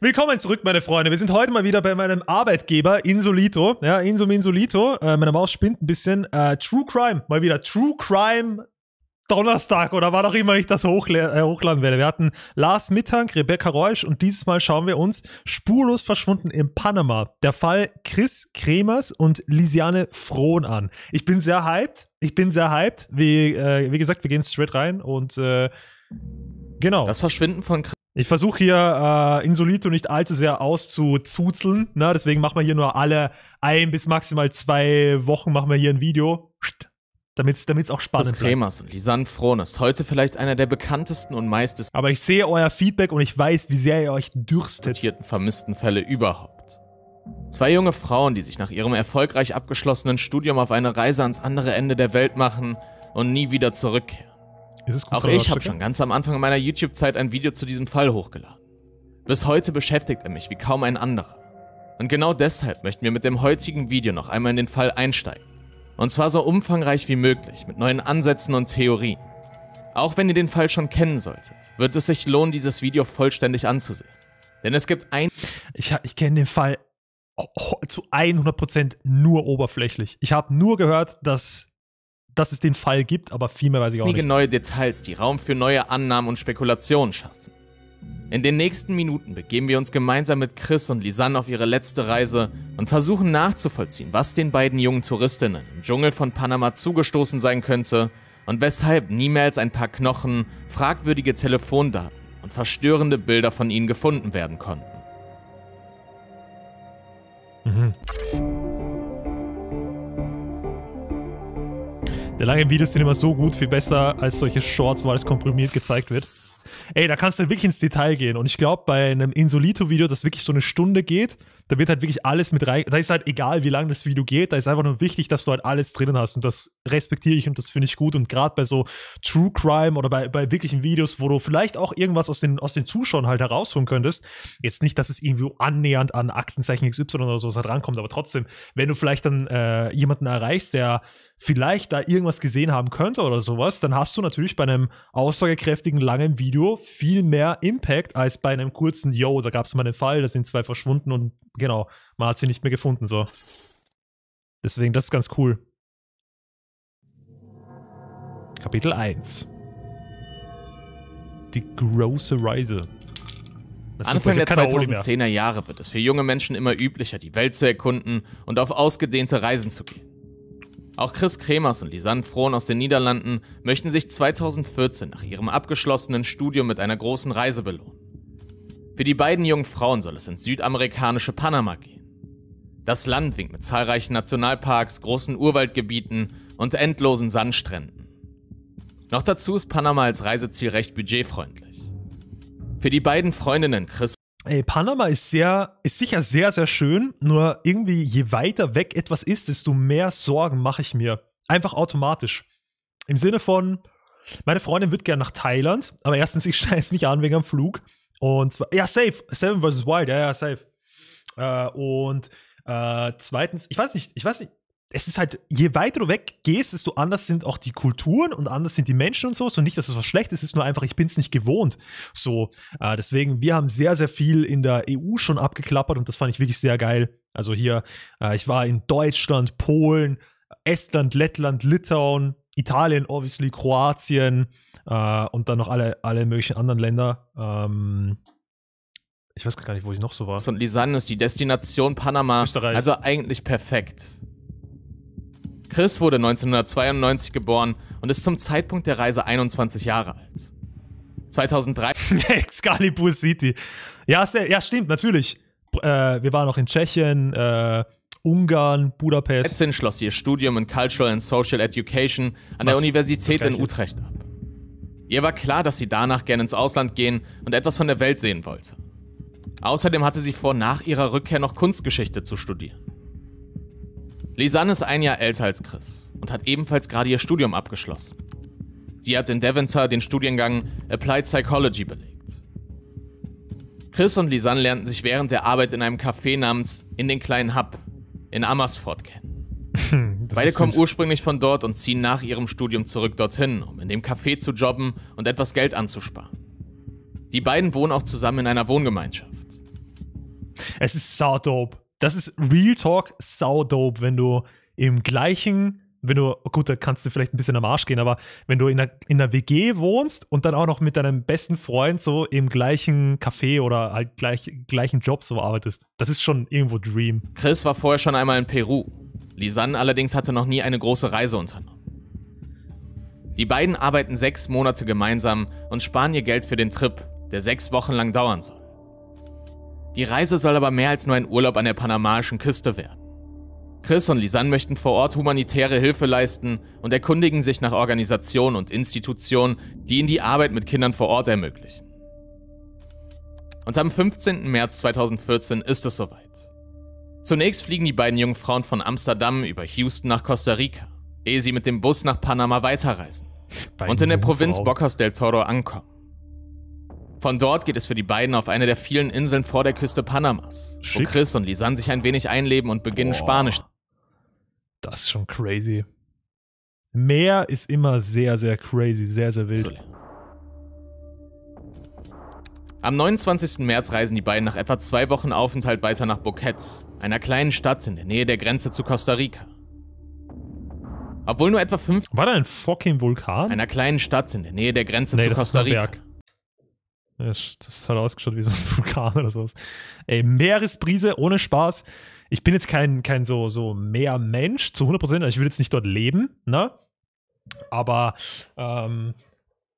Willkommen zurück, meine Freunde. Wir sind heute mal wieder bei meinem Arbeitgeber Insolito. Ja, Insum Insolito. Äh, meine Maus spinnt ein bisschen. Äh, True Crime, mal wieder. True Crime Donnerstag oder war doch immer ich das hochle äh, hochladen werde. Wir hatten Lars Mittag, Rebecca Reusch und dieses Mal schauen wir uns spurlos verschwunden in Panama. Der Fall Chris Kremers und Lisiane Frohn an. Ich bin sehr hyped. Ich bin sehr hyped. Wie, äh, wie gesagt, wir gehen straight rein und äh, genau. Das Verschwinden von Chris ich versuche hier äh, Insolito nicht allzu sehr auszuzuzeln, ne? deswegen machen wir hier nur alle ein bis maximal zwei Wochen machen wir hier ein Video damit es auch spannend ist. Kremers und Lisanne Frohn ist heute vielleicht einer der bekanntesten und meist Aber ich sehe euer Feedback und ich weiß, wie sehr ihr euch dürstet. vermissten Fälle überhaupt. Zwei junge Frauen, die sich nach ihrem erfolgreich abgeschlossenen Studium auf eine Reise ans andere Ende der Welt machen und nie wieder zurückkehren. Auch ich habe schon ganz am Anfang meiner YouTube-Zeit ein Video zu diesem Fall hochgeladen. Bis heute beschäftigt er mich wie kaum ein anderer. Und genau deshalb möchten wir mit dem heutigen Video noch einmal in den Fall einsteigen. Und zwar so umfangreich wie möglich, mit neuen Ansätzen und Theorien. Auch wenn ihr den Fall schon kennen solltet, wird es sich lohnen, dieses Video vollständig anzusehen. Denn es gibt ein... Ich, ich kenne den Fall zu 100% nur oberflächlich. Ich habe nur gehört, dass, dass es den Fall gibt, aber viel mehr weiß ich auch nicht. Einige neue Details, die Raum für neue Annahmen und Spekulationen schaffen. In den nächsten Minuten begeben wir uns gemeinsam mit Chris und Lisanne auf ihre letzte Reise und versuchen nachzuvollziehen, was den beiden jungen Touristinnen im Dschungel von Panama zugestoßen sein könnte und weshalb nie mehr als ein paar Knochen, fragwürdige Telefondaten und verstörende Bilder von ihnen gefunden werden konnten. Mhm. Der lange Videos sind immer so gut, viel besser als solche Shorts, wo alles komprimiert gezeigt wird. Ey, da kannst du wirklich ins Detail gehen. Und ich glaube, bei einem Insolito-Video, das wirklich so eine Stunde geht, da wird halt wirklich alles mit rein. Da ist halt egal, wie lang das Video geht, da ist einfach nur wichtig, dass du halt alles drinnen hast. Und das respektiere ich und das finde ich gut. Und gerade bei so True Crime oder bei, bei wirklichen Videos, wo du vielleicht auch irgendwas aus den, aus den Zuschauern halt herausholen könntest, jetzt nicht, dass es irgendwie annähernd an Aktenzeichen XY oder so halt rankommt, aber trotzdem, wenn du vielleicht dann äh, jemanden erreichst, der vielleicht da irgendwas gesehen haben könnte oder sowas, dann hast du natürlich bei einem aussagekräftigen, langen Video viel mehr Impact als bei einem kurzen Yo, da gab es mal einen Fall, da sind zwei verschwunden und genau, man hat sie nicht mehr gefunden, so. Deswegen, das ist ganz cool. Kapitel 1. Die große Reise. Anfang der 2010er Jahre wird es für junge Menschen immer üblicher, die Welt zu erkunden und auf ausgedehnte Reisen zu gehen. Auch Chris Kremers und Lisanne Frohn aus den Niederlanden möchten sich 2014 nach ihrem abgeschlossenen Studium mit einer großen Reise belohnen. Für die beiden jungen Frauen soll es ins südamerikanische Panama gehen. Das Land winkt mit zahlreichen Nationalparks, großen Urwaldgebieten und endlosen Sandstränden. Noch dazu ist Panama als Reiseziel recht budgetfreundlich. Für die beiden Freundinnen Chris Ey, Panama ist sehr, ist sicher sehr, sehr schön, nur irgendwie je weiter weg etwas ist, desto mehr Sorgen mache ich mir. Einfach automatisch. Im Sinne von, meine Freundin wird gerne nach Thailand, aber erstens, ich scheiß mich an wegen am Flug. Und zwar, ja, safe. Seven vs. Wild, ja, ja, safe. Äh, und äh, zweitens, ich weiß nicht, ich weiß nicht, es ist halt, je weiter du weggehst, desto anders sind auch die Kulturen und anders sind die Menschen und so. So nicht, dass es was Schlechtes ist, nur einfach, ich bin es nicht gewohnt. So, äh, deswegen, wir haben sehr, sehr viel in der EU schon abgeklappert und das fand ich wirklich sehr geil. Also hier, äh, ich war in Deutschland, Polen, Estland, Lettland, Litauen, Italien, obviously, Kroatien äh, und dann noch alle, alle möglichen anderen Länder. Ähm, ich weiß gar nicht, wo ich noch so war. Und Lisanne ist die Destination Panama. Österreich. Also eigentlich perfekt. Chris wurde 1992 geboren und ist zum Zeitpunkt der Reise 21 Jahre alt. 2003. Excalibur City. Ja, ja stimmt, natürlich. Äh, wir waren auch in Tschechien, äh, Ungarn, Budapest. Etzin schloss ihr Studium in Cultural and Social Education an Was? der Universität in Utrecht ab. Ihr war klar, dass sie danach gerne ins Ausland gehen und etwas von der Welt sehen wollte. Außerdem hatte sie vor, nach ihrer Rückkehr noch Kunstgeschichte zu studieren. Lisanne ist ein Jahr älter als Chris und hat ebenfalls gerade ihr Studium abgeschlossen. Sie hat in Devonshire den Studiengang Applied Psychology belegt. Chris und Lisanne lernten sich während der Arbeit in einem Café namens In den kleinen Hub in Amersfoort kennen. Beide kommen süß. ursprünglich von dort und ziehen nach ihrem Studium zurück dorthin, um in dem Café zu jobben und etwas Geld anzusparen. Die beiden wohnen auch zusammen in einer Wohngemeinschaft. Es ist sau dope. Das ist Real Talk sau dope, wenn du im gleichen, wenn du, gut, da kannst du vielleicht ein bisschen am Arsch gehen, aber wenn du in einer, in einer WG wohnst und dann auch noch mit deinem besten Freund so im gleichen Café oder halt gleich, gleichen Job so arbeitest, das ist schon irgendwo Dream. Chris war vorher schon einmal in Peru. Lisanne allerdings hatte noch nie eine große Reise unternommen. Die beiden arbeiten sechs Monate gemeinsam und sparen ihr Geld für den Trip, der sechs Wochen lang dauern soll. Die Reise soll aber mehr als nur ein Urlaub an der panamaischen Küste werden. Chris und Lisanne möchten vor Ort humanitäre Hilfe leisten und erkundigen sich nach Organisationen und Institutionen, die ihnen die Arbeit mit Kindern vor Ort ermöglichen. Und am 15. März 2014 ist es soweit. Zunächst fliegen die beiden jungen Frauen von Amsterdam über Houston nach Costa Rica, ehe sie mit dem Bus nach Panama weiterreisen und in der Provinz Bocas del Toro ankommen. Von dort geht es für die beiden auf eine der vielen Inseln vor der Küste Panamas, Schick. wo Chris und Lisanne sich ein wenig einleben und beginnen Boah. Spanisch. Das ist schon crazy. Meer ist immer sehr, sehr crazy, sehr, sehr wild. Zu Am 29. März reisen die beiden nach etwa zwei Wochen Aufenthalt weiter nach Boquete, einer kleinen Stadt in der Nähe der Grenze zu Costa Rica. Obwohl nur etwa fünf. War da ein fucking Vulkan? Einer kleinen Stadt in der Nähe der Grenze nee, zu Costa Rica. Das, das hat ausgeschaut wie so ein Vulkan oder sowas. Ey, Meeresbrise ohne Spaß. Ich bin jetzt kein, kein so, so Meermensch zu 100%, also ich will jetzt nicht dort leben, ne? Aber ähm,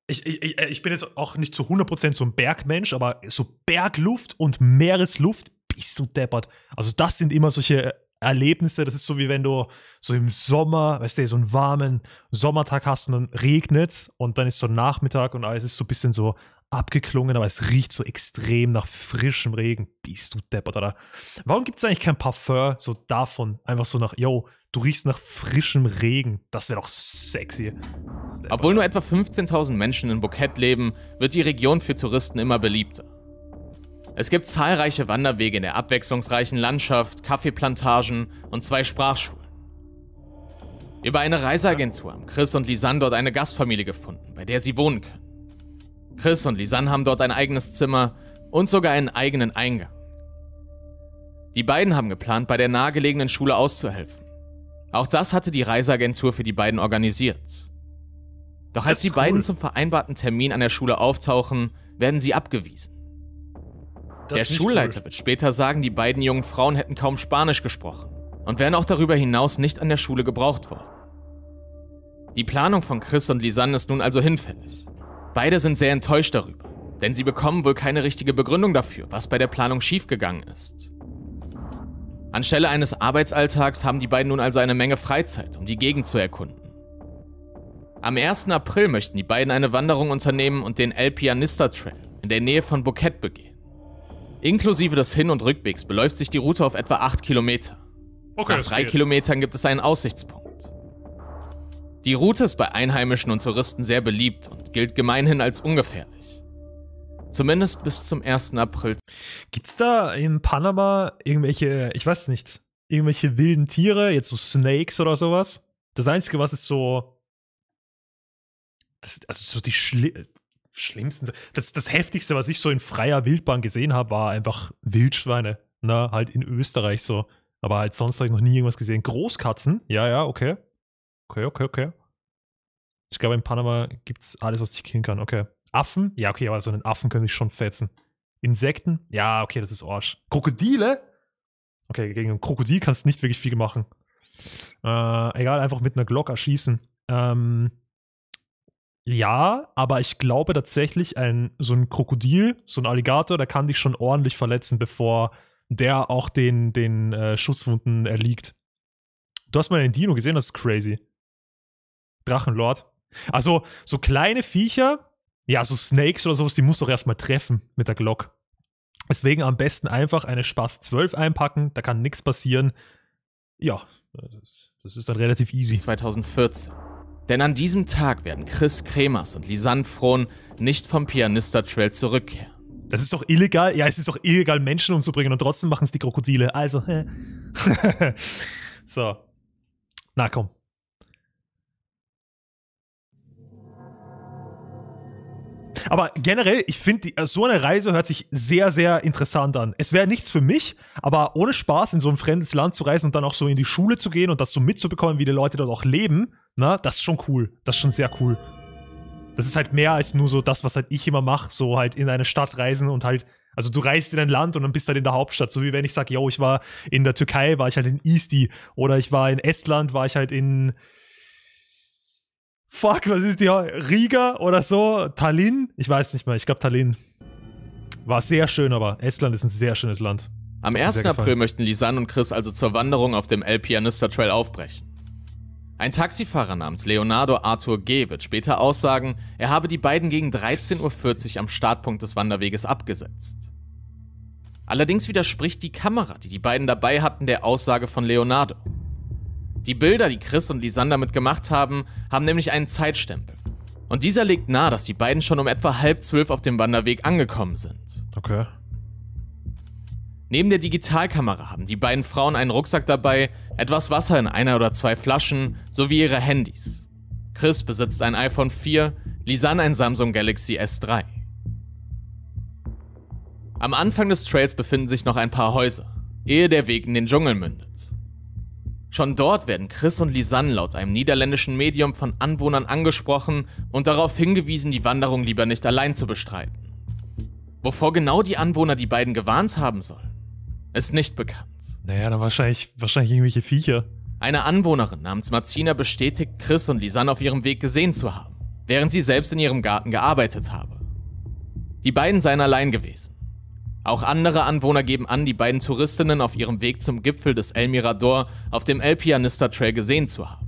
ich, ich, ich bin jetzt auch nicht zu 100% so ein Bergmensch, aber so Bergluft und Meeresluft bist du deppert. Also das sind immer solche Erlebnisse, das ist so wie wenn du so im Sommer, weißt du, so einen warmen Sommertag hast und dann regnet und dann ist so Nachmittag und alles ist so ein bisschen so abgeklungen, aber es riecht so extrem nach frischem Regen. Bist du deppert, oder? Warum gibt es eigentlich kein Parfum so davon? Einfach so nach, yo, du riechst nach frischem Regen. Das wäre doch sexy. Deppert. Obwohl nur etwa 15.000 Menschen in Bukett leben, wird die Region für Touristen immer beliebter. Es gibt zahlreiche Wanderwege in der abwechslungsreichen Landschaft, Kaffeeplantagen und zwei Sprachschulen. Über eine Reiseagentur haben Chris und Lisanne dort eine Gastfamilie gefunden, bei der sie wohnen können. Chris und Lisanne haben dort ein eigenes Zimmer und sogar einen eigenen Eingang. Die beiden haben geplant, bei der nahegelegenen Schule auszuhelfen. Auch das hatte die Reiseagentur für die beiden organisiert. Doch als die cool. beiden zum vereinbarten Termin an der Schule auftauchen, werden sie abgewiesen. Das der Schulleiter cool. wird später sagen, die beiden jungen Frauen hätten kaum Spanisch gesprochen und wären auch darüber hinaus nicht an der Schule gebraucht worden. Die Planung von Chris und Lisanne ist nun also hinfällig. Beide sind sehr enttäuscht darüber, denn sie bekommen wohl keine richtige Begründung dafür, was bei der Planung schiefgegangen ist. Anstelle eines Arbeitsalltags haben die beiden nun also eine Menge Freizeit, um die Gegend zu erkunden. Am 1. April möchten die beiden eine Wanderung unternehmen und den El Pianista Trail in der Nähe von Bouquet begehen. Inklusive des Hin- und Rückwegs beläuft sich die Route auf etwa 8 Kilometer. Okay, Nach drei Kilometern gibt es einen Aussichtspunkt. Die Route ist bei Einheimischen und Touristen sehr beliebt und gilt gemeinhin als ungefährlich. Zumindest bis zum 1. April. Gibt es da in Panama irgendwelche, ich weiß nicht, irgendwelche wilden Tiere, jetzt so Snakes oder sowas? Das Einzige, was ist so. Das, also so die Schli schlimmsten. Das, das heftigste, was ich so in freier Wildbahn gesehen habe, war einfach Wildschweine. Ne, halt in Österreich so. Aber halt sonst habe ich noch nie irgendwas gesehen. Großkatzen, ja, ja, okay. Okay, okay, okay. Ich glaube, in Panama gibt es alles, was dich killen kann. Okay. Affen? Ja, okay, aber so einen Affen könnte ich schon fetzen. Insekten? Ja, okay, das ist Arsch. Krokodile? Okay, gegen ein Krokodil kannst du nicht wirklich viel machen. Äh, egal, einfach mit einer Glocke erschießen. Ähm, ja, aber ich glaube tatsächlich, ein, so ein Krokodil, so ein Alligator, der kann dich schon ordentlich verletzen, bevor der auch den, den äh, Schusswunden erliegt. Du hast mal den Dino gesehen, das ist crazy. Drachenlord. Also, so kleine Viecher, ja, so Snakes oder sowas, die musst du doch erstmal treffen mit der Glock. Deswegen am besten einfach eine Spaß 12 einpacken, da kann nichts passieren. Ja, das, das, ist dann relativ easy. 2014. Denn an diesem Tag werden Chris Kremers und Lisanne Frohn nicht vom Pianista Trail zurückkehren. Das ist doch illegal. Ja, es ist doch illegal, Menschen umzubringen und trotzdem machen es die Krokodile. Also, so. Na komm. Aber generell, ich finde, so eine Reise hört sich sehr, sehr interessant an. Es wäre nichts für mich, aber ohne Spaß in so ein fremdes Land zu reisen und dann auch so in die Schule zu gehen und das so mitzubekommen, wie die Leute dort auch leben, na, das ist schon cool. Das ist schon sehr cool. Das ist halt mehr als nur so das, was halt ich immer mache, so halt in eine Stadt reisen und halt also du reist in ein Land und dann bist halt in der Hauptstadt. So wie wenn ich sage, yo, ich war in der Türkei, war ich halt in Isti. Oder ich war in Estland, war ich halt in, Fuck, was ist die? Riga oder so? Tallinn? Ich weiß nicht mehr. Ich glaube Tallinn. War sehr schön, aber Estland ist ein sehr schönes Land. Am 1. April möchten Lisanne und Chris also zur Wanderung auf dem El Pianista Trail aufbrechen. Ein Taxifahrer namens Leonardo Arthur G. wird später aussagen, er habe die beiden gegen 13.40 Uhr am Startpunkt des Wanderweges abgesetzt. Allerdings widerspricht die Kamera, die die beiden dabei hatten, der Aussage von Leonardo. Die Bilder, die Chris und Lisanne damit gemacht haben, haben nämlich einen Zeitstempel. Und dieser legt nahe, dass die beiden schon um etwa halb zwölf auf dem Wanderweg angekommen sind. Okay. Neben der Digitalkamera haben die beiden Frauen einen Rucksack dabei, etwas Wasser in einer oder zwei Flaschen sowie ihre Handys. Chris besitzt ein iPhone 4, Lisanne ein Samsung Galaxy S3. Am Anfang des Trails befinden sich noch ein paar Häuser, ehe der Weg in den Dschungel mündet. Schon dort werden Chris und Lisanne laut einem niederländischen Medium von Anwohnern angesprochen und darauf hingewiesen, die Wanderung lieber nicht allein zu bestreiten. Wovor genau die Anwohner die beiden gewarnt haben sollen, ist nicht bekannt. Naja, dann wahrscheinlich, wahrscheinlich irgendwelche Viecher. Eine Anwohnerin namens Martina bestätigt, Chris und Lisanne auf ihrem Weg gesehen zu haben, während sie selbst in ihrem Garten gearbeitet habe. Die beiden seien allein gewesen. Auch andere Anwohner geben an, die beiden Touristinnen auf ihrem Weg zum Gipfel des El Mirador auf dem El Pianista Trail gesehen zu haben.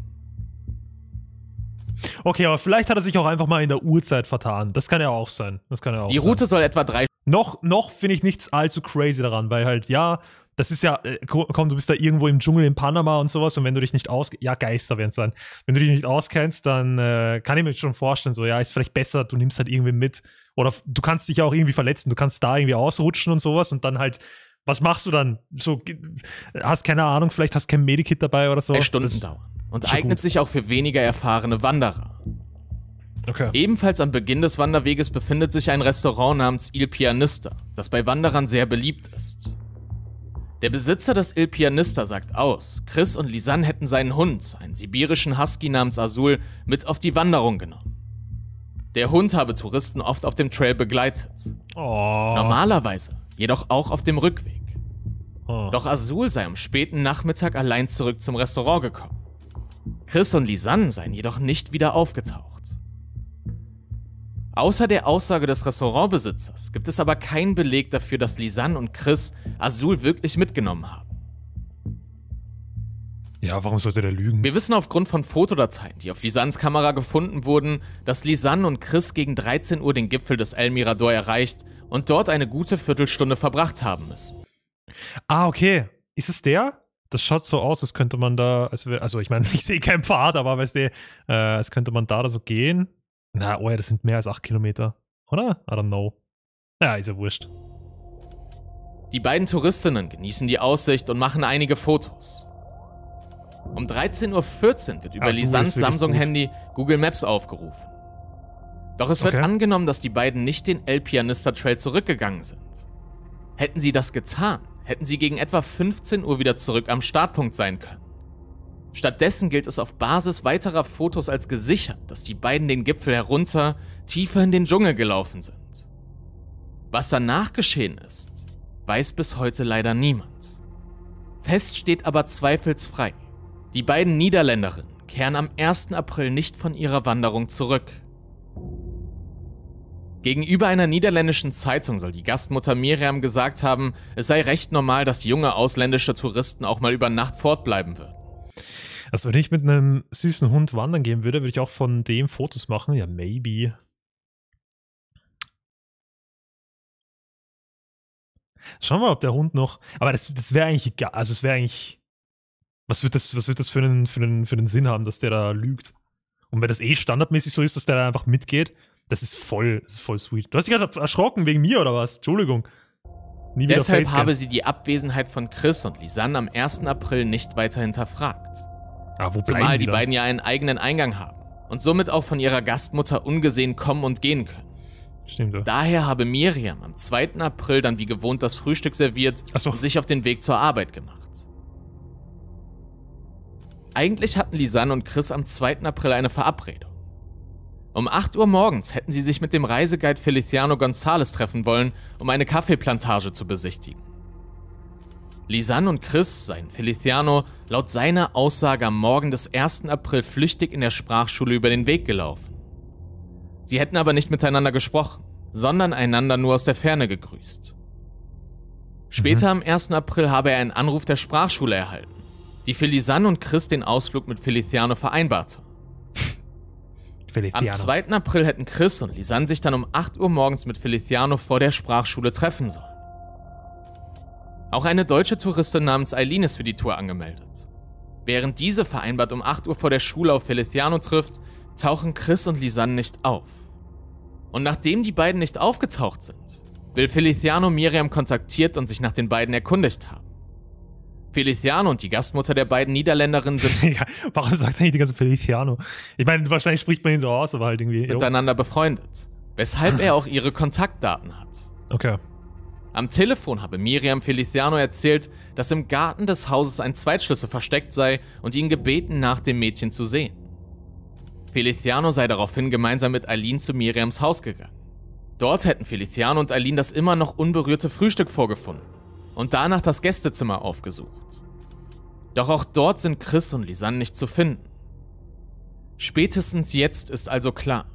Okay, aber vielleicht hat er sich auch einfach mal in der Uhrzeit vertan. Das kann ja auch sein. Das kann ja auch die Route sein. soll etwa drei. Noch, noch finde ich nichts allzu crazy daran, weil halt, ja, das ist ja, äh, komm, du bist da irgendwo im Dschungel in Panama und sowas und wenn du dich nicht auskennst, ja, Geister werden es sein. Wenn du dich nicht auskennst, dann äh, kann ich mir schon vorstellen, so, ja, ist vielleicht besser, du nimmst halt irgendwie mit oder du kannst dich ja auch irgendwie verletzen, du kannst da irgendwie ausrutschen und sowas und dann halt, was machst du dann? So, hast keine Ahnung, vielleicht hast kein Medikit dabei oder so. Drei Stunden das dauern. Und eignet gut. sich auch für weniger erfahrene Wanderer. Okay. Ebenfalls am Beginn des Wanderweges befindet sich ein Restaurant namens Il Pianista, das bei Wanderern sehr beliebt ist. Der Besitzer des Il Pianista sagt aus, Chris und Lisanne hätten seinen Hund, einen sibirischen Husky namens Azul, mit auf die Wanderung genommen. Der Hund habe Touristen oft auf dem Trail begleitet. Oh. Normalerweise, jedoch auch auf dem Rückweg. Oh. Doch Azul sei am späten Nachmittag allein zurück zum Restaurant gekommen. Chris und Lisanne seien jedoch nicht wieder aufgetaucht. Außer der Aussage des Restaurantbesitzers gibt es aber keinen Beleg dafür, dass Lisanne und Chris Azul wirklich mitgenommen haben. Ja, warum sollte der lügen? Wir wissen aufgrund von Fotodateien, die auf Lisannes Kamera gefunden wurden, dass Lisanne und Chris gegen 13 Uhr den Gipfel des El Mirador erreicht und dort eine gute Viertelstunde verbracht haben müssen. Ah, okay. Ist es der? Das schaut so aus, als könnte man da, also ich meine, ich sehe keinen Pfad, aber weißt du, äh, als könnte man da, da so gehen. Na, oh ja, das sind mehr als 8 Kilometer. Oder? I don't know. Ja, ist ja wurscht. Die beiden Touristinnen genießen die Aussicht und machen einige Fotos. Um 13.14 Uhr wird über Ach, Lisans Samsung-Handy Google Maps aufgerufen. Doch es wird okay. angenommen, dass die beiden nicht den El Pianista Trail zurückgegangen sind. Hätten sie das getan, hätten sie gegen etwa 15 Uhr wieder zurück am Startpunkt sein können. Stattdessen gilt es auf Basis weiterer Fotos als gesichert, dass die beiden den Gipfel herunter tiefer in den Dschungel gelaufen sind. Was danach geschehen ist, weiß bis heute leider niemand. Fest steht aber zweifelsfrei, die beiden Niederländerinnen kehren am 1. April nicht von ihrer Wanderung zurück. Gegenüber einer niederländischen Zeitung soll die Gastmutter Miriam gesagt haben, es sei recht normal, dass junge ausländische Touristen auch mal über Nacht fortbleiben würden. Also wenn ich mit einem süßen Hund wandern gehen würde, würde ich auch von dem Fotos machen. Ja, maybe. Schauen wir mal, ob der Hund noch. Aber das, das wäre eigentlich egal. Also es wäre eigentlich was wird das, was wird das für, einen, für, einen, für einen Sinn haben, dass der da lügt? Und wenn das eh standardmäßig so ist, dass der da einfach mitgeht, das ist voll, das ist voll sweet. Du hast dich gerade erschrocken wegen mir oder was? Entschuldigung. Nie Deshalb habe sie die Abwesenheit von Chris und Lisanne am 1. April nicht weiter hinterfragt. Ah, wo Zumal die, die beiden ja einen eigenen Eingang haben und somit auch von ihrer Gastmutter ungesehen kommen und gehen können. Stimmt. Ja. Daher habe Miriam am 2. April dann wie gewohnt das Frühstück serviert so. und sich auf den Weg zur Arbeit gemacht. Eigentlich hatten Lisanne und Chris am 2. April eine Verabredung. Um 8 Uhr morgens hätten sie sich mit dem Reiseguide Feliciano González treffen wollen, um eine Kaffeeplantage zu besichtigen. Lisanne und Chris seien Feliciano laut seiner Aussage am Morgen des 1. April flüchtig in der Sprachschule über den Weg gelaufen. Sie hätten aber nicht miteinander gesprochen, sondern einander nur aus der Ferne gegrüßt. Später mhm. am 1. April habe er einen Anruf der Sprachschule erhalten, die für Lisanne und Chris den Ausflug mit Feliciano vereinbarte. Feliciano. Am 2. April hätten Chris und Lisanne sich dann um 8 Uhr morgens mit Feliciano vor der Sprachschule treffen sollen. Auch eine deutsche Touristin namens Eileen ist für die Tour angemeldet. Während diese vereinbart um 8 Uhr vor der Schule auf Feliciano trifft, tauchen Chris und Lisanne nicht auf. Und nachdem die beiden nicht aufgetaucht sind, will Feliciano Miriam kontaktiert und sich nach den beiden erkundigt haben. Feliciano und die Gastmutter der beiden Niederländerinnen sind. ja, warum sagt er nicht die ganze Feliciano? Ich meine, wahrscheinlich spricht man ihn so aus, aber halt irgendwie. Miteinander befreundet. Weshalb er auch ihre Kontaktdaten hat. Okay. Am Telefon habe Miriam Feliciano erzählt, dass im Garten des Hauses ein Zweitschlüssel versteckt sei und ihn gebeten, nach dem Mädchen zu sehen. Feliciano sei daraufhin gemeinsam mit Eileen zu Miriams Haus gegangen. Dort hätten Feliciano und Eileen das immer noch unberührte Frühstück vorgefunden und danach das Gästezimmer aufgesucht. Doch auch dort sind Chris und Lisanne nicht zu finden. Spätestens jetzt ist also klar.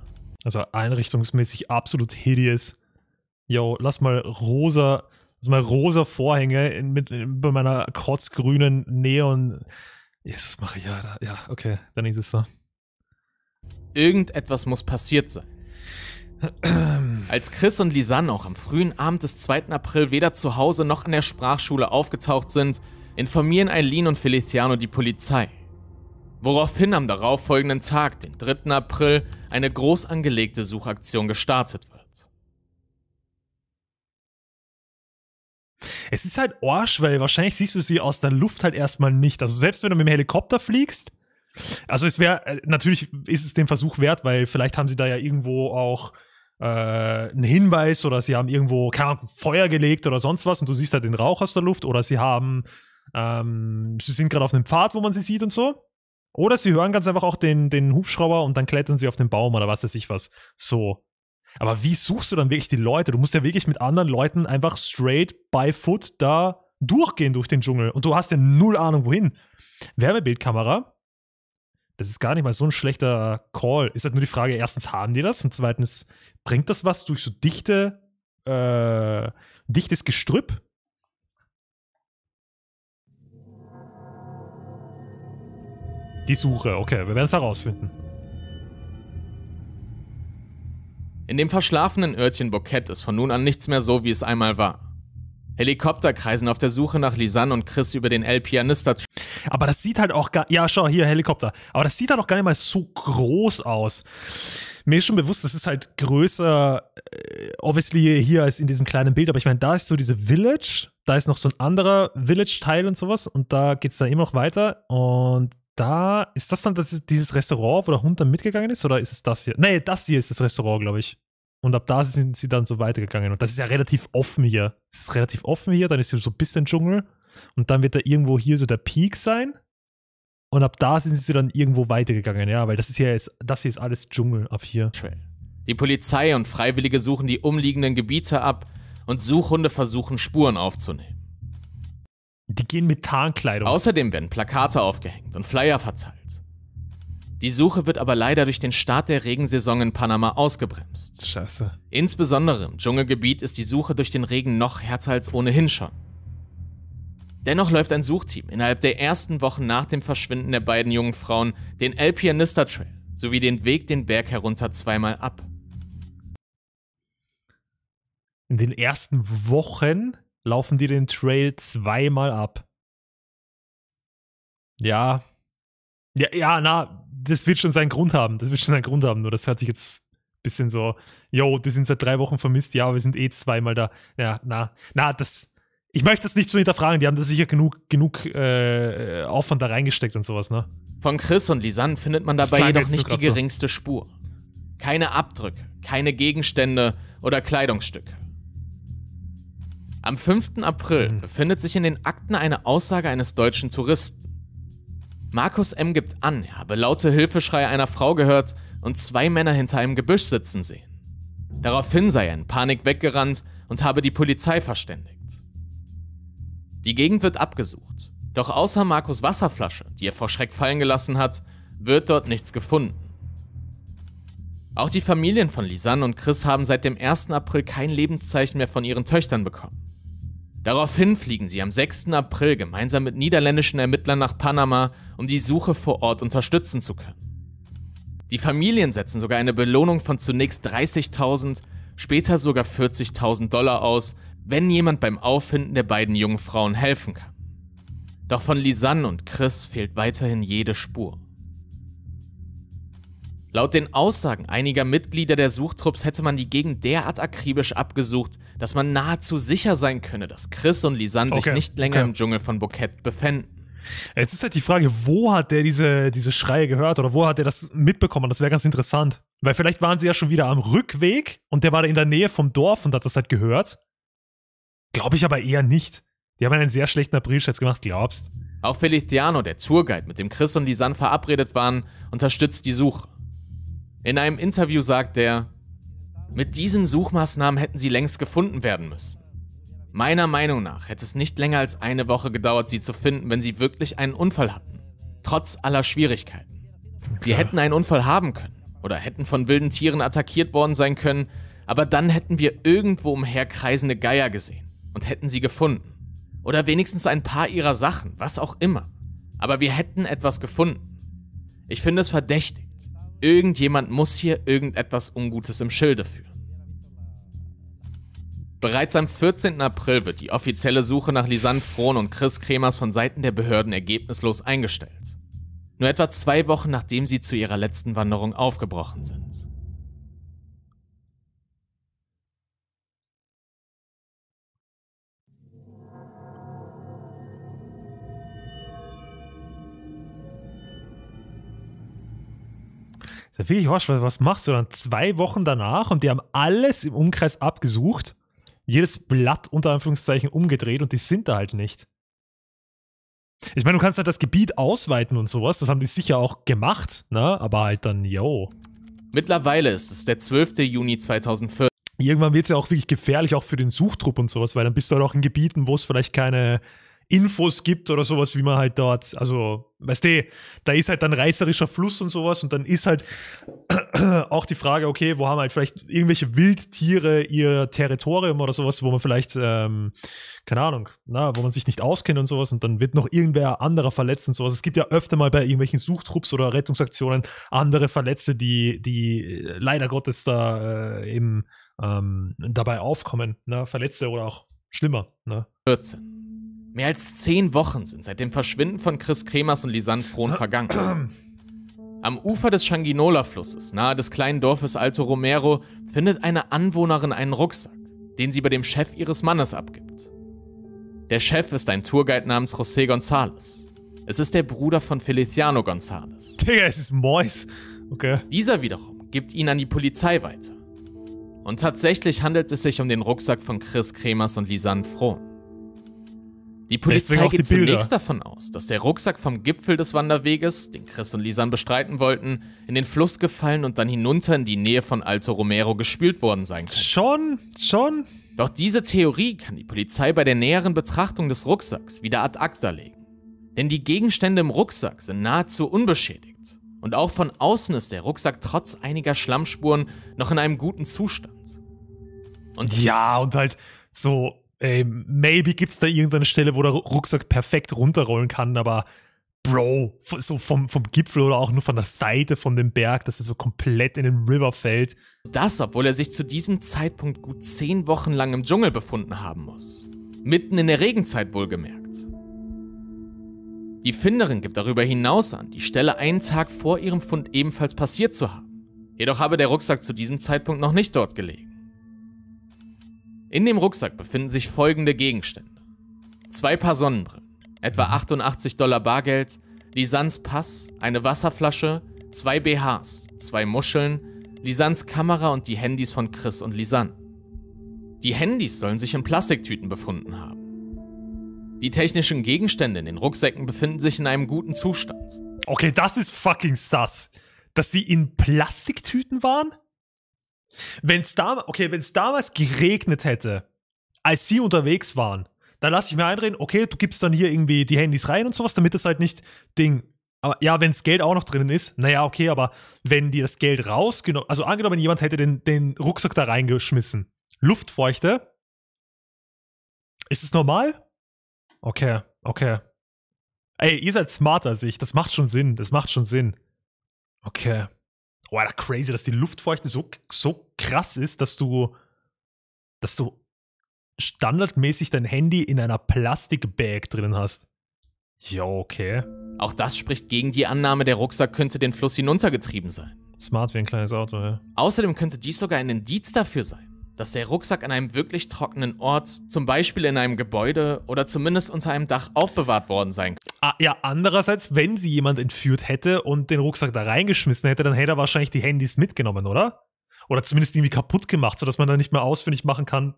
Also einrichtungsmäßig absolut hideous yo, lass mal rosa, lass mal rosa Vorhänge in, mit, in, bei meiner kotzgrünen Neon. Jesus Maria, ja, okay, dann ist es so. Irgendetwas muss passiert sein. Als Chris und Lisanne auch am frühen Abend des 2. April weder zu Hause noch an der Sprachschule aufgetaucht sind, informieren Eileen und Feliciano die Polizei. Woraufhin am darauffolgenden Tag, den 3. April, eine groß angelegte Suchaktion gestartet wird. Es ist halt Arsch, weil wahrscheinlich siehst du sie aus der Luft halt erstmal nicht. Also selbst wenn du mit dem Helikopter fliegst, also es wäre, äh, natürlich ist es den Versuch wert, weil vielleicht haben sie da ja irgendwo auch äh, einen Hinweis oder sie haben irgendwo, Feuer gelegt oder sonst was und du siehst halt den Rauch aus der Luft oder sie haben, ähm, sie sind gerade auf einem Pfad, wo man sie sieht und so. Oder sie hören ganz einfach auch den, den Hubschrauber und dann klettern sie auf den Baum oder was weiß ich was. So. Aber wie suchst du dann wirklich die Leute? Du musst ja wirklich mit anderen Leuten einfach straight by foot da durchgehen durch den Dschungel. Und du hast ja null Ahnung, wohin. Wärmebildkamera, das ist gar nicht mal so ein schlechter Call. Ist halt nur die Frage, erstens, haben die das? Und zweitens, bringt das was durch so dichte, äh, dichtes Gestrüpp? Die Suche, okay, wir werden es herausfinden. In dem verschlafenen Örtchen Bouquet ist von nun an nichts mehr so, wie es einmal war. Helikopter kreisen auf der Suche nach Lisanne und Chris über den El Pianista. Aber das sieht halt auch gar. Ja, schau, hier, Helikopter. Aber das sieht halt auch gar nicht mal so groß aus. Mir ist schon bewusst, das ist halt größer, äh, obviously hier als in diesem kleinen Bild. Aber ich meine, da ist so diese Village. Da ist noch so ein anderer Village-Teil und sowas. Und da geht es dann immer noch weiter. Und da, ist das dann das dieses Restaurant, wo der Hund dann mitgegangen ist? Oder ist es das hier? Nee, das hier ist das Restaurant, glaube ich. Und ab da sind sie dann so weitergegangen. Und das ist ja relativ offen hier. Es ist relativ offen hier, dann ist hier so ein bisschen Dschungel. Und dann wird da irgendwo hier so der Peak sein. Und ab da sind sie dann irgendwo weitergegangen, ja, weil das ist ja jetzt, das hier ist alles Dschungel ab hier. Die Polizei und Freiwillige suchen die umliegenden Gebiete ab und Suchhunde versuchen Spuren aufzunehmen. Die gehen mit Tarnkleidung. Außerdem werden Plakate aufgehängt und Flyer verteilt. Die Suche wird aber leider durch den Start der Regensaison in Panama ausgebremst. Scheiße. Insbesondere im Dschungelgebiet ist die Suche durch den Regen noch härter als ohnehin schon. Dennoch läuft ein Suchteam innerhalb der ersten Wochen nach dem Verschwinden der beiden jungen Frauen den El Pianista Trail sowie den Weg den Berg herunter zweimal ab. In den ersten Wochen laufen die den Trail zweimal ab. Ja. Ja, ja, na, das wird schon seinen Grund haben. Das wird schon seinen Grund haben. Nur das hört sich jetzt ein bisschen so, yo, die sind seit drei Wochen vermisst. Ja, wir sind eh zweimal da. Ja, na, na, das. Ich möchte das nicht so hinterfragen. Die haben da sicher genug, genug äh, Aufwand da reingesteckt und sowas, ne? Von Chris und Lisanne findet man dabei jedoch nicht die geringste. Spur. Keine Abdrücke, keine Gegenstände oder Kleidungsstücke. Am 5. April mhm. befindet sich in den Akten eine Aussage eines deutschen Touristen. Markus M. gibt an, er habe laute Hilfeschreie einer Frau gehört und zwei Männer hinter einem Gebüsch sitzen sehen. Daraufhin sei er in Panik weggerannt und habe die Polizei verständigt. Die Gegend wird abgesucht, doch außer Markus Wasserflasche, die er vor Schreck fallen gelassen hat, wird dort nichts gefunden. Auch die Familien von Lisanne und Chris haben seit dem 1. April kein Lebenszeichen mehr von ihren Töchtern bekommen. Daraufhin fliegen sie am 6. April gemeinsam mit niederländischen Ermittlern nach Panama, um die Suche vor Ort unterstützen zu können. Die Familien setzen sogar eine Belohnung von zunächst 30.000, später sogar 40.000 Dollar aus, wenn jemand beim Auffinden der beiden jungen Frauen helfen kann. Doch von Lisanne und Chris fehlt weiterhin jede Spur. Laut den Aussagen einiger Mitglieder der Suchtrupps hätte man die Gegend derart akribisch abgesucht, dass man nahezu sicher sein könne, dass Chris und Lisanne okay. sich nicht länger okay. im Dschungel von Bouquet befänden. Jetzt ist halt die Frage, wo hat der diese, diese Schreie gehört oder wo hat er das mitbekommen? Das wäre ganz interessant. Weil vielleicht waren sie ja schon wieder am Rückweg und der war in der Nähe vom Dorf und hat das halt gehört. Glaube ich aber eher nicht. Die haben einen sehr schlechten Aprilscherz gemacht, glaubst. Auch Feliciano, der Tourguide, mit dem Chris und Lisanne verabredet waren, unterstützt die Suche. In einem Interview sagt er, mit diesen Suchmaßnahmen hätten sie längst gefunden werden müssen. Meiner Meinung nach hätte es nicht länger als eine Woche gedauert, sie zu finden, wenn sie wirklich einen Unfall hatten. Trotz aller Schwierigkeiten. Sie hätten einen Unfall haben können oder hätten von wilden Tieren attackiert worden sein können, aber dann hätten wir irgendwo umherkreisende Geier gesehen und hätten sie gefunden. Oder wenigstens ein paar ihrer Sachen, was auch immer. Aber wir hätten etwas gefunden. Ich finde es verdächtig. Irgendjemand muss hier irgendetwas Ungutes im Schilde führen. Bereits am 14. April wird die offizielle Suche nach Lisanne Frohn und Chris Kremers von Seiten der Behörden ergebnislos eingestellt. Nur etwa zwei Wochen nachdem sie zu ihrer letzten Wanderung aufgebrochen sind. Ist ja wirklich Horsch, was machst du dann zwei Wochen danach und die haben alles im Umkreis abgesucht, jedes Blatt unter Anführungszeichen umgedreht und die sind da halt nicht. Ich meine, du kannst halt das Gebiet ausweiten und sowas, das haben die sicher auch gemacht, ne? Aber halt dann, yo. Mittlerweile ist es der 12. Juni 2014. Irgendwann wird es ja auch wirklich gefährlich, auch für den Suchtrupp und sowas, weil dann bist du halt auch in Gebieten, wo es vielleicht keine Infos gibt oder sowas, wie man halt dort, also, weißt du, da ist halt dann reißerischer Fluss und sowas und dann ist halt auch die Frage, okay, wo haben halt vielleicht irgendwelche Wildtiere ihr Territorium oder sowas, wo man vielleicht, ähm, keine Ahnung, na, wo man sich nicht auskennt und sowas und dann wird noch irgendwer anderer verletzt und sowas. Es gibt ja öfter mal bei irgendwelchen Suchtrupps oder Rettungsaktionen andere Verletzte, die, die leider Gottes da äh, eben ähm, dabei aufkommen, ne? Verletzte oder auch schlimmer, ne? 14. Mehr als zehn Wochen sind seit dem Verschwinden von Chris Kremers und Lisanne Frohn vergangen. Am Ufer des Shanginola-Flusses, nahe des kleinen Dorfes Alto Romero, findet eine Anwohnerin einen Rucksack, den sie bei dem Chef ihres Mannes abgibt. Der Chef ist ein Tourguide namens José González. Es ist der Bruder von Feliciano González. Digga, es ist Mois. Okay. Dieser wiederum gibt ihn an die Polizei weiter. Und tatsächlich handelt es sich um den Rucksack von Chris Kremers und Lisanne Frohn. Die Polizei geht zunächst davon aus, dass der Rucksack vom Gipfel des Wanderweges, den Chris und Lisan bestreiten wollten, in den Fluss gefallen und dann hinunter in die Nähe von Alto Romero gespült worden sein könnte. Schon, schon. Doch diese Theorie kann die Polizei bei der näheren Betrachtung des Rucksacks wieder ad acta legen. Denn die Gegenstände im Rucksack sind nahezu unbeschädigt. Und auch von außen ist der Rucksack trotz einiger Schlammspuren noch in einem guten Zustand. Und ja, und halt so ey, maybe gibt es da irgendeine Stelle, wo der Rucksack perfekt runterrollen kann, aber Bro, so vom, vom Gipfel oder auch nur von der Seite von dem Berg, dass er so komplett in den River fällt. Das, obwohl er sich zu diesem Zeitpunkt gut zehn Wochen lang im Dschungel befunden haben muss. Mitten in der Regenzeit wohlgemerkt. Die Finderin gibt darüber hinaus an, die Stelle einen Tag vor ihrem Fund ebenfalls passiert zu haben. Jedoch habe der Rucksack zu diesem Zeitpunkt noch nicht dort gelegen. In dem Rucksack befinden sich folgende Gegenstände. Zwei Paar Sonnenbrillen, etwa 88 Dollar Bargeld, Lisans Pass, eine Wasserflasche, zwei BHs, zwei Muscheln, Lisans Kamera und die Handys von Chris und Lisanne. Die Handys sollen sich in Plastiktüten befunden haben. Die technischen Gegenstände in den Rucksäcken befinden sich in einem guten Zustand. Okay, das ist fucking sus. Dass die in Plastiktüten waren? Wenn's da, okay, wenn es damals geregnet hätte, als sie unterwegs waren, dann lasse ich mir einreden, okay, du gibst dann hier irgendwie die Handys rein und sowas, damit es halt nicht Ding. Aber ja, wenn das Geld auch noch drin ist, naja, okay, aber wenn die das Geld rausgenommen, also angenommen, jemand hätte den, den Rucksack da reingeschmissen, Luftfeuchte, ist es normal? Okay, okay. Ey, ihr seid smarter als ich, das macht schon Sinn, das macht schon Sinn. Okay. Alter, crazy, dass die Luftfeuchte so, so krass ist, dass du, dass du standardmäßig dein Handy in einer Plastikbag drin hast. Ja, okay. Auch das spricht gegen die Annahme, der Rucksack könnte den Fluss hinuntergetrieben sein. Smart wie ein kleines Auto, ja. Außerdem könnte dies sogar ein Indiz dafür sein, dass der Rucksack an einem wirklich trockenen Ort, zum Beispiel in einem Gebäude oder zumindest unter einem Dach aufbewahrt worden sein könnte. Ah, ja, andererseits, wenn sie jemand entführt hätte und den Rucksack da reingeschmissen hätte, dann hätte er wahrscheinlich die Handys mitgenommen, oder? Oder zumindest irgendwie kaputt gemacht, sodass man dann nicht mehr ausfindig machen kann,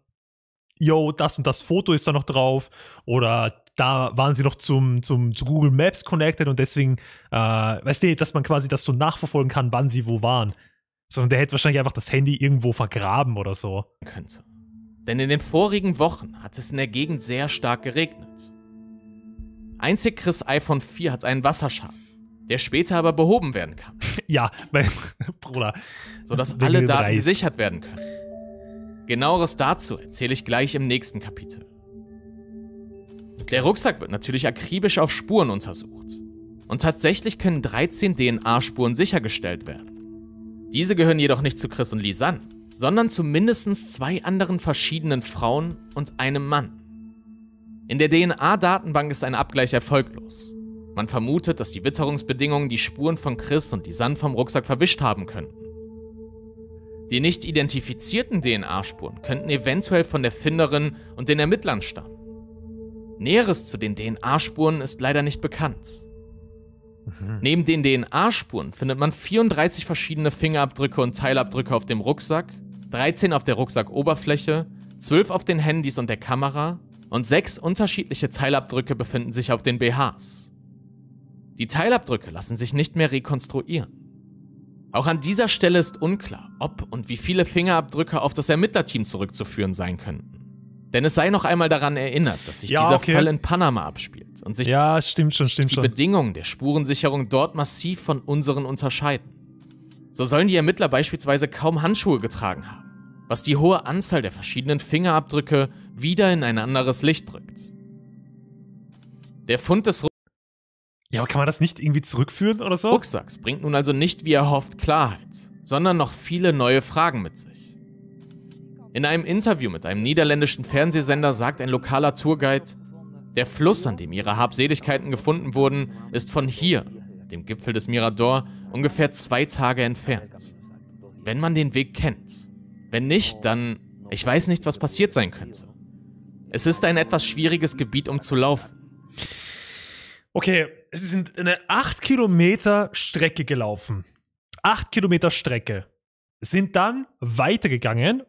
yo, das und das Foto ist da noch drauf oder da waren sie noch zum, zum, zu Google Maps connected und deswegen, äh, weißt du, dass man quasi das so nachverfolgen kann, wann sie wo waren. Sondern der hätte wahrscheinlich einfach das Handy irgendwo vergraben oder so. Könnte. Denn in den vorigen Wochen hat es in der Gegend sehr stark geregnet. Einzig Chris iPhone 4 hat einen Wasserschaden, der später aber behoben werden kann. ja, weil, Bruder. Sodass alle Daten gesichert werden können. Genaueres dazu erzähle ich gleich im nächsten Kapitel. Der Rucksack wird natürlich akribisch auf Spuren untersucht. Und tatsächlich können 13 DNA-Spuren sichergestellt werden. Diese gehören jedoch nicht zu Chris und Lisanne, sondern zu mindestens zwei anderen verschiedenen Frauen und einem Mann. In der DNA-Datenbank ist ein Abgleich erfolglos. Man vermutet, dass die Witterungsbedingungen die Spuren von Chris und Lisanne vom Rucksack verwischt haben könnten. Die nicht identifizierten DNA-Spuren könnten eventuell von der Finderin und den Ermittlern stammen. Näheres zu den DNA-Spuren ist leider nicht bekannt. Mhm. Neben den DNA-Spuren findet man 34 verschiedene Fingerabdrücke und Teilabdrücke auf dem Rucksack, 13 auf der Rucksackoberfläche, 12 auf den Handys und der Kamera und 6 unterschiedliche Teilabdrücke befinden sich auf den BHs. Die Teilabdrücke lassen sich nicht mehr rekonstruieren. Auch an dieser Stelle ist unklar, ob und wie viele Fingerabdrücke auf das Ermittlerteam zurückzuführen sein könnten. Denn es sei noch einmal daran erinnert, dass sich ja, dieser okay. Fall in Panama abspielt und sich ja, stimmt schon, stimmt die schon. Bedingungen der Spurensicherung dort massiv von unseren unterscheiden. So sollen die Ermittler beispielsweise kaum Handschuhe getragen haben, was die hohe Anzahl der verschiedenen Fingerabdrücke wieder in ein anderes Licht drückt. Der Fund des ja, aber kann man das nicht irgendwie zurückführen oder so? Rucksacks bringt nun also nicht wie erhofft Klarheit, sondern noch viele neue Fragen mit sich. In einem Interview mit einem niederländischen Fernsehsender sagt ein lokaler Tourguide, der Fluss, an dem ihre Habseligkeiten gefunden wurden, ist von hier, dem Gipfel des Mirador, ungefähr zwei Tage entfernt. Wenn man den Weg kennt. Wenn nicht, dann, ich weiß nicht, was passiert sein könnte. Es ist ein etwas schwieriges Gebiet, um zu laufen. Okay, es sind eine 8 Kilometer Strecke gelaufen. 8 Kilometer Strecke. Sind dann weitergegangen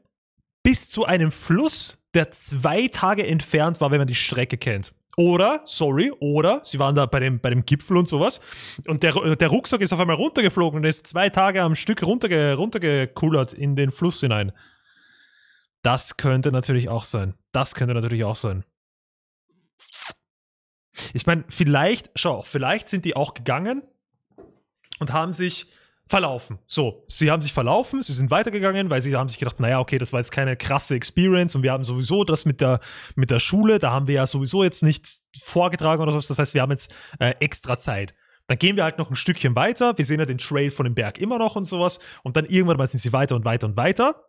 bis zu einem Fluss, der zwei Tage entfernt war, wenn man die Strecke kennt. Oder, sorry, oder sie waren da bei dem, bei dem Gipfel und sowas und der, der Rucksack ist auf einmal runtergeflogen und ist zwei Tage am Stück runterge, runtergekullert in den Fluss hinein. Das könnte natürlich auch sein. Das könnte natürlich auch sein. Ich meine, vielleicht, schau, vielleicht sind die auch gegangen und haben sich verlaufen. So, sie haben sich verlaufen, sie sind weitergegangen, weil sie haben sich gedacht, naja, okay, das war jetzt keine krasse Experience und wir haben sowieso das mit der, mit der Schule, da haben wir ja sowieso jetzt nicht vorgetragen oder so, das heißt, wir haben jetzt äh, extra Zeit. Dann gehen wir halt noch ein Stückchen weiter, wir sehen ja den Trail von dem Berg immer noch und sowas und dann irgendwann mal sind sie weiter und weiter und weiter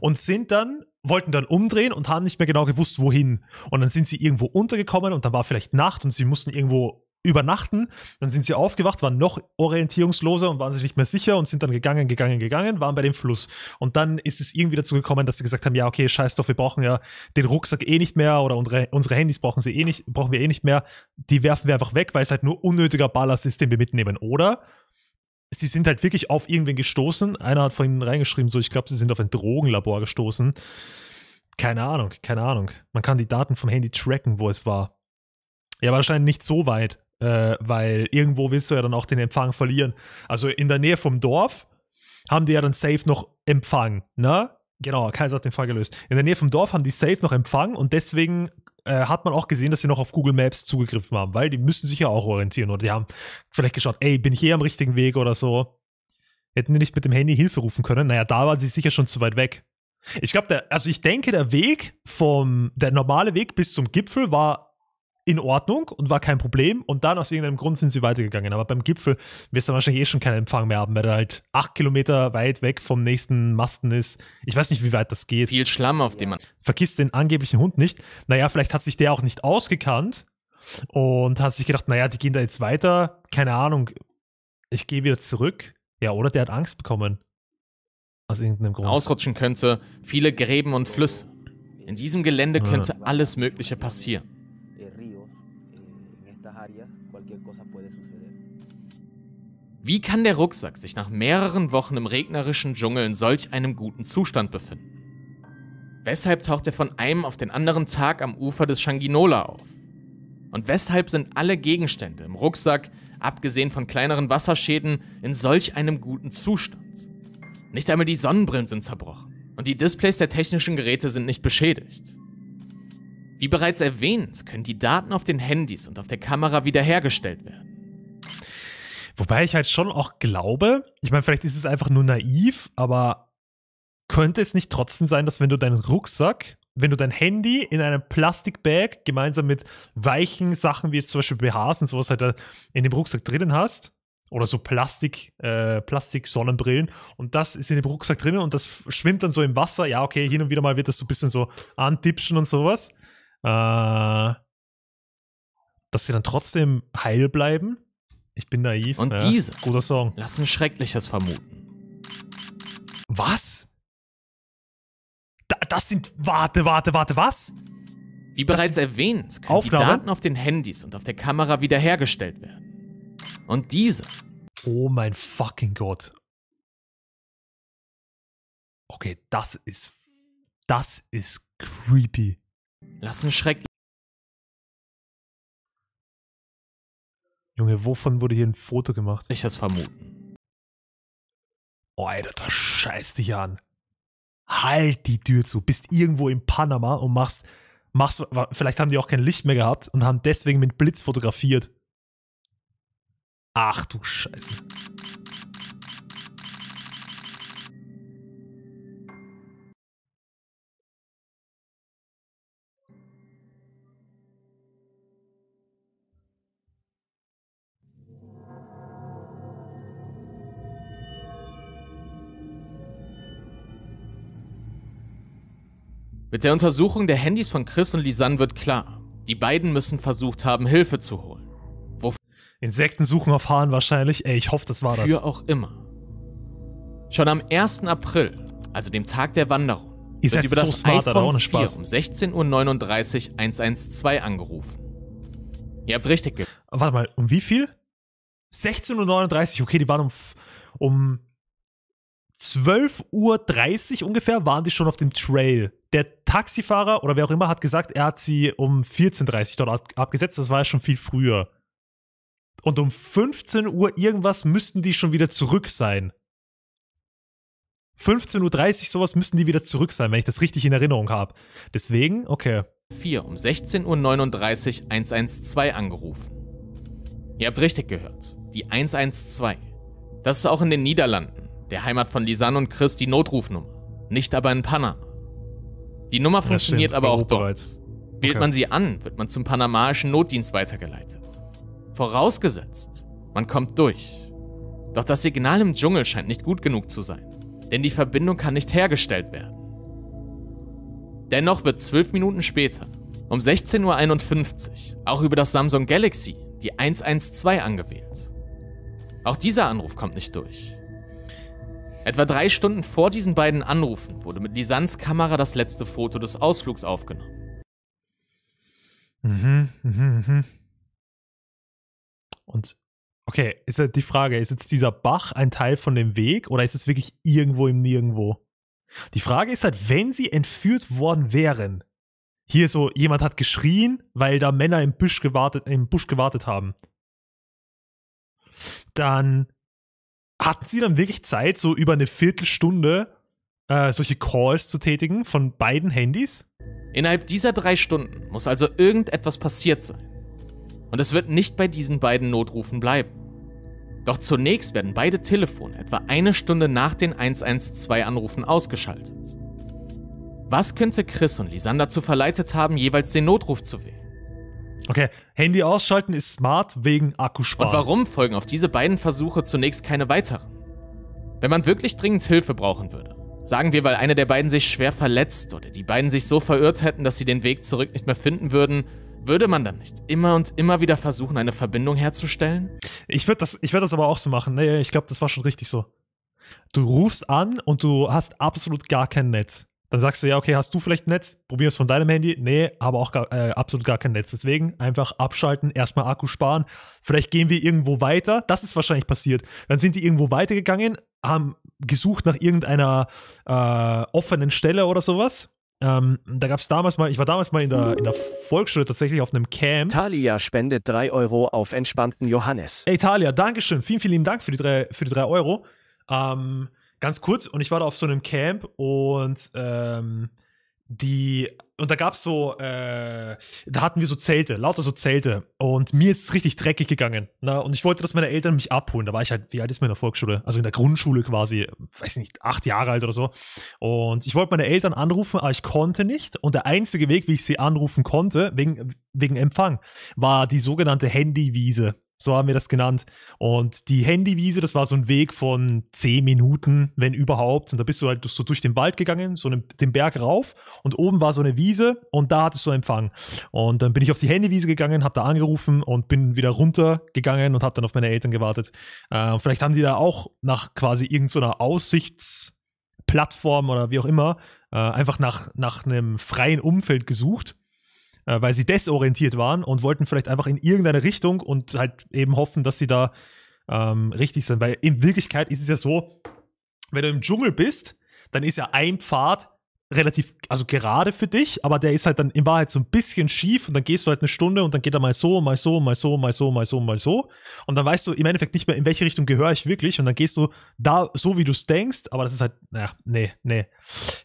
und sind dann, wollten dann umdrehen und haben nicht mehr genau gewusst, wohin. Und dann sind sie irgendwo untergekommen und dann war vielleicht Nacht und sie mussten irgendwo übernachten. Dann sind sie aufgewacht, waren noch orientierungsloser und waren sich nicht mehr sicher und sind dann gegangen, gegangen, gegangen, waren bei dem Fluss. Und dann ist es irgendwie dazu gekommen, dass sie gesagt haben, ja, okay, scheiß drauf, wir brauchen ja den Rucksack eh nicht mehr oder unsere, unsere Handys brauchen sie eh nicht, brauchen wir eh nicht mehr. Die werfen wir einfach weg, weil es halt nur unnötiger Ballast ist, den wir mitnehmen. Oder sie sind halt wirklich auf irgendwen gestoßen. Einer hat vorhin reingeschrieben, so, ich glaube, sie sind auf ein Drogenlabor gestoßen. Keine Ahnung, keine Ahnung. Man kann die Daten vom Handy tracken, wo es war. Ja, wahrscheinlich nicht so weit, äh, weil irgendwo willst du ja dann auch den Empfang verlieren. Also in der Nähe vom Dorf haben die ja dann safe noch Empfang, ne? Genau, Kaiser hat den Fall gelöst. In der Nähe vom Dorf haben die safe noch Empfang und deswegen äh, hat man auch gesehen, dass sie noch auf Google Maps zugegriffen haben, weil die müssen sich ja auch orientieren oder die haben vielleicht geschaut, ey, bin ich eh am richtigen Weg oder so. Hätten die nicht mit dem Handy Hilfe rufen können? Naja, da waren sie sicher schon zu weit weg. Ich glaube, also ich denke, der Weg vom, der normale Weg bis zum Gipfel war in Ordnung und war kein Problem. Und dann aus irgendeinem Grund sind sie weitergegangen. Aber beim Gipfel wirst du wahrscheinlich eh schon keinen Empfang mehr haben, weil er halt acht Kilometer weit weg vom nächsten Masten ist. Ich weiß nicht, wie weit das geht. Viel Schlamm, auf dem man. Vergisst den angeblichen Hund nicht. Naja, vielleicht hat sich der auch nicht ausgekannt und hat sich gedacht, naja, die gehen da jetzt weiter. Keine Ahnung. Ich gehe wieder zurück. Ja, oder der hat Angst bekommen. Aus irgendeinem Grund. Ausrutschen könnte, viele Gräben und Flüsse. In diesem Gelände könnte ja. alles Mögliche passieren. Wie kann der Rucksack sich nach mehreren Wochen im regnerischen Dschungel in solch einem guten Zustand befinden? Weshalb taucht er von einem auf den anderen Tag am Ufer des Shanginola auf? Und weshalb sind alle Gegenstände im Rucksack, abgesehen von kleineren Wasserschäden, in solch einem guten Zustand? Nicht einmal die Sonnenbrillen sind zerbrochen und die Displays der technischen Geräte sind nicht beschädigt. Wie bereits erwähnt, können die Daten auf den Handys und auf der Kamera wiederhergestellt werden. Wobei ich halt schon auch glaube, ich meine, vielleicht ist es einfach nur naiv, aber könnte es nicht trotzdem sein, dass wenn du deinen Rucksack, wenn du dein Handy in einem Plastikbag gemeinsam mit weichen Sachen wie zum Beispiel BHs und sowas halt in dem Rucksack drinnen hast, oder so Plastik, äh, Plastik-Sonnenbrillen und das ist in dem Rucksack drinnen und das schwimmt dann so im Wasser. Ja, okay, hin und wieder mal wird das so ein bisschen so antipschen und sowas. Äh, dass sie dann trotzdem heil bleiben. Ich bin naiv. Und ja, diese guter Song. lassen Schreckliches vermuten. Was? Da, das sind. Warte, warte, warte, was? Wie bereits erwähnt, können Aufnahme? die Daten auf den Handys und auf der Kamera wiederhergestellt werden. Und diese. Oh mein fucking Gott. Okay, das ist. Das ist creepy. Lassen schrecklich. Junge, wovon wurde hier ein Foto gemacht? Ich das vermuten. Oh, Alter, das scheißt dich an. Halt die Tür zu. Bist irgendwo in Panama und machst, machst, vielleicht haben die auch kein Licht mehr gehabt und haben deswegen mit Blitz fotografiert. Ach du Scheiße. Mit der Untersuchung der Handys von Chris und Lisanne wird klar, die beiden müssen versucht haben, Hilfe zu holen. Wofür Insekten suchen auf Haaren wahrscheinlich. Ey, ich hoffe, das war das. Für auch immer. Schon am 1. April, also dem Tag der Wanderung, Ihr wird über so das smart, iPhone 4 um 16.39 Uhr 112 angerufen. Ihr habt richtig gehört. Warte mal, um wie viel? 16.39 Uhr, okay, die waren um, um 12.30 Uhr ungefähr waren die schon auf dem Trail. Der Taxifahrer oder wer auch immer hat gesagt, er hat sie um 14.30 Uhr dort abgesetzt. Das war ja schon viel früher. Und um 15 Uhr irgendwas müssten die schon wieder zurück sein. 15.30 Uhr sowas müssten die wieder zurück sein, wenn ich das richtig in Erinnerung habe. Deswegen, okay. 4 um 16.39 Uhr 112 angerufen. Ihr habt richtig gehört. Die 112. Das ist auch in den Niederlanden der Heimat von Lisanne und Chris, die Notrufnummer. Nicht aber in Panama. Die Nummer funktioniert aber auch dort. Wählt man sie an, wird man zum panamaischen Notdienst weitergeleitet. Vorausgesetzt, man kommt durch. Doch das Signal im Dschungel scheint nicht gut genug zu sein, denn die Verbindung kann nicht hergestellt werden. Dennoch wird zwölf Minuten später, um 16.51 Uhr, auch über das Samsung Galaxy die 112 angewählt. Auch dieser Anruf kommt nicht durch. Etwa drei Stunden vor diesen beiden Anrufen wurde mit Lisans Kamera das letzte Foto des Ausflugs aufgenommen. Mhm, mhm, mhm. Und Okay, ist halt die Frage, ist jetzt dieser Bach ein Teil von dem Weg oder ist es wirklich irgendwo im Nirgendwo? Die Frage ist halt, wenn sie entführt worden wären, hier so, jemand hat geschrien, weil da Männer im Busch gewartet, im Busch gewartet haben, dann hatten sie dann wirklich Zeit, so über eine Viertelstunde äh, solche Calls zu tätigen von beiden Handys? Innerhalb dieser drei Stunden muss also irgendetwas passiert sein. Und es wird nicht bei diesen beiden Notrufen bleiben. Doch zunächst werden beide Telefone etwa eine Stunde nach den 112-Anrufen ausgeschaltet. Was könnte Chris und Lisander dazu verleitet haben, jeweils den Notruf zu wählen? Okay, Handy ausschalten ist smart wegen Akkusparen. Und warum folgen auf diese beiden Versuche zunächst keine weiteren? Wenn man wirklich dringend Hilfe brauchen würde, sagen wir, weil eine der beiden sich schwer verletzt oder die beiden sich so verirrt hätten, dass sie den Weg zurück nicht mehr finden würden, würde man dann nicht immer und immer wieder versuchen, eine Verbindung herzustellen? Ich würde das, würd das aber auch so machen. Nee, ich glaube, das war schon richtig so. Du rufst an und du hast absolut gar kein Netz. Dann sagst du, ja, okay, hast du vielleicht ein Netz? Probier es von deinem Handy. Nee, aber auch gar, äh, absolut gar kein Netz. Deswegen einfach abschalten, erstmal Akku sparen. Vielleicht gehen wir irgendwo weiter. Das ist wahrscheinlich passiert. Dann sind die irgendwo weitergegangen, haben gesucht nach irgendeiner äh, offenen Stelle oder sowas. Ähm, da gab es damals mal, ich war damals mal in der, in der Volksschule tatsächlich auf einem Camp. Talia spendet 3 Euro auf entspannten Johannes. Ey, Talia, Dankeschön. Vielen, vielen lieben Dank für die 3 für die drei Euro. Ähm, ganz kurz, und ich war da auf so einem Camp und ähm, die, und da gab es so, äh, da hatten wir so Zelte, lauter so Zelte. Und mir ist es richtig dreckig gegangen. Na, und ich wollte, dass meine Eltern mich abholen. Da war ich halt, wie alt ist man in der Volksschule? Also in der Grundschule quasi, weiß nicht, acht Jahre alt oder so. Und ich wollte meine Eltern anrufen, aber ich konnte nicht. Und der einzige Weg, wie ich sie anrufen konnte, wegen, wegen Empfang, war die sogenannte Handywiese. So haben wir das genannt. Und die Handywiese, das war so ein Weg von zehn Minuten, wenn überhaupt. Und da bist du halt so durch den Wald gegangen, so den Berg rauf. Und oben war so eine Wiese und da hattest du Empfang. Und dann bin ich auf die Handywiese gegangen, habe da angerufen und bin wieder runtergegangen und habe dann auf meine Eltern gewartet. Äh, vielleicht haben die da auch nach quasi irgendeiner so Aussichtsplattform oder wie auch immer äh, einfach nach, nach einem freien Umfeld gesucht äh, weil sie desorientiert waren und wollten vielleicht einfach in irgendeine Richtung und halt eben hoffen, dass sie da ähm, richtig sind. Weil in Wirklichkeit ist es ja so, wenn du im Dschungel bist, dann ist ja ein Pfad relativ, also gerade für dich, aber der ist halt dann in Wahrheit so ein bisschen schief und dann gehst du halt eine Stunde und dann geht er mal so, mal so, mal so, mal so, mal so, mal so. Und dann weißt du im Endeffekt nicht mehr, in welche Richtung gehöre ich wirklich und dann gehst du da so, wie du es denkst, aber das ist halt, naja, nee, nee.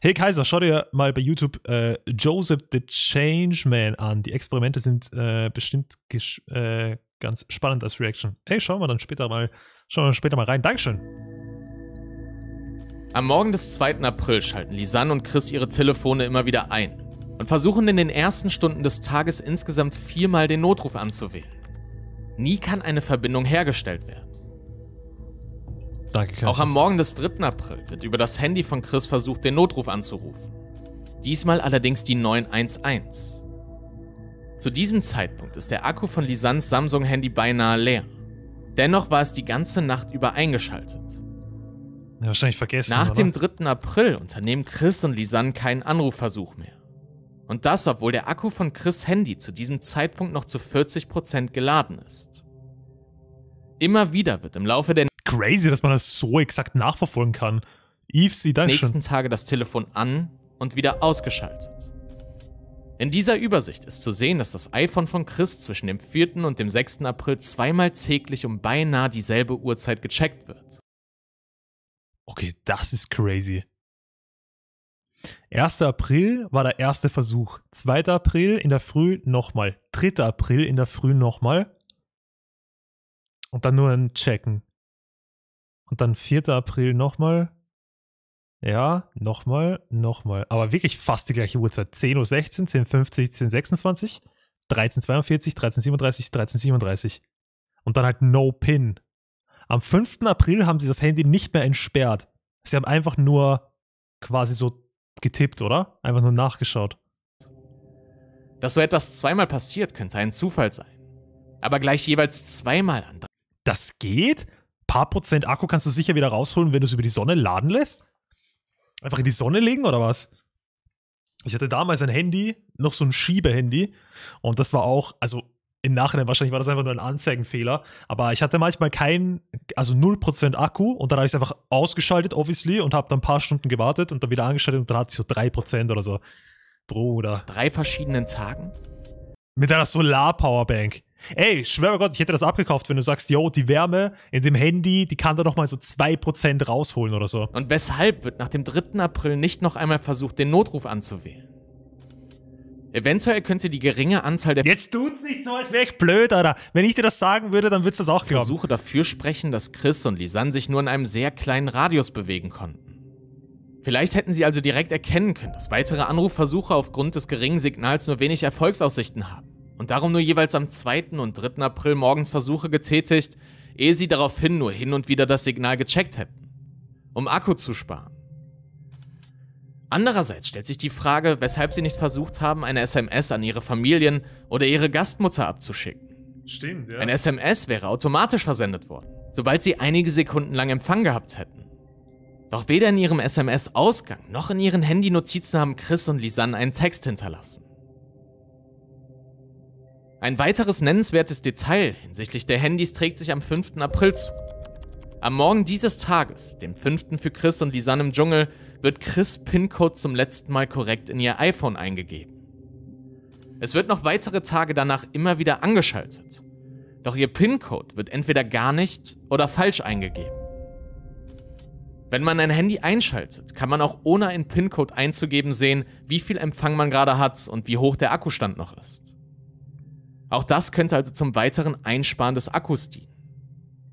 Hey Kaiser, schau dir mal bei YouTube äh, Joseph the Changeman an. Die Experimente sind äh, bestimmt äh, ganz spannend als Reaction. Hey, schauen wir dann später mal, schauen wir später mal rein. Dankeschön. Am Morgen des 2. April schalten Lisanne und Chris ihre Telefone immer wieder ein und versuchen in den ersten Stunden des Tages insgesamt viermal den Notruf anzuwählen. Nie kann eine Verbindung hergestellt werden. Danke. Auch am Morgen des 3. April wird über das Handy von Chris versucht, den Notruf anzurufen. Diesmal allerdings die 911. Zu diesem Zeitpunkt ist der Akku von Lisans Samsung-Handy beinahe leer. Dennoch war es die ganze Nacht über eingeschaltet. Ja, wahrscheinlich vergessen. Nach oder? dem 3. April unternehmen Chris und Lisanne keinen Anrufversuch mehr. Und das, obwohl der Akku von Chris Handy zu diesem Zeitpunkt noch zu 40% geladen ist. Immer wieder wird im Laufe der Crazy, dass man das so exakt nachverfolgen kann. Eve, sie danke nächsten Tage das Telefon an und wieder ausgeschaltet. In dieser Übersicht ist zu sehen, dass das iPhone von Chris zwischen dem 4. und dem 6. April zweimal täglich um beinahe dieselbe Uhrzeit gecheckt wird. Okay, das ist crazy. 1. April war der erste Versuch. 2. April in der Früh nochmal. 3. April in der Früh nochmal. Und dann nur ein Checken. Und dann 4. April nochmal. Ja, nochmal, nochmal. Aber wirklich fast die gleiche Uhrzeit. 10.16 Uhr, 10.50 10.26 13.42 13.37 13.37. Und dann halt No Pin. Am 5. April haben sie das Handy nicht mehr entsperrt. Sie haben einfach nur quasi so getippt, oder? Einfach nur nachgeschaut. Dass so etwas zweimal passiert, könnte ein Zufall sein. Aber gleich jeweils zweimal an. Das geht? Paar Prozent Akku kannst du sicher wieder rausholen, wenn du es über die Sonne laden lässt? Einfach in die Sonne legen oder was? Ich hatte damals ein Handy, noch so ein Schiebehandy. Und das war auch, also im Nachhinein, wahrscheinlich war das einfach nur ein Anzeigenfehler, aber ich hatte manchmal kein, also 0% Akku und dann habe ich es einfach ausgeschaltet, obviously, und habe dann ein paar Stunden gewartet und dann wieder angeschaltet und dann hatte ich so 3% oder so. Bruder. Drei verschiedenen Tagen? Mit einer Solar-Powerbank. Ey, schwör Gott, ich hätte das abgekauft, wenn du sagst, yo, die Wärme in dem Handy, die kann da noch mal so 2% rausholen oder so. Und weshalb wird nach dem 3. April nicht noch einmal versucht, den Notruf anzuwählen? Eventuell könnte die geringe Anzahl der Jetzt tut's nicht so, ich wäre echt blöd, Alter. Wenn ich dir das sagen würde, dann würdest du das auch glauben. Versuche dafür sprechen, dass Chris und Lisanne sich nur in einem sehr kleinen Radius bewegen konnten. Vielleicht hätten sie also direkt erkennen können, dass weitere Anrufversuche aufgrund des geringen Signals nur wenig Erfolgsaussichten haben und darum nur jeweils am 2. und 3. April morgens Versuche getätigt, ehe sie daraufhin nur hin und wieder das Signal gecheckt hätten, um Akku zu sparen. Andererseits stellt sich die Frage, weshalb sie nicht versucht haben, eine SMS an ihre Familien oder ihre Gastmutter abzuschicken. Stimmt, ja. Eine SMS wäre automatisch versendet worden, sobald sie einige Sekunden lang Empfang gehabt hätten. Doch weder in ihrem SMS-Ausgang noch in ihren Handynotizen haben Chris und Lisanne einen Text hinterlassen. Ein weiteres nennenswertes Detail hinsichtlich der Handys trägt sich am 5. April zu. Am Morgen dieses Tages, dem 5. für Chris und Lisanne im Dschungel, wird Chris PIN-Code zum letzten Mal korrekt in ihr iPhone eingegeben. Es wird noch weitere Tage danach immer wieder angeschaltet. Doch ihr PIN-Code wird entweder gar nicht oder falsch eingegeben. Wenn man ein Handy einschaltet, kann man auch ohne einen PIN-Code einzugeben sehen, wie viel Empfang man gerade hat und wie hoch der Akkustand noch ist. Auch das könnte also zum weiteren Einsparen des Akkus dienen.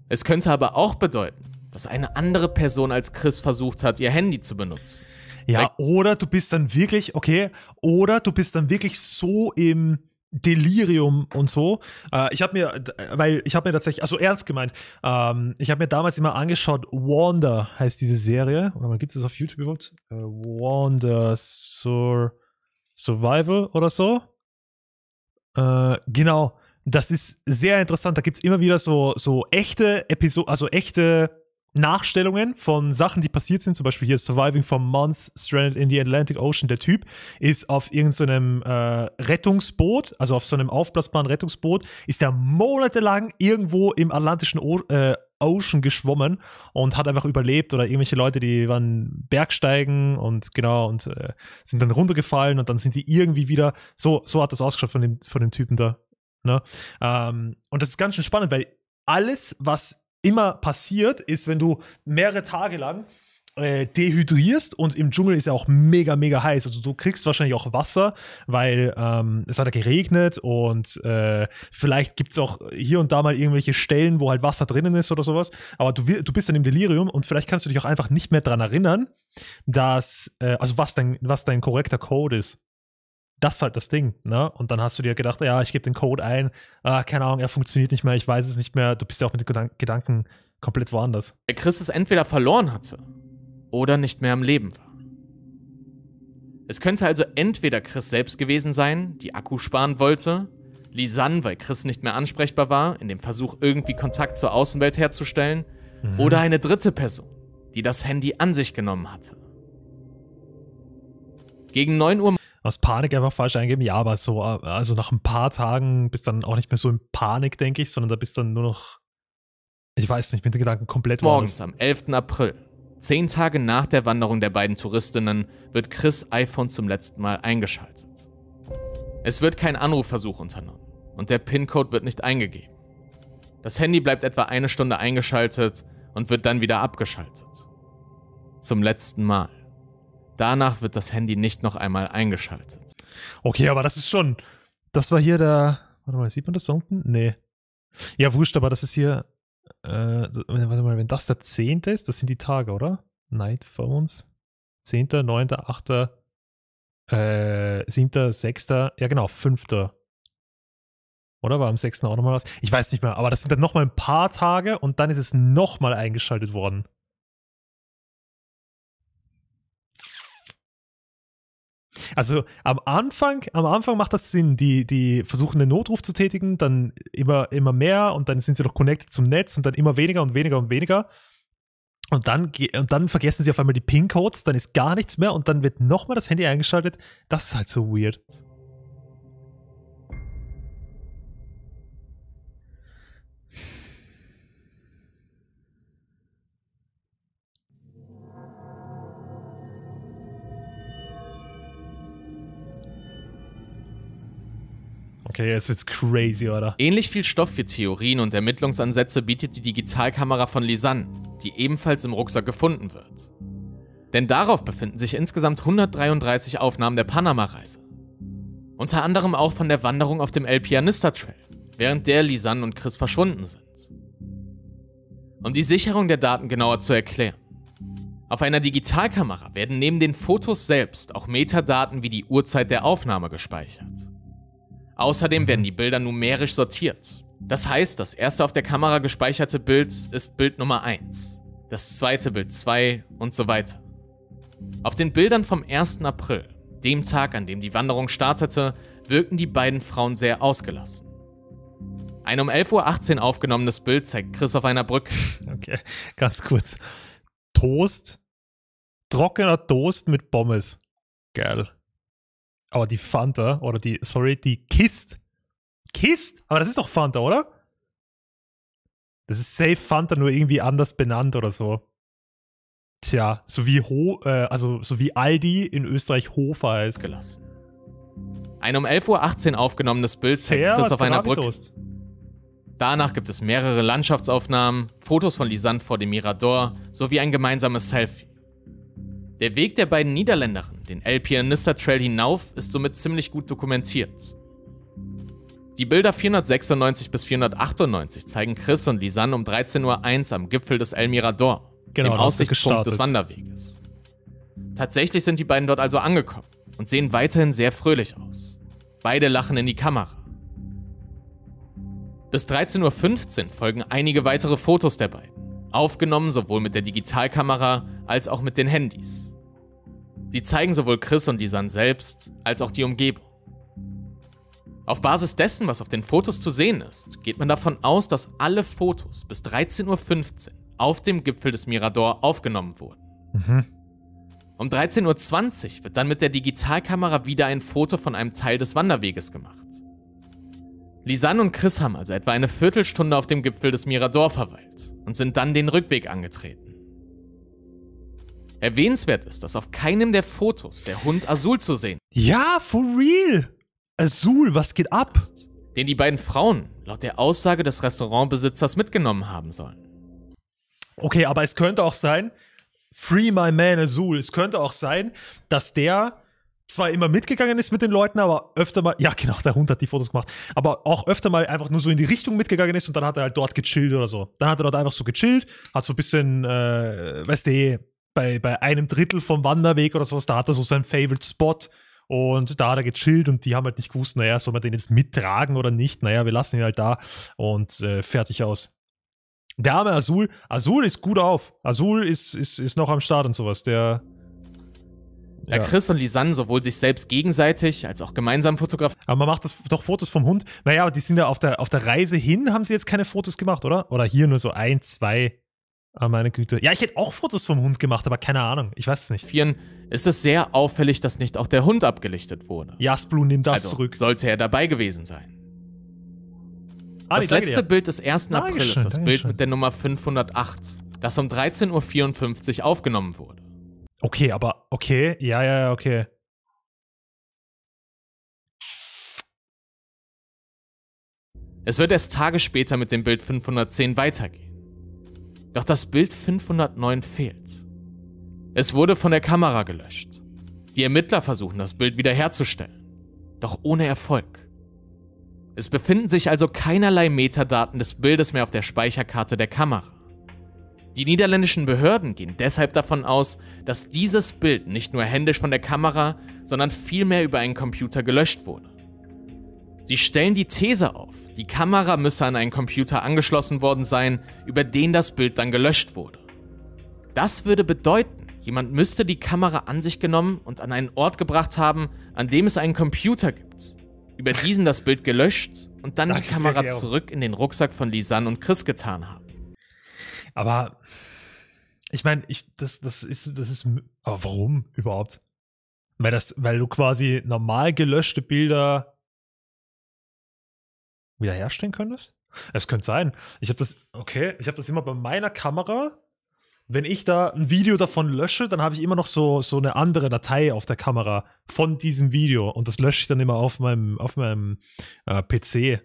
Es könnte aber auch bedeuten, dass eine andere Person als Chris versucht hat, ihr Handy zu benutzen. Ja, oder du bist dann wirklich, okay, oder du bist dann wirklich so im Delirium und so. Äh, ich habe mir, weil ich habe mir tatsächlich, also ernst gemeint, ähm, ich habe mir damals immer angeschaut, Wander heißt diese Serie. Oder man gibt es das auf YouTube überhaupt? Äh, Wander Sur Survival oder so. Äh, genau. Das ist sehr interessant. Da gibt es immer wieder so, so echte Episoden, also echte Nachstellungen von Sachen, die passiert sind. Zum Beispiel hier Surviving for Months, Stranded in the Atlantic Ocean. Der Typ ist auf irgendeinem so äh, Rettungsboot, also auf so einem aufblasbaren Rettungsboot, ist er monatelang irgendwo im Atlantischen o äh, Ocean geschwommen und hat einfach überlebt oder irgendwelche Leute, die waren Bergsteigen und genau und äh, sind dann runtergefallen und dann sind die irgendwie wieder, so, so hat das ausgeschaut von dem, von dem Typen da. Ne? Ähm, und das ist ganz schön spannend, weil alles, was immer passiert, ist, wenn du mehrere Tage lang äh, dehydrierst und im Dschungel ist ja auch mega, mega heiß. Also du kriegst wahrscheinlich auch Wasser, weil ähm, es hat ja geregnet und äh, vielleicht gibt es auch hier und da mal irgendwelche Stellen, wo halt Wasser drinnen ist oder sowas. Aber du, du bist dann im Delirium und vielleicht kannst du dich auch einfach nicht mehr daran erinnern, dass, äh, also was dein, was dein korrekter Code ist das ist halt das Ding, ne? Und dann hast du dir gedacht, ja, ich gebe den Code ein, ah, keine Ahnung, er funktioniert nicht mehr, ich weiß es nicht mehr, du bist ja auch mit den Gedanken komplett woanders. Der Chris es entweder verloren hatte oder nicht mehr am Leben war. Es könnte also entweder Chris selbst gewesen sein, die Akku sparen wollte, Lisanne, weil Chris nicht mehr ansprechbar war, in dem Versuch, irgendwie Kontakt zur Außenwelt herzustellen, mhm. oder eine dritte Person, die das Handy an sich genommen hatte. Gegen 9 Uhr aus Panik einfach falsch eingeben. Ja, aber so, also nach ein paar Tagen bist dann auch nicht mehr so in Panik, denke ich, sondern da bist dann nur noch, ich weiß nicht, mit den Gedanken komplett Morgens am 11. April, zehn Tage nach der Wanderung der beiden Touristinnen, wird Chris iPhone zum letzten Mal eingeschaltet. Es wird kein Anrufversuch unternommen und der PIN-Code wird nicht eingegeben. Das Handy bleibt etwa eine Stunde eingeschaltet und wird dann wieder abgeschaltet. Zum letzten Mal. Danach wird das Handy nicht noch einmal eingeschaltet. Okay, aber das ist schon. Das war hier der. Warte mal, sieht man das da unten? Nee. Ja, wurscht, aber das ist hier. Äh, warte mal, wenn das der 10. ist, das sind die Tage, oder? Night Phones. 10., 9., 8., äh, 7., 6., ja genau, 5. Oder war am 6. auch nochmal was? Ich weiß nicht mehr, aber das sind dann nochmal ein paar Tage und dann ist es nochmal eingeschaltet worden. Also am Anfang, am Anfang macht das Sinn, die, die versuchen einen Notruf zu tätigen, dann immer, immer mehr und dann sind sie doch connected zum Netz und dann immer weniger und weniger und weniger. Und dann, und dann vergessen sie auf einmal die PIN-Codes, dann ist gar nichts mehr und dann wird nochmal das Handy eingeschaltet. Das ist halt so weird. Okay, jetzt wird's crazy, oder? Ähnlich viel Stoff für Theorien und Ermittlungsansätze bietet die Digitalkamera von Lisanne, die ebenfalls im Rucksack gefunden wird. Denn darauf befinden sich insgesamt 133 Aufnahmen der Panama-Reise. Unter anderem auch von der Wanderung auf dem El Pianista Trail, während der Lisanne und Chris verschwunden sind. Um die Sicherung der Daten genauer zu erklären. Auf einer Digitalkamera werden neben den Fotos selbst auch Metadaten wie die Uhrzeit der Aufnahme gespeichert. Außerdem werden die Bilder numerisch sortiert. Das heißt, das erste auf der Kamera gespeicherte Bild ist Bild Nummer 1, das zweite Bild 2 und so weiter. Auf den Bildern vom 1. April, dem Tag, an dem die Wanderung startete, wirken die beiden Frauen sehr ausgelassen. Ein um 11.18 Uhr aufgenommenes Bild zeigt Chris auf einer Brücke. Okay, ganz kurz. Toast, trockener Toast mit Pommes. Geil. Aber die Fanta, oder die, sorry, die Kist. Kist? Aber das ist doch Fanta, oder? Das ist safe Fanta, nur irgendwie anders benannt oder so. Tja, so wie Ho, äh, also so wie Aldi in Österreich Hofer heißt. Gelassen. Ein um 11.18 Uhr aufgenommenes Bild zeigt Chris auf einer Brücke. Danach gibt es mehrere Landschaftsaufnahmen, Fotos von Lisanne vor dem Mirador sowie ein gemeinsames Selfie. Der Weg der beiden Niederländerinnen, den El Pianista Trail hinauf, ist somit ziemlich gut dokumentiert. Die Bilder 496 bis 498 zeigen Chris und Lisanne um 13.01 Uhr am Gipfel des El Mirador, genau, dem Aussichtspunkt des Wanderweges. Tatsächlich sind die beiden dort also angekommen und sehen weiterhin sehr fröhlich aus. Beide lachen in die Kamera. Bis 13.15 Uhr folgen einige weitere Fotos der beiden, aufgenommen sowohl mit der Digitalkamera als auch mit den Handys. Sie zeigen sowohl Chris und Lisanne selbst als auch die Umgebung. Auf Basis dessen, was auf den Fotos zu sehen ist, geht man davon aus, dass alle Fotos bis 13.15 Uhr auf dem Gipfel des Mirador aufgenommen wurden. Mhm. Um 13.20 Uhr wird dann mit der Digitalkamera wieder ein Foto von einem Teil des Wanderweges gemacht. Lisanne und Chris haben also etwa eine Viertelstunde auf dem Gipfel des Mirador verweilt und sind dann den Rückweg angetreten. Erwähnenswert ist, dass auf keinem der Fotos der Hund Azul zu sehen Ja, for real! Azul, was geht ab? ist, den die beiden Frauen laut der Aussage des Restaurantbesitzers mitgenommen haben sollen. Okay, aber es könnte auch sein, Free My Man Azul, es könnte auch sein, dass der zwar immer mitgegangen ist mit den Leuten, aber öfter mal, ja genau, der Hund hat die Fotos gemacht, aber auch öfter mal einfach nur so in die Richtung mitgegangen ist und dann hat er halt dort gechillt oder so. Dann hat er dort einfach so gechillt, hat so ein bisschen, äh, weißt du, bei, bei einem Drittel vom Wanderweg oder sowas, da hat er so seinen Favorite Spot und da hat er gechillt und die haben halt nicht gewusst, naja, soll man den jetzt mittragen oder nicht? Naja, wir lassen ihn halt da und äh, fertig aus. Der arme Azul, Azul ist gut auf. Azul ist, ist, ist noch am Start und sowas. Der, ja. Chris und Lisanne sowohl sich selbst gegenseitig als auch gemeinsam fotografieren. Aber man macht das, doch Fotos vom Hund. Naja, aber die sind ja auf der, auf der Reise hin, haben sie jetzt keine Fotos gemacht, oder? Oder hier nur so ein, zwei. Ah, meine Güte. Ja, ich hätte auch Fotos vom Hund gemacht, aber keine Ahnung. Ich weiß es nicht. Vieren ist es sehr auffällig, dass nicht auch der Hund abgelichtet wurde. Jasblue nimmt das also zurück. Sollte er dabei gewesen sein. Ah, das letzte Bild des 1. April ist das. Bild mit der Nummer 508, das um 13.54 Uhr aufgenommen wurde. Okay, aber okay, ja, ja, ja, okay. Es wird erst Tage später mit dem Bild 510 weitergehen. Doch das Bild 509 fehlt. Es wurde von der Kamera gelöscht. Die Ermittler versuchen das Bild wiederherzustellen, doch ohne Erfolg. Es befinden sich also keinerlei Metadaten des Bildes mehr auf der Speicherkarte der Kamera. Die niederländischen Behörden gehen deshalb davon aus, dass dieses Bild nicht nur händisch von der Kamera, sondern vielmehr über einen Computer gelöscht wurde. Sie stellen die These auf, die Kamera müsse an einen Computer angeschlossen worden sein, über den das Bild dann gelöscht wurde. Das würde bedeuten, jemand müsste die Kamera an sich genommen und an einen Ort gebracht haben, an dem es einen Computer gibt, über diesen das Bild gelöscht und dann die Kamera zurück in den Rucksack von Lisanne und Chris getan haben. Aber ich meine, ich, das, das ist, das ist, aber warum überhaupt? Weil, das, weil du quasi normal gelöschte Bilder wiederherstellen könntest? Es könnte sein. Ich habe das, okay, ich habe das immer bei meiner Kamera, wenn ich da ein Video davon lösche, dann habe ich immer noch so, so eine andere Datei auf der Kamera von diesem Video und das lösche ich dann immer auf meinem, auf meinem äh, PC.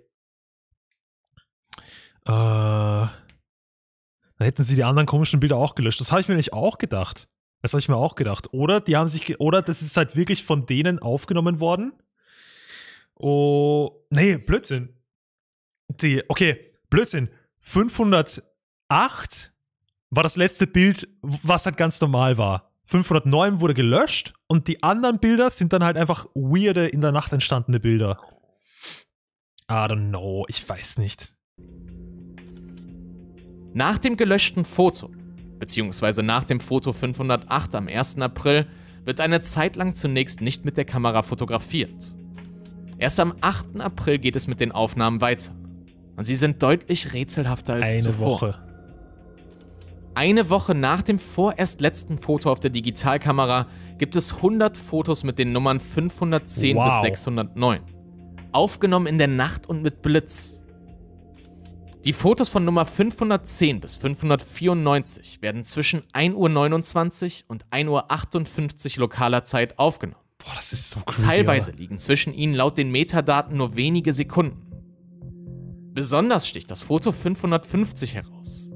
Äh, dann hätten sie die anderen komischen Bilder auch gelöscht. Das habe ich mir nicht auch gedacht. Das habe ich mir auch gedacht. Oder die haben sich, oder das ist halt wirklich von denen aufgenommen worden. Oh, nee, Blödsinn. Die, okay, Blödsinn. 508 war das letzte Bild, was halt ganz normal war. 509 wurde gelöscht und die anderen Bilder sind dann halt einfach weirde in der Nacht entstandene Bilder. I don't know, ich weiß nicht. Nach dem gelöschten Foto, beziehungsweise nach dem Foto 508 am 1. April, wird eine Zeit lang zunächst nicht mit der Kamera fotografiert. Erst am 8. April geht es mit den Aufnahmen weiter. Und sie sind deutlich rätselhafter als Eine zuvor. Woche. Eine Woche nach dem vorerst letzten Foto auf der Digitalkamera gibt es 100 Fotos mit den Nummern 510 Wow. bis 609. Aufgenommen in der Nacht und mit Blitz. Die Fotos von Nummer 510 bis 594 werden zwischen 1.29 Uhr und 1.58 Uhr lokaler Zeit aufgenommen. Boah, das ist so creepy. Teilweise liegen zwischen ihnen laut den Metadaten nur wenige Sekunden. Besonders sticht das Foto 550 heraus.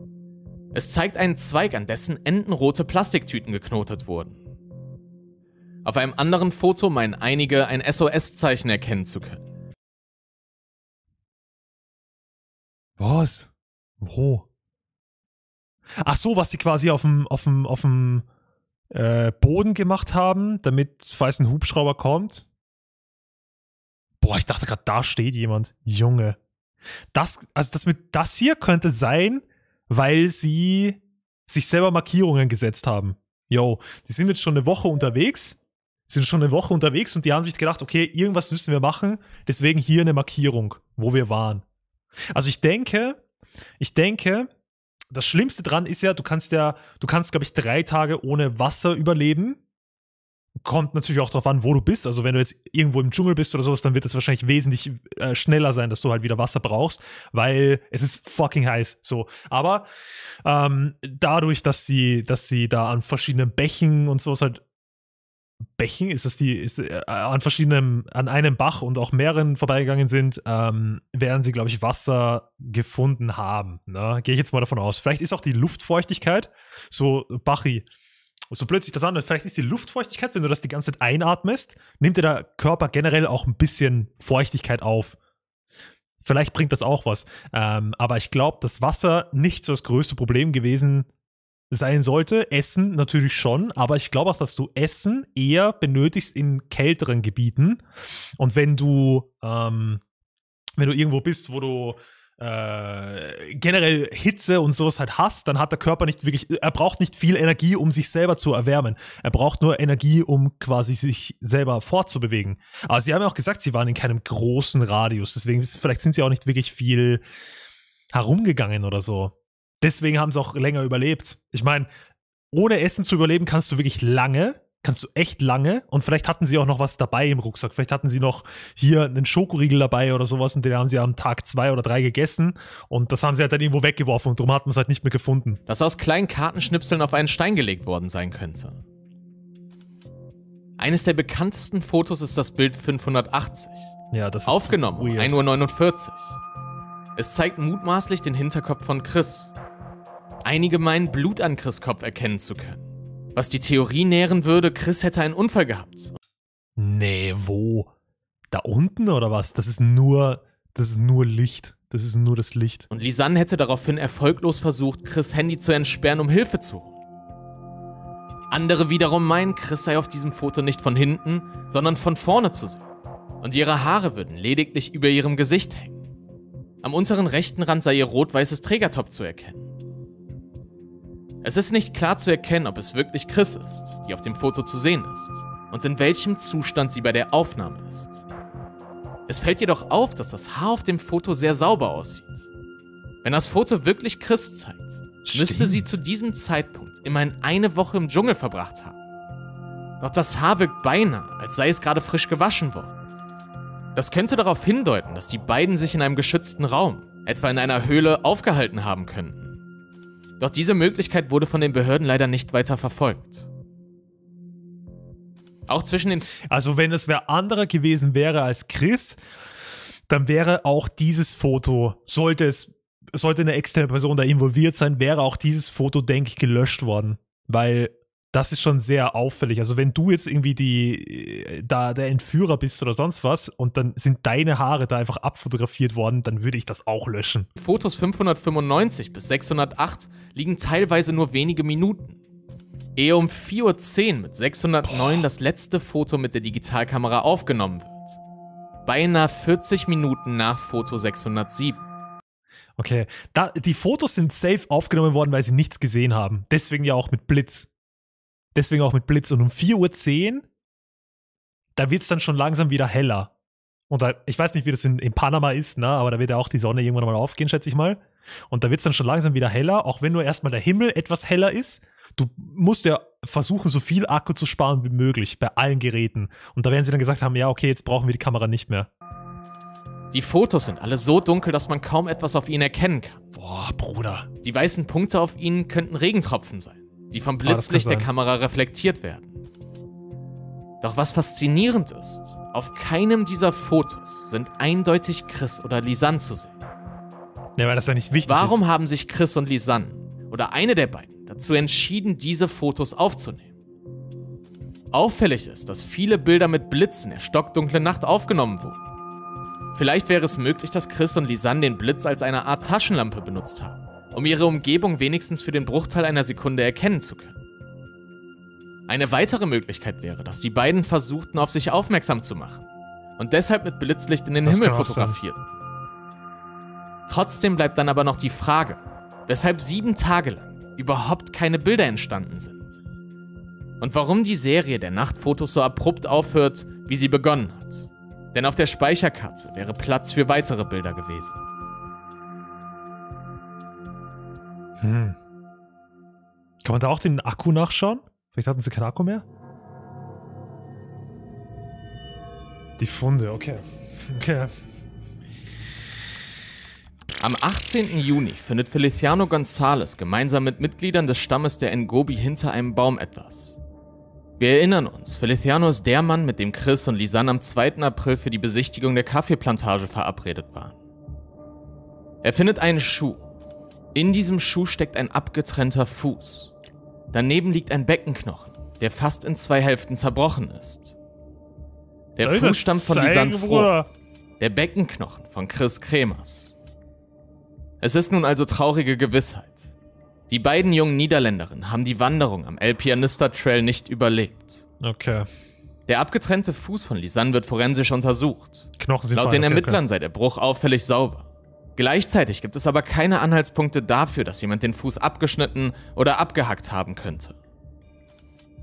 Es zeigt einen Zweig, an dessen Enden rote Plastiktüten geknotet wurden. Auf einem anderen Foto meinen einige ein SOS-Zeichen erkennen zu können. Was? Wo? Ach so, was sie quasi auf dem, auf dem, auf dem äh, Boden gemacht haben, damit, falls ein Hubschrauber kommt. Boah, ich dachte gerade, da steht jemand. Junge. Das, also das mit das hier könnte sein, weil sie sich selber Markierungen gesetzt haben. Yo, die sind jetzt schon eine Woche unterwegs, sind schon eine Woche unterwegs und die haben sich gedacht, okay, irgendwas müssen wir machen, deswegen hier eine Markierung, wo wir waren. Also ich denke, ich denke, das Schlimmste dran ist ja, du kannst ja, du kannst, glaube ich, drei Tage ohne Wasser überleben. Kommt natürlich auch darauf an, wo du bist. Also wenn du jetzt irgendwo im Dschungel bist oder sowas, dann wird es wahrscheinlich wesentlich äh, schneller sein, dass du halt wieder Wasser brauchst, weil es ist fucking heiß. So. Aber ähm, dadurch, dass sie, dass sie da an verschiedenen Bächen und sowas halt Bächen, ist das die, ist, äh, an verschiedenen, an einem Bach und auch mehreren vorbeigegangen sind, ähm, werden sie, glaube ich, Wasser gefunden haben. Ne? Gehe ich jetzt mal davon aus. Vielleicht ist auch die Luftfeuchtigkeit so Bachi. So blöd sich das an, vielleicht ist die Luftfeuchtigkeit, wenn du das die ganze Zeit einatmest, nimmt dir der Körper generell auch ein bisschen Feuchtigkeit auf. Vielleicht bringt das auch was. Ähm, aber ich glaube, dass Wasser nicht so das größte Problem gewesen sein sollte. Essen natürlich schon, aber ich glaube auch, dass du Essen eher benötigst in kälteren Gebieten. Und wenn du, ähm, wenn du irgendwo bist, wo du äh, generell Hitze und sowas halt hast, dann hat der Körper nicht wirklich, er braucht nicht viel Energie, um sich selber zu erwärmen. Er braucht nur Energie, um quasi sich selber fortzubewegen. Aber sie haben ja auch gesagt, sie waren in keinem großen Radius, deswegen vielleicht sind sie auch nicht wirklich viel herumgegangen oder so. Deswegen haben sie auch länger überlebt. Ich meine, ohne Essen zu überleben kannst du wirklich lange, kannst du echt lange. Und vielleicht hatten sie auch noch was dabei im Rucksack. Vielleicht hatten sie noch hier einen Schokoriegel dabei oder sowas und den haben sie am Tag zwei oder drei gegessen. Und das haben sie halt dann irgendwo weggeworfen und darum hat man es halt nicht mehr gefunden. das aus kleinen Kartenschnipseln auf einen Stein gelegt worden sein könnte. Eines der bekanntesten Fotos ist das Bild 580. Ja, das ist Aufgenommen, um weird. 1.49 Uhr. Es zeigt mutmaßlich den Hinterkopf von Chris. Einige meinen Blut an Chris Kopf erkennen zu können. Was die Theorie nähren würde, Chris hätte einen Unfall gehabt. Nee, wo? Da unten oder was? Das ist nur, das ist nur Licht. Das ist nur das Licht. Und Lisanne hätte daraufhin erfolglos versucht, Chris Handy zu entsperren, um Hilfe zu holen. Andere wiederum meinen, Chris sei auf diesem Foto nicht von hinten, sondern von vorne zu sehen. Und ihre Haare würden lediglich über ihrem Gesicht hängen. Am unteren rechten Rand sei ihr rot-weißes Trägertop zu erkennen. Es ist nicht klar zu erkennen, ob es wirklich Chris ist, die auf dem Foto zu sehen ist, und in welchem Zustand sie bei der Aufnahme ist. Es fällt jedoch auf, dass das Haar auf dem Foto sehr sauber aussieht. Wenn das Foto wirklich Chris zeigt, müsste Stimmt. sie zu diesem Zeitpunkt immerhin eine Woche im Dschungel verbracht haben. Doch das Haar wirkt beinahe, als sei es gerade frisch gewaschen worden. Das könnte darauf hindeuten, dass die beiden sich in einem geschützten Raum, etwa in einer Höhle, aufgehalten haben könnten. Doch diese Möglichkeit wurde von den Behörden leider nicht weiter verfolgt. Auch zwischen den. Also, wenn es wer anderer gewesen wäre als Chris, dann wäre auch dieses Foto, sollte es, sollte eine externe Person da involviert sein, wäre auch dieses Foto, denke ich, gelöscht worden. Weil das ist schon sehr auffällig. Also wenn du jetzt irgendwie die, äh, da der Entführer bist oder sonst was und dann sind deine Haare da einfach abfotografiert worden, dann würde ich das auch löschen. Fotos 595 bis 608 liegen teilweise nur wenige Minuten. Ehe um 4.10 Uhr mit 609 Boah. das letzte Foto mit der Digitalkamera aufgenommen wird. Beinahe 40 Minuten nach Foto 607. Okay, da, die Fotos sind safe aufgenommen worden, weil sie nichts gesehen haben. Deswegen ja auch mit Blitz. Deswegen auch mit Blitz. Und um 4.10 Uhr, da wird es dann schon langsam wieder heller. Und da, ich weiß nicht, wie das in, in Panama ist, ne? aber da wird ja auch die Sonne irgendwann mal aufgehen, schätze ich mal. Und da wird es dann schon langsam wieder heller, auch wenn nur erstmal der Himmel etwas heller ist. Du musst ja versuchen, so viel Akku zu sparen wie möglich bei allen Geräten. Und da werden sie dann gesagt haben, ja, okay, jetzt brauchen wir die Kamera nicht mehr. Die Fotos sind alle so dunkel, dass man kaum etwas auf ihnen erkennen kann. Boah, Bruder. Die weißen Punkte auf ihnen könnten Regentropfen sein die vom ah, Blitzlicht der Kamera reflektiert werden. Doch was faszinierend ist, auf keinem dieser Fotos sind eindeutig Chris oder Lisanne zu sehen. Ja, weil das ja nicht wichtig Warum ist. haben sich Chris und Lisanne oder eine der beiden dazu entschieden, diese Fotos aufzunehmen? Auffällig ist, dass viele Bilder mit Blitz in der stockdunklen Nacht aufgenommen wurden. Vielleicht wäre es möglich, dass Chris und Lisanne den Blitz als eine Art Taschenlampe benutzt haben um ihre Umgebung wenigstens für den Bruchteil einer Sekunde erkennen zu können. Eine weitere Möglichkeit wäre, dass die beiden versuchten, auf sich aufmerksam zu machen und deshalb mit Blitzlicht in den das Himmel fotografierten. Trotzdem bleibt dann aber noch die Frage, weshalb sieben Tage lang überhaupt keine Bilder entstanden sind. Und warum die Serie der Nachtfotos so abrupt aufhört, wie sie begonnen hat. Denn auf der Speicherkarte wäre Platz für weitere Bilder gewesen. Hm. Kann man da auch den Akku nachschauen? Vielleicht hatten sie keinen Akku mehr? Die Funde, okay. Okay. Am 18. Juni findet Feliciano González gemeinsam mit Mitgliedern des Stammes der Ngobi hinter einem Baum etwas. Wir erinnern uns, Feliciano ist der Mann, mit dem Chris und Lisanne am 2. April für die Besichtigung der Kaffeeplantage verabredet waren. Er findet einen Schuh, in diesem Schuh steckt ein abgetrennter Fuß. Daneben liegt ein Beckenknochen, der fast in zwei Hälften zerbrochen ist. Der Soll Fuß stammt von Lisanne Froh, der Beckenknochen von Chris Kremers. Es ist nun also traurige Gewissheit. Die beiden jungen Niederländerinnen haben die Wanderung am El Pianista Trail nicht überlebt. Okay. Der abgetrennte Fuß von Lisanne wird forensisch untersucht. Knochen sind Laut den Ermittlern okay. sei der Bruch auffällig sauber. Gleichzeitig gibt es aber keine Anhaltspunkte dafür, dass jemand den Fuß abgeschnitten oder abgehackt haben könnte.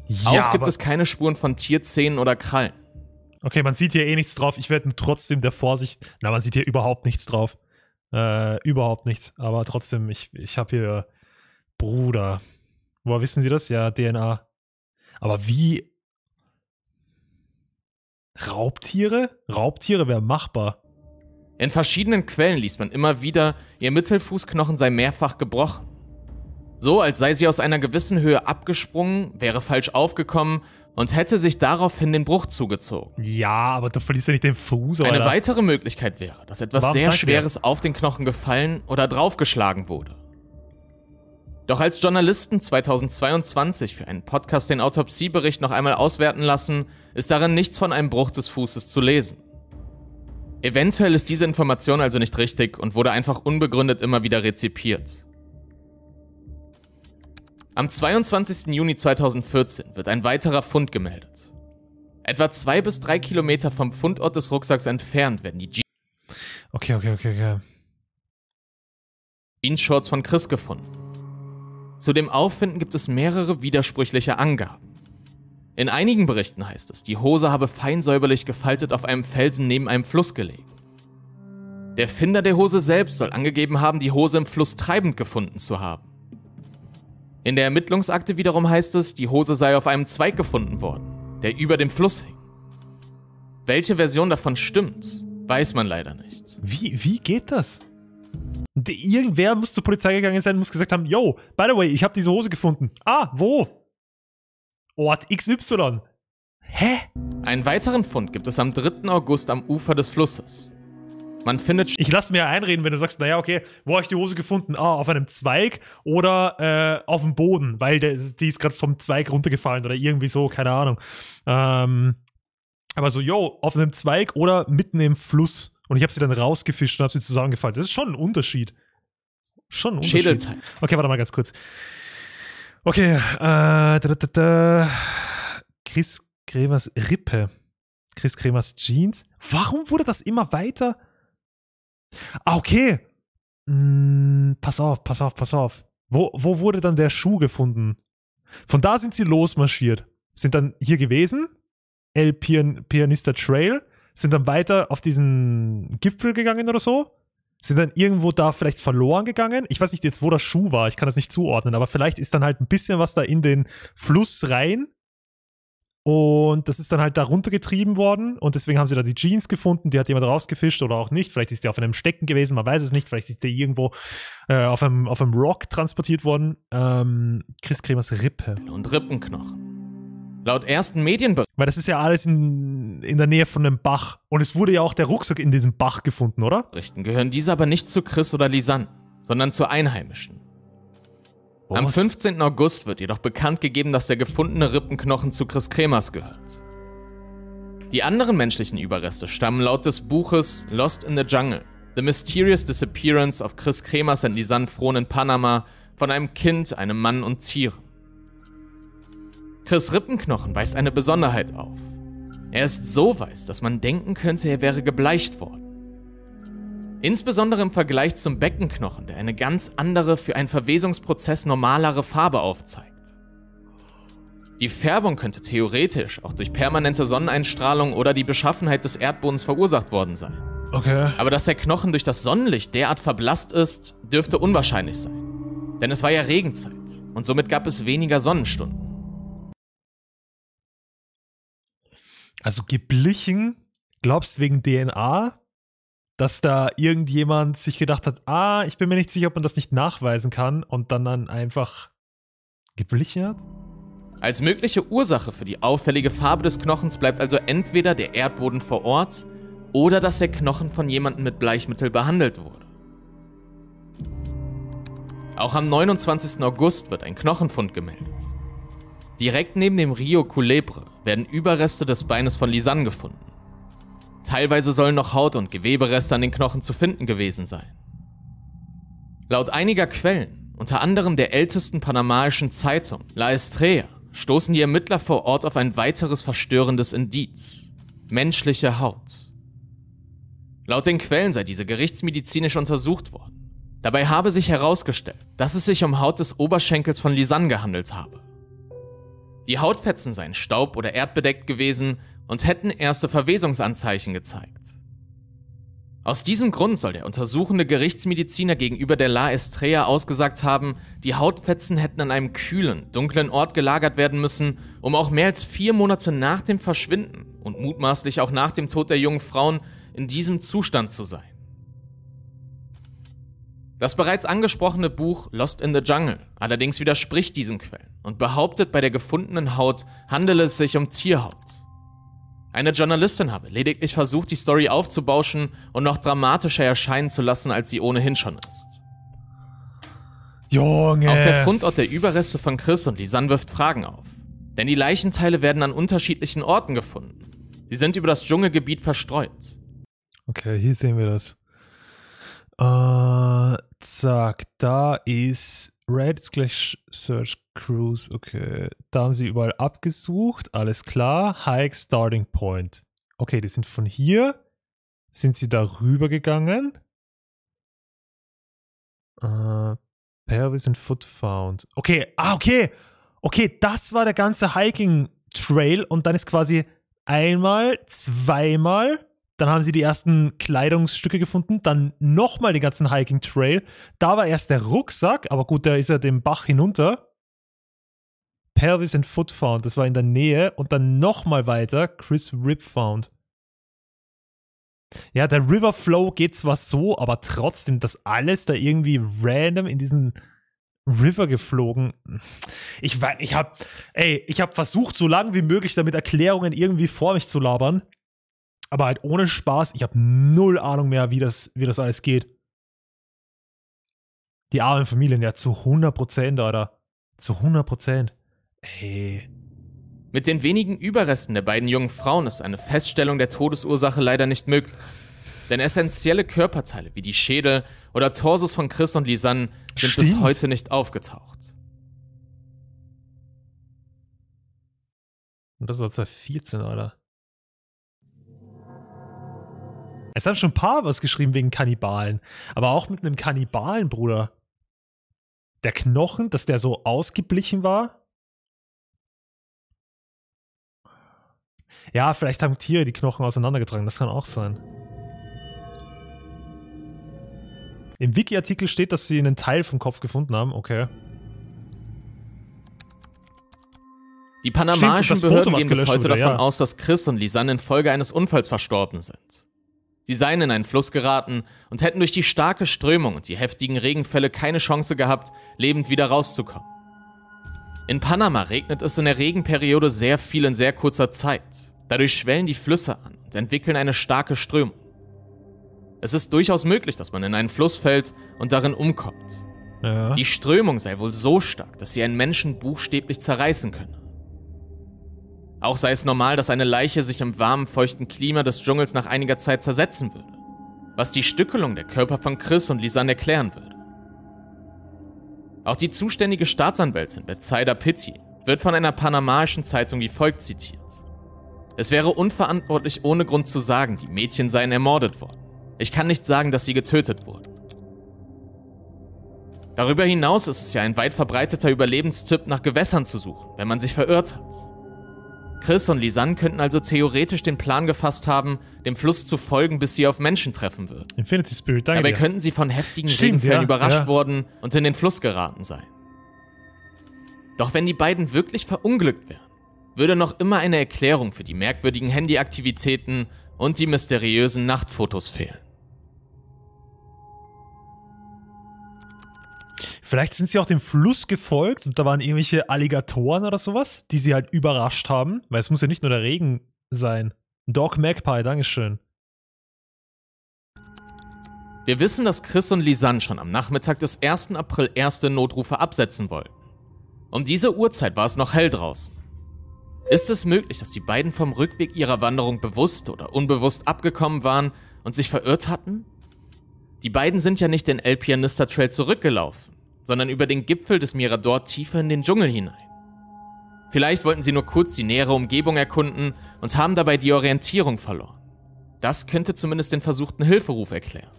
Ja, Auch gibt es keine Spuren von Tierzähnen oder Krallen. Okay, man sieht hier eh nichts drauf. Ich werde trotzdem der Vorsicht. Na, man sieht hier überhaupt nichts drauf. Äh, überhaupt nichts. Aber trotzdem, ich, ich habe hier Bruder. Woher wissen Sie das? Ja, DNA. Aber wie? Raubtiere? Raubtiere wäre machbar. In verschiedenen Quellen liest man immer wieder, ihr Mittelfußknochen sei mehrfach gebrochen. So, als sei sie aus einer gewissen Höhe abgesprungen, wäre falsch aufgekommen und hätte sich daraufhin den Bruch zugezogen. Ja, aber du verlierst ja nicht den Fuß. Eine weitere Möglichkeit wäre, dass etwas Warum sehr Schweres dir? auf den Knochen gefallen oder draufgeschlagen wurde. Doch als Journalisten 2022 für einen Podcast den Autopsiebericht noch einmal auswerten lassen, ist darin nichts von einem Bruch des Fußes zu lesen. Eventuell ist diese Information also nicht richtig und wurde einfach unbegründet immer wieder rezipiert. Am 22. Juni 2014 wird ein weiterer Fund gemeldet. Etwa zwei bis drei Kilometer vom Fundort des Rucksacks entfernt werden die Okay, okay, okay, okay. Jeans-Shorts von Chris gefunden. Zu dem Auffinden gibt es mehrere widersprüchliche Angaben. In einigen Berichten heißt es, die Hose habe fein säuberlich gefaltet auf einem Felsen neben einem Fluss gelegen. Der Finder der Hose selbst soll angegeben haben, die Hose im Fluss treibend gefunden zu haben. In der Ermittlungsakte wiederum heißt es, die Hose sei auf einem Zweig gefunden worden, der über dem Fluss hing. Welche Version davon stimmt, weiß man leider nicht. Wie, wie geht das? irgendwer muss zur Polizei gegangen sein und muss gesagt haben, yo, by the way, ich habe diese Hose gefunden. Ah, wo? Ort XY. Hä? Einen weiteren Fund gibt es am 3. August am Ufer des Flusses. Man findet. Ich lasse mir einreden, wenn du sagst, naja, okay, wo habe ich die Hose gefunden? Ah, auf einem Zweig oder äh, auf dem Boden, weil der, die ist gerade vom Zweig runtergefallen oder irgendwie so, keine Ahnung. Ähm, aber so, yo, auf einem Zweig oder mitten im Fluss. Und ich habe sie dann rausgefischt und habe sie zusammengefaltet. Das ist schon ein Unterschied. Schon ein Unterschied. Schädelteil. Okay, warte mal ganz kurz. Okay, äh, da, da, da. Chris Kremers Rippe. Chris Kremers Jeans. Warum wurde das immer weiter? Ah, okay. Hm, pass auf, pass auf, pass auf. Wo, wo wurde dann der Schuh gefunden? Von da sind sie losmarschiert. Sind dann hier gewesen. El Pian Pianista Trail sind dann weiter auf diesen Gipfel gegangen oder so, sind dann irgendwo da vielleicht verloren gegangen. Ich weiß nicht jetzt, wo der Schuh war, ich kann das nicht zuordnen, aber vielleicht ist dann halt ein bisschen was da in den Fluss rein und das ist dann halt da runtergetrieben worden und deswegen haben sie da die Jeans gefunden, die hat jemand rausgefischt oder auch nicht. Vielleicht ist die auf einem Stecken gewesen, man weiß es nicht. Vielleicht ist die irgendwo äh, auf, einem, auf einem Rock transportiert worden. Ähm, Chris Kremers Rippe. Und Rippenknochen. Laut ersten Medienberichten. Weil das ist ja alles in, in der Nähe von einem Bach. Und es wurde ja auch der Rucksack in diesem Bach gefunden, oder? Gehören diese aber nicht zu Chris oder Lisanne, sondern zu Einheimischen. Was? Am 15. August wird jedoch bekannt gegeben, dass der gefundene Rippenknochen zu Chris Kremers gehört. Die anderen menschlichen Überreste stammen laut des Buches Lost in the Jungle, The Mysterious Disappearance of Chris Kremers and Lisanne Frohn in Panama von einem Kind, einem Mann und Tieren. Chris Rippenknochen weist eine Besonderheit auf. Er ist so weiß, dass man denken könnte, er wäre gebleicht worden. Insbesondere im Vergleich zum Beckenknochen, der eine ganz andere, für einen Verwesungsprozess normalere Farbe aufzeigt. Die Färbung könnte theoretisch auch durch permanente Sonneneinstrahlung oder die Beschaffenheit des Erdbodens verursacht worden sein. Okay. Aber dass der Knochen durch das Sonnenlicht derart verblasst ist, dürfte unwahrscheinlich sein. Denn es war ja Regenzeit und somit gab es weniger Sonnenstunden. Also geblichen, glaubst du wegen DNA, dass da irgendjemand sich gedacht hat, ah, ich bin mir nicht sicher, ob man das nicht nachweisen kann und dann dann einfach geblichen hat? Als mögliche Ursache für die auffällige Farbe des Knochens bleibt also entweder der Erdboden vor Ort oder dass der Knochen von jemandem mit Bleichmittel behandelt wurde. Auch am 29. August wird ein Knochenfund gemeldet. Direkt neben dem Rio Culebre werden Überreste des Beines von Lisanne gefunden. Teilweise sollen noch Haut- und Gewebereste an den Knochen zu finden gewesen sein. Laut einiger Quellen, unter anderem der ältesten panamaischen Zeitung La Estrella, stoßen die Ermittler vor Ort auf ein weiteres verstörendes Indiz. Menschliche Haut. Laut den Quellen sei diese gerichtsmedizinisch untersucht worden. Dabei habe sich herausgestellt, dass es sich um Haut des Oberschenkels von Lisanne gehandelt habe. Die Hautfetzen seien staub- oder erdbedeckt gewesen und hätten erste Verwesungsanzeichen gezeigt. Aus diesem Grund soll der untersuchende Gerichtsmediziner gegenüber der La Estrella ausgesagt haben, die Hautfetzen hätten an einem kühlen, dunklen Ort gelagert werden müssen, um auch mehr als vier Monate nach dem Verschwinden und mutmaßlich auch nach dem Tod der jungen Frauen in diesem Zustand zu sein. Das bereits angesprochene Buch Lost in the Jungle allerdings widerspricht diesen Quellen und behauptet, bei der gefundenen Haut handele es sich um Tierhaut. Eine Journalistin habe lediglich versucht, die Story aufzubauschen und noch dramatischer erscheinen zu lassen, als sie ohnehin schon ist. Junge. Auch der Fundort der Überreste von Chris und Lisanne wirft Fragen auf. Denn die Leichenteile werden an unterschiedlichen Orten gefunden. Sie sind über das Dschungelgebiet verstreut. Okay, hier sehen wir das. Äh, zack, da ist Red ist gleich Search Cruise. Okay, da haben sie überall abgesucht. Alles klar. Hike Starting Point. Okay, die sind von hier. Sind sie da rüber gegangen? Uh, Pelvis and Foot Found. Okay, ah, okay. Okay, das war der ganze Hiking Trail und dann ist quasi einmal, zweimal, dann haben sie die ersten Kleidungsstücke gefunden, dann nochmal den ganzen Hiking Trail. Da war erst der Rucksack, aber gut, der ist ja den Bach hinunter. Pelvis and Foot Found, das war in der Nähe. Und dann nochmal weiter, Chris Rip Found. Ja, der River Flow geht zwar so, aber trotzdem, dass alles da irgendwie random in diesen River geflogen. Ich weiß, ich habe, ey, ich habe versucht, so lange wie möglich damit Erklärungen irgendwie vor mich zu labern. Aber halt ohne Spaß, ich habe null Ahnung mehr, wie das, wie das alles geht. Die armen Familien, ja, zu 100 Prozent, Alter. Zu 100 Prozent. Ey. Mit den wenigen Überresten der beiden jungen Frauen ist eine Feststellung der Todesursache leider nicht möglich. Denn essentielle Körperteile wie die Schädel oder Torsos von Chris und Lisanne sind Stimmt. bis heute nicht aufgetaucht. Und das war 2014, Alter. Es haben schon ein paar was geschrieben wegen Kannibalen. Aber auch mit einem Kannibalen, Bruder. Der Knochen, dass der so ausgeblichen war. Ja, vielleicht haben Tiere die Knochen auseinandergetragen. Das kann auch sein. Im Wiki-Artikel steht, dass sie einen Teil vom Kopf gefunden haben. Okay. Die panamaischen Behörden gehen bis heute wurde, davon ja. aus, dass Chris und Lisanne infolge eines Unfalls verstorben sind. Sie seien in einen Fluss geraten und hätten durch die starke Strömung und die heftigen Regenfälle keine Chance gehabt, lebend wieder rauszukommen. In Panama regnet es in der Regenperiode sehr viel in sehr kurzer Zeit. Dadurch schwellen die Flüsse an und entwickeln eine starke Strömung. Es ist durchaus möglich, dass man in einen Fluss fällt und darin umkommt. Ja. Die Strömung sei wohl so stark, dass sie einen Menschen buchstäblich zerreißen könne. Auch sei es normal, dass eine Leiche sich im warmen, feuchten Klima des Dschungels nach einiger Zeit zersetzen würde, was die Stückelung der Körper von Chris und Lisanne erklären würde. Auch die zuständige Staatsanwältin Bethsaida Pitti wird von einer panamaischen Zeitung wie folgt zitiert. Es wäre unverantwortlich ohne Grund zu sagen, die Mädchen seien ermordet worden. Ich kann nicht sagen, dass sie getötet wurden. Darüber hinaus ist es ja ein weit verbreiteter Überlebenstipp, nach Gewässern zu suchen, wenn man sich verirrt hat. Chris und Lisanne könnten also theoretisch den Plan gefasst haben, dem Fluss zu folgen, bis sie auf Menschen treffen würden. Infinity Spirit, danke Dabei dir. könnten sie von heftigen Stimmt, Regenfällen ja, überrascht ja. worden und in den Fluss geraten sein. Doch wenn die beiden wirklich verunglückt wären, würde noch immer eine Erklärung für die merkwürdigen Handyaktivitäten und die mysteriösen Nachtfotos fehlen. Vielleicht sind sie auch dem Fluss gefolgt und da waren irgendwelche Alligatoren oder sowas, die sie halt überrascht haben, weil es muss ja nicht nur der Regen sein. Dog Magpie, Dankeschön. Wir wissen, dass Chris und Lisanne schon am Nachmittag des 1. April erste Notrufe absetzen wollten. Um diese Uhrzeit war es noch hell draußen. Ist es möglich, dass die beiden vom Rückweg ihrer Wanderung bewusst oder unbewusst abgekommen waren und sich verirrt hatten? Die beiden sind ja nicht den El Pianista Trail zurückgelaufen sondern über den Gipfel des Mirador tiefer in den Dschungel hinein. Vielleicht wollten sie nur kurz die nähere Umgebung erkunden und haben dabei die Orientierung verloren. Das könnte zumindest den versuchten Hilferuf erklären.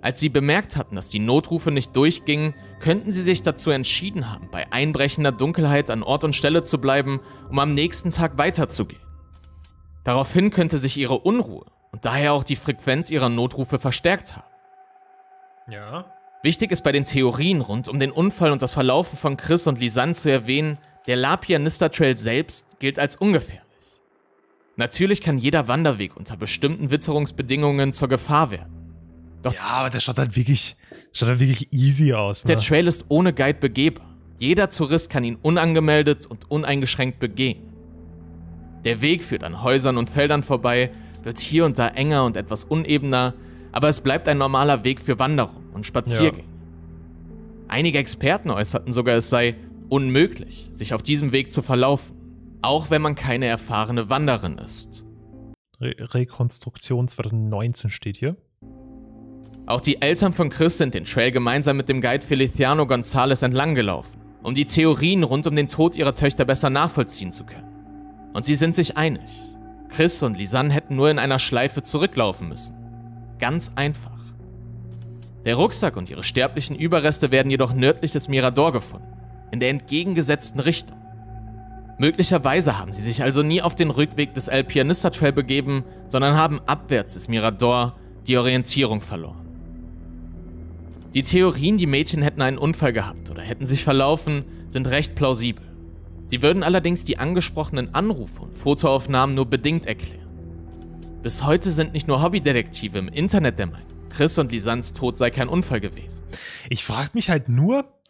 Als sie bemerkt hatten, dass die Notrufe nicht durchgingen, könnten sie sich dazu entschieden haben, bei einbrechender Dunkelheit an Ort und Stelle zu bleiben, um am nächsten Tag weiterzugehen. Daraufhin könnte sich ihre Unruhe und daher auch die Frequenz ihrer Notrufe verstärkt haben. Ja. Wichtig ist bei den Theorien rund um den Unfall und das Verlaufen von Chris und Lisanne zu erwähnen, der La Pianista Trail selbst gilt als ungefährlich. Natürlich kann jeder Wanderweg unter bestimmten Witterungsbedingungen zur Gefahr werden. Doch ja, aber der schaut halt wirklich, schaut halt wirklich easy aus. Ne? Der Trail ist ohne Guide begehbar. Jeder Tourist kann ihn unangemeldet und uneingeschränkt begehen. Der Weg führt an Häusern und Feldern vorbei, wird hier und da enger und etwas unebener, aber es bleibt ein normaler Weg für Wanderung und Spaziergänge. Ja. Einige Experten äußerten sogar, es sei unmöglich, sich auf diesem Weg zu verlaufen, auch wenn man keine erfahrene Wanderin ist. Re Rekonstruktion 2019 steht hier. Auch die Eltern von Chris sind den Trail gemeinsam mit dem Guide Feliciano González entlanggelaufen, um die Theorien rund um den Tod ihrer Töchter besser nachvollziehen zu können. Und sie sind sich einig. Chris und Lisanne hätten nur in einer Schleife zurücklaufen müssen. Ganz einfach. Der Rucksack und ihre sterblichen Überreste werden jedoch nördlich des Mirador gefunden, in der entgegengesetzten Richtung. Möglicherweise haben sie sich also nie auf den Rückweg des El Pianista Trail begeben, sondern haben abwärts des Mirador die Orientierung verloren. Die Theorien, die Mädchen hätten einen Unfall gehabt oder hätten sich verlaufen, sind recht plausibel. Sie würden allerdings die angesprochenen Anrufe und Fotoaufnahmen nur bedingt erklären. Bis heute sind nicht nur Hobbydetektive im Internet der Meinung, Chris und Lisans Tod sei kein Unfall gewesen. Ich frage mich halt nur,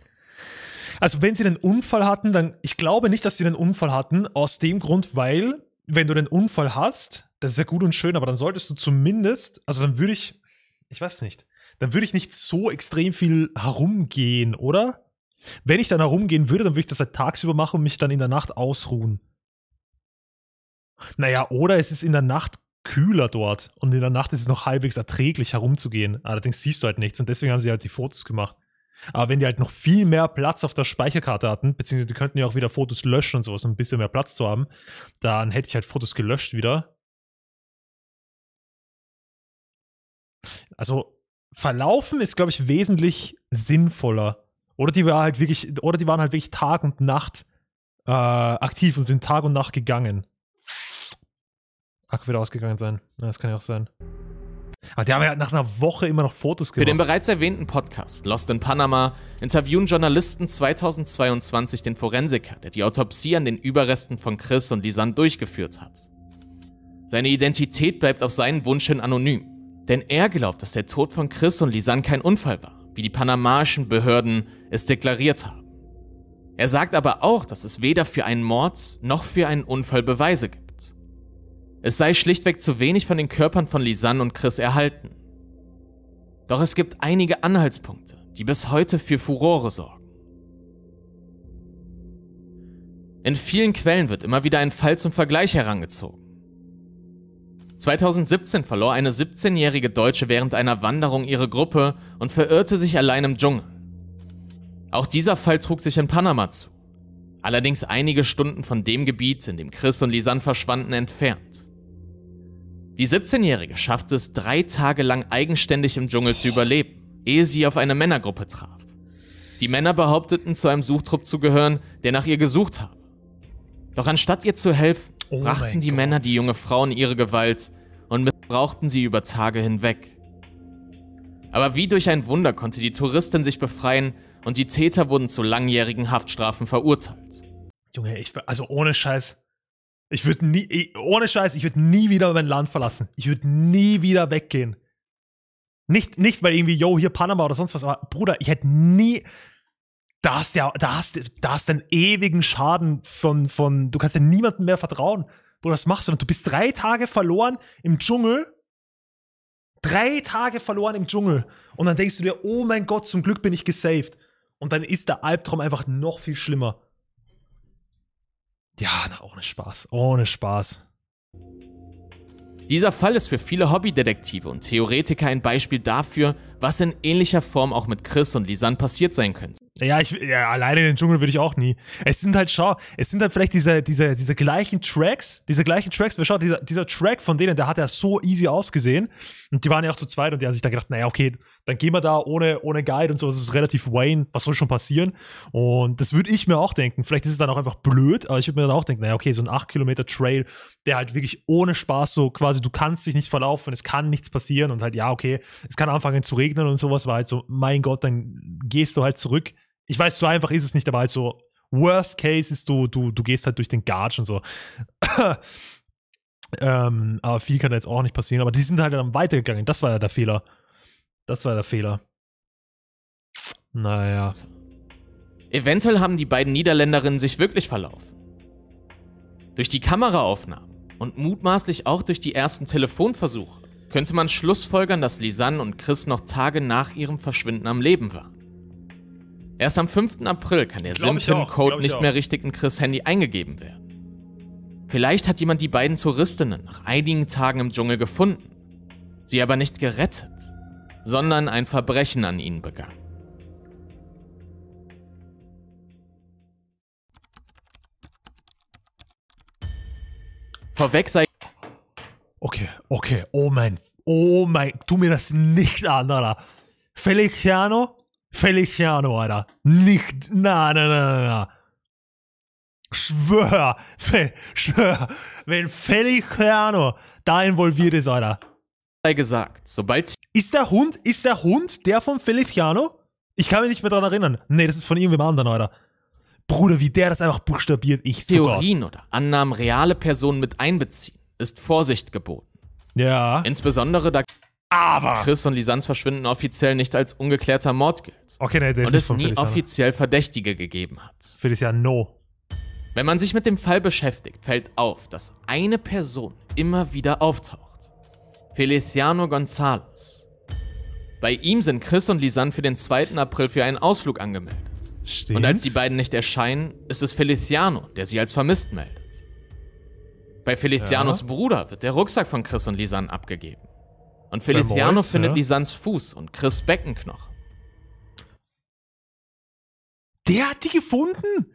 also wenn sie einen Unfall hatten, dann, ich glaube nicht, dass sie einen Unfall hatten, aus dem Grund, weil, wenn du einen Unfall hast, das ist ja gut und schön, aber dann solltest du zumindest, also dann würde ich, ich weiß nicht, dann würde ich nicht so extrem viel herumgehen, oder? Wenn ich dann herumgehen würde, dann würde ich das halt tagsüber machen und mich dann in der Nacht ausruhen. Naja, oder es ist in der Nacht kühler dort und in der Nacht ist es noch halbwegs erträglich herumzugehen. Allerdings siehst du halt nichts und deswegen haben sie halt die Fotos gemacht. Aber wenn die halt noch viel mehr Platz auf der Speicherkarte hatten, beziehungsweise die könnten ja auch wieder Fotos löschen und sowas, um ein bisschen mehr Platz zu haben, dann hätte ich halt Fotos gelöscht wieder. Also verlaufen ist, glaube ich, wesentlich sinnvoller. Oder die war halt wirklich, oder die waren halt wirklich Tag und Nacht äh, aktiv und sind Tag und Nacht gegangen. Akku wird ausgegangen sein. Ja, das kann ja auch sein. Aber die haben ja nach einer Woche immer noch Fotos gemacht. Für den bereits erwähnten Podcast Lost in Panama interviewen Journalisten 2022 den Forensiker, der die Autopsie an den Überresten von Chris und Lisanne durchgeführt hat. Seine Identität bleibt auf seinen Wunsch hin anonym, denn er glaubt, dass der Tod von Chris und Lisanne kein Unfall war, wie die panamaischen Behörden es deklariert haben. Er sagt aber auch, dass es weder für einen Mord noch für einen Unfall Beweise gibt. Es sei schlichtweg zu wenig von den Körpern von Lisanne und Chris erhalten. Doch es gibt einige Anhaltspunkte, die bis heute für Furore sorgen. In vielen Quellen wird immer wieder ein Fall zum Vergleich herangezogen. 2017 verlor eine 17-jährige Deutsche während einer Wanderung ihre Gruppe und verirrte sich allein im Dschungel. Auch dieser Fall trug sich in Panama zu, allerdings einige Stunden von dem Gebiet, in dem Chris und Lisanne verschwanden, entfernt. Die 17-Jährige schaffte es drei Tage lang eigenständig im Dschungel zu überleben, ehe sie auf eine Männergruppe traf. Die Männer behaupteten, zu einem Suchtrupp zu gehören, der nach ihr gesucht habe. Doch anstatt ihr zu helfen, oh brachten die Gott. Männer die junge Frau in ihre Gewalt und missbrauchten sie über Tage hinweg. Aber wie durch ein Wunder konnte die Touristin sich befreien und die Täter wurden zu langjährigen Haftstrafen verurteilt. Junge, ich, also ohne Scheiß, ich würde nie, ohne Scheiß, ich würde nie wieder mein Land verlassen. Ich würde nie wieder weggehen. Nicht, nicht, weil irgendwie, yo, hier Panama oder sonst was, aber Bruder, ich hätte nie. Da hast du da hast, da hast einen ewigen Schaden von, von, du kannst ja niemandem mehr vertrauen. Bruder, was machst du denn? Du bist drei Tage verloren im Dschungel. Drei Tage verloren im Dschungel. Und dann denkst du dir, oh mein Gott, zum Glück bin ich gesaved. Und dann ist der Albtraum einfach noch viel schlimmer. Ja, ohne Spaß. Ohne Spaß. Dieser Fall ist für viele Hobbydetektive und Theoretiker ein Beispiel dafür, was in ähnlicher Form auch mit Chris und Lisanne passiert sein könnte. Ja, ich, ja, alleine in den Dschungel würde ich auch nie. Es sind halt, schau, es sind halt vielleicht diese, diese, diese gleichen Tracks, diese gleichen Tracks, schau, dieser, dieser Track von denen, der hat ja so easy ausgesehen. Und die waren ja auch zu zweit und die haben sich da gedacht, naja, okay, dann gehen wir da ohne, ohne Guide und so, das ist relativ Wayne, was soll schon passieren? Und das würde ich mir auch denken. Vielleicht ist es dann auch einfach blöd, aber ich würde mir dann auch denken, naja, okay, so ein 8 Kilometer Trail, der halt wirklich ohne Spaß so quasi, du kannst dich nicht verlaufen, es kann nichts passieren und halt, ja, okay, es kann anfangen zu regnen und sowas, war halt so, mein Gott, dann gehst du halt zurück ich weiß, so einfach ist es nicht, aber halt so, worst case ist du, du, du gehst halt durch den Garch und so. ähm, aber viel kann da jetzt auch nicht passieren. Aber die sind halt dann weitergegangen. Das war ja der Fehler. Das war der Fehler. Naja. Eventuell haben die beiden Niederländerinnen sich wirklich verlaufen. Durch die Kameraaufnahmen und mutmaßlich auch durch die ersten Telefonversuche könnte man schlussfolgern, dass Lisanne und Chris noch Tage nach ihrem Verschwinden am Leben waren. Erst am 5. April kann der SIM-PIN-Code nicht mehr richtig in Chris Handy eingegeben werden. Vielleicht hat jemand die beiden Touristinnen nach einigen Tagen im Dschungel gefunden, sie aber nicht gerettet, sondern ein Verbrechen an ihnen begangen. Vorweg sei. Okay, okay, oh mein, oh mein, tu mir das nicht an, Alter. Feliciano Feliciano, Alter. Nicht. Na, na, na, na. Schwör, Fe, schwör, wenn Feliciano da involviert ist, Alter. Sei gesagt, sobald Ist der Hund, ist der Hund der von Feliciano? Ich kann mich nicht mehr daran erinnern. Nee, das ist von irgendwem anderen, Alter. Bruder, wie der das einfach buchstabiert, ich Theorien oder Annahmen reale Personen mit einbeziehen, ist Vorsicht geboten. Ja. Insbesondere da Aber. Chris und Lisans Verschwinden offiziell nicht als ungeklärter Mord gilt. Okay, nee, der ist Und nicht es nie offiziell Verdächtige gegeben hat. Feliciano, no. Wenn man sich mit dem Fall beschäftigt, fällt auf, dass eine Person immer wieder auftaucht. Feliciano González. Bei ihm sind Chris und Lisanne für den 2. April für einen Ausflug angemeldet. Stimmt. Und als die beiden nicht erscheinen, ist es Feliciano, der sie als vermisst meldet. Bei Felicianos Ja. Bruder wird der Rucksack von Chris und Lisanne abgegeben. Und Feliciano Mois, findet ja. Lisannes Fuß und Chris Beckenknochen. Der hat die gefunden?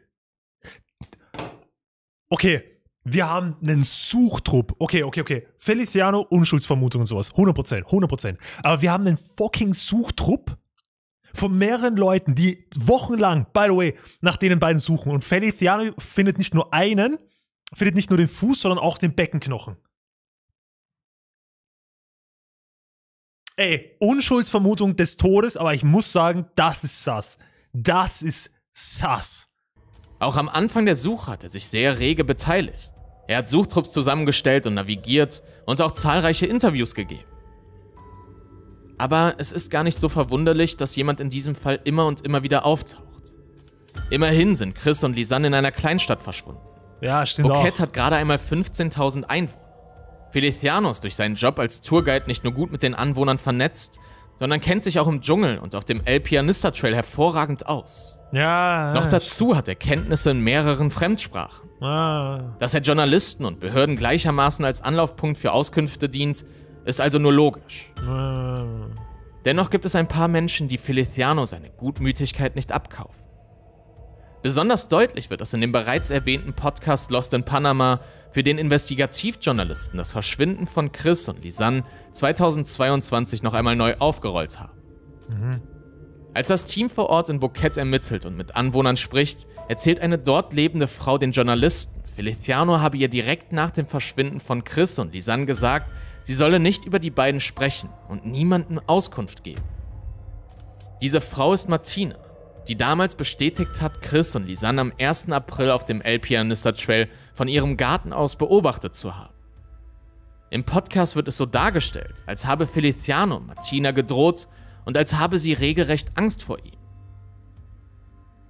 Okay, wir haben einen Suchtrupp. Okay, okay, okay. Feliciano, Unschuldsvermutung und sowas. 100%, 100%. Aber wir haben einen fucking Suchtrupp von mehreren Leuten, die wochenlang, by the way, nach denen beiden suchen. Und Feliciano findet nicht nur einen, findet nicht nur den Fuß, sondern auch den Beckenknochen. Ey, Unschuldsvermutung des Todes, aber ich muss sagen, das ist sass. Das ist sass. Auch am Anfang der Suche hat er sich sehr rege beteiligt. Er hat Suchtrupps zusammengestellt und navigiert und auch zahlreiche Interviews gegeben. Aber es ist gar nicht so verwunderlich, dass jemand in diesem Fall immer und immer wieder auftaucht. Immerhin sind Chris und Lisanne in einer Kleinstadt verschwunden. Ja, stimmt Bouquet auch. hat gerade einmal 15.000 Einwohner. Feliciano ist durch seinen Job als Tourguide nicht nur gut mit den Anwohnern vernetzt, sondern kennt sich auch im Dschungel und auf dem El Pianista Trail hervorragend aus. Ja. Noch dazu hat er Kenntnisse in mehreren Fremdsprachen. Ah. Dass er Journalisten und Behörden gleichermaßen als Anlaufpunkt für Auskünfte dient, ist also nur logisch. Ah. Dennoch gibt es ein paar Menschen, die Feliciano seine Gutmütigkeit nicht abkaufen. Besonders deutlich wird das in dem bereits erwähnten Podcast Lost in Panama, für den Investigativjournalisten das Verschwinden von Chris und Lisanne 2022 noch einmal neu aufgerollt haben. Als das Team vor Ort in Bouquet ermittelt und mit Anwohnern spricht, erzählt eine dort lebende Frau den Journalisten, Feliciano habe ihr direkt nach dem Verschwinden von Chris und Lisanne gesagt, sie solle nicht über die beiden sprechen und niemanden Auskunft geben. Diese Frau ist Martina, die damals bestätigt hat, Chris und Lisanne am 1. April auf dem El Pianista Trail von ihrem Garten aus beobachtet zu haben. Im Podcast wird es so dargestellt, als habe Feliciano Martina gedroht und als habe sie regelrecht Angst vor ihm.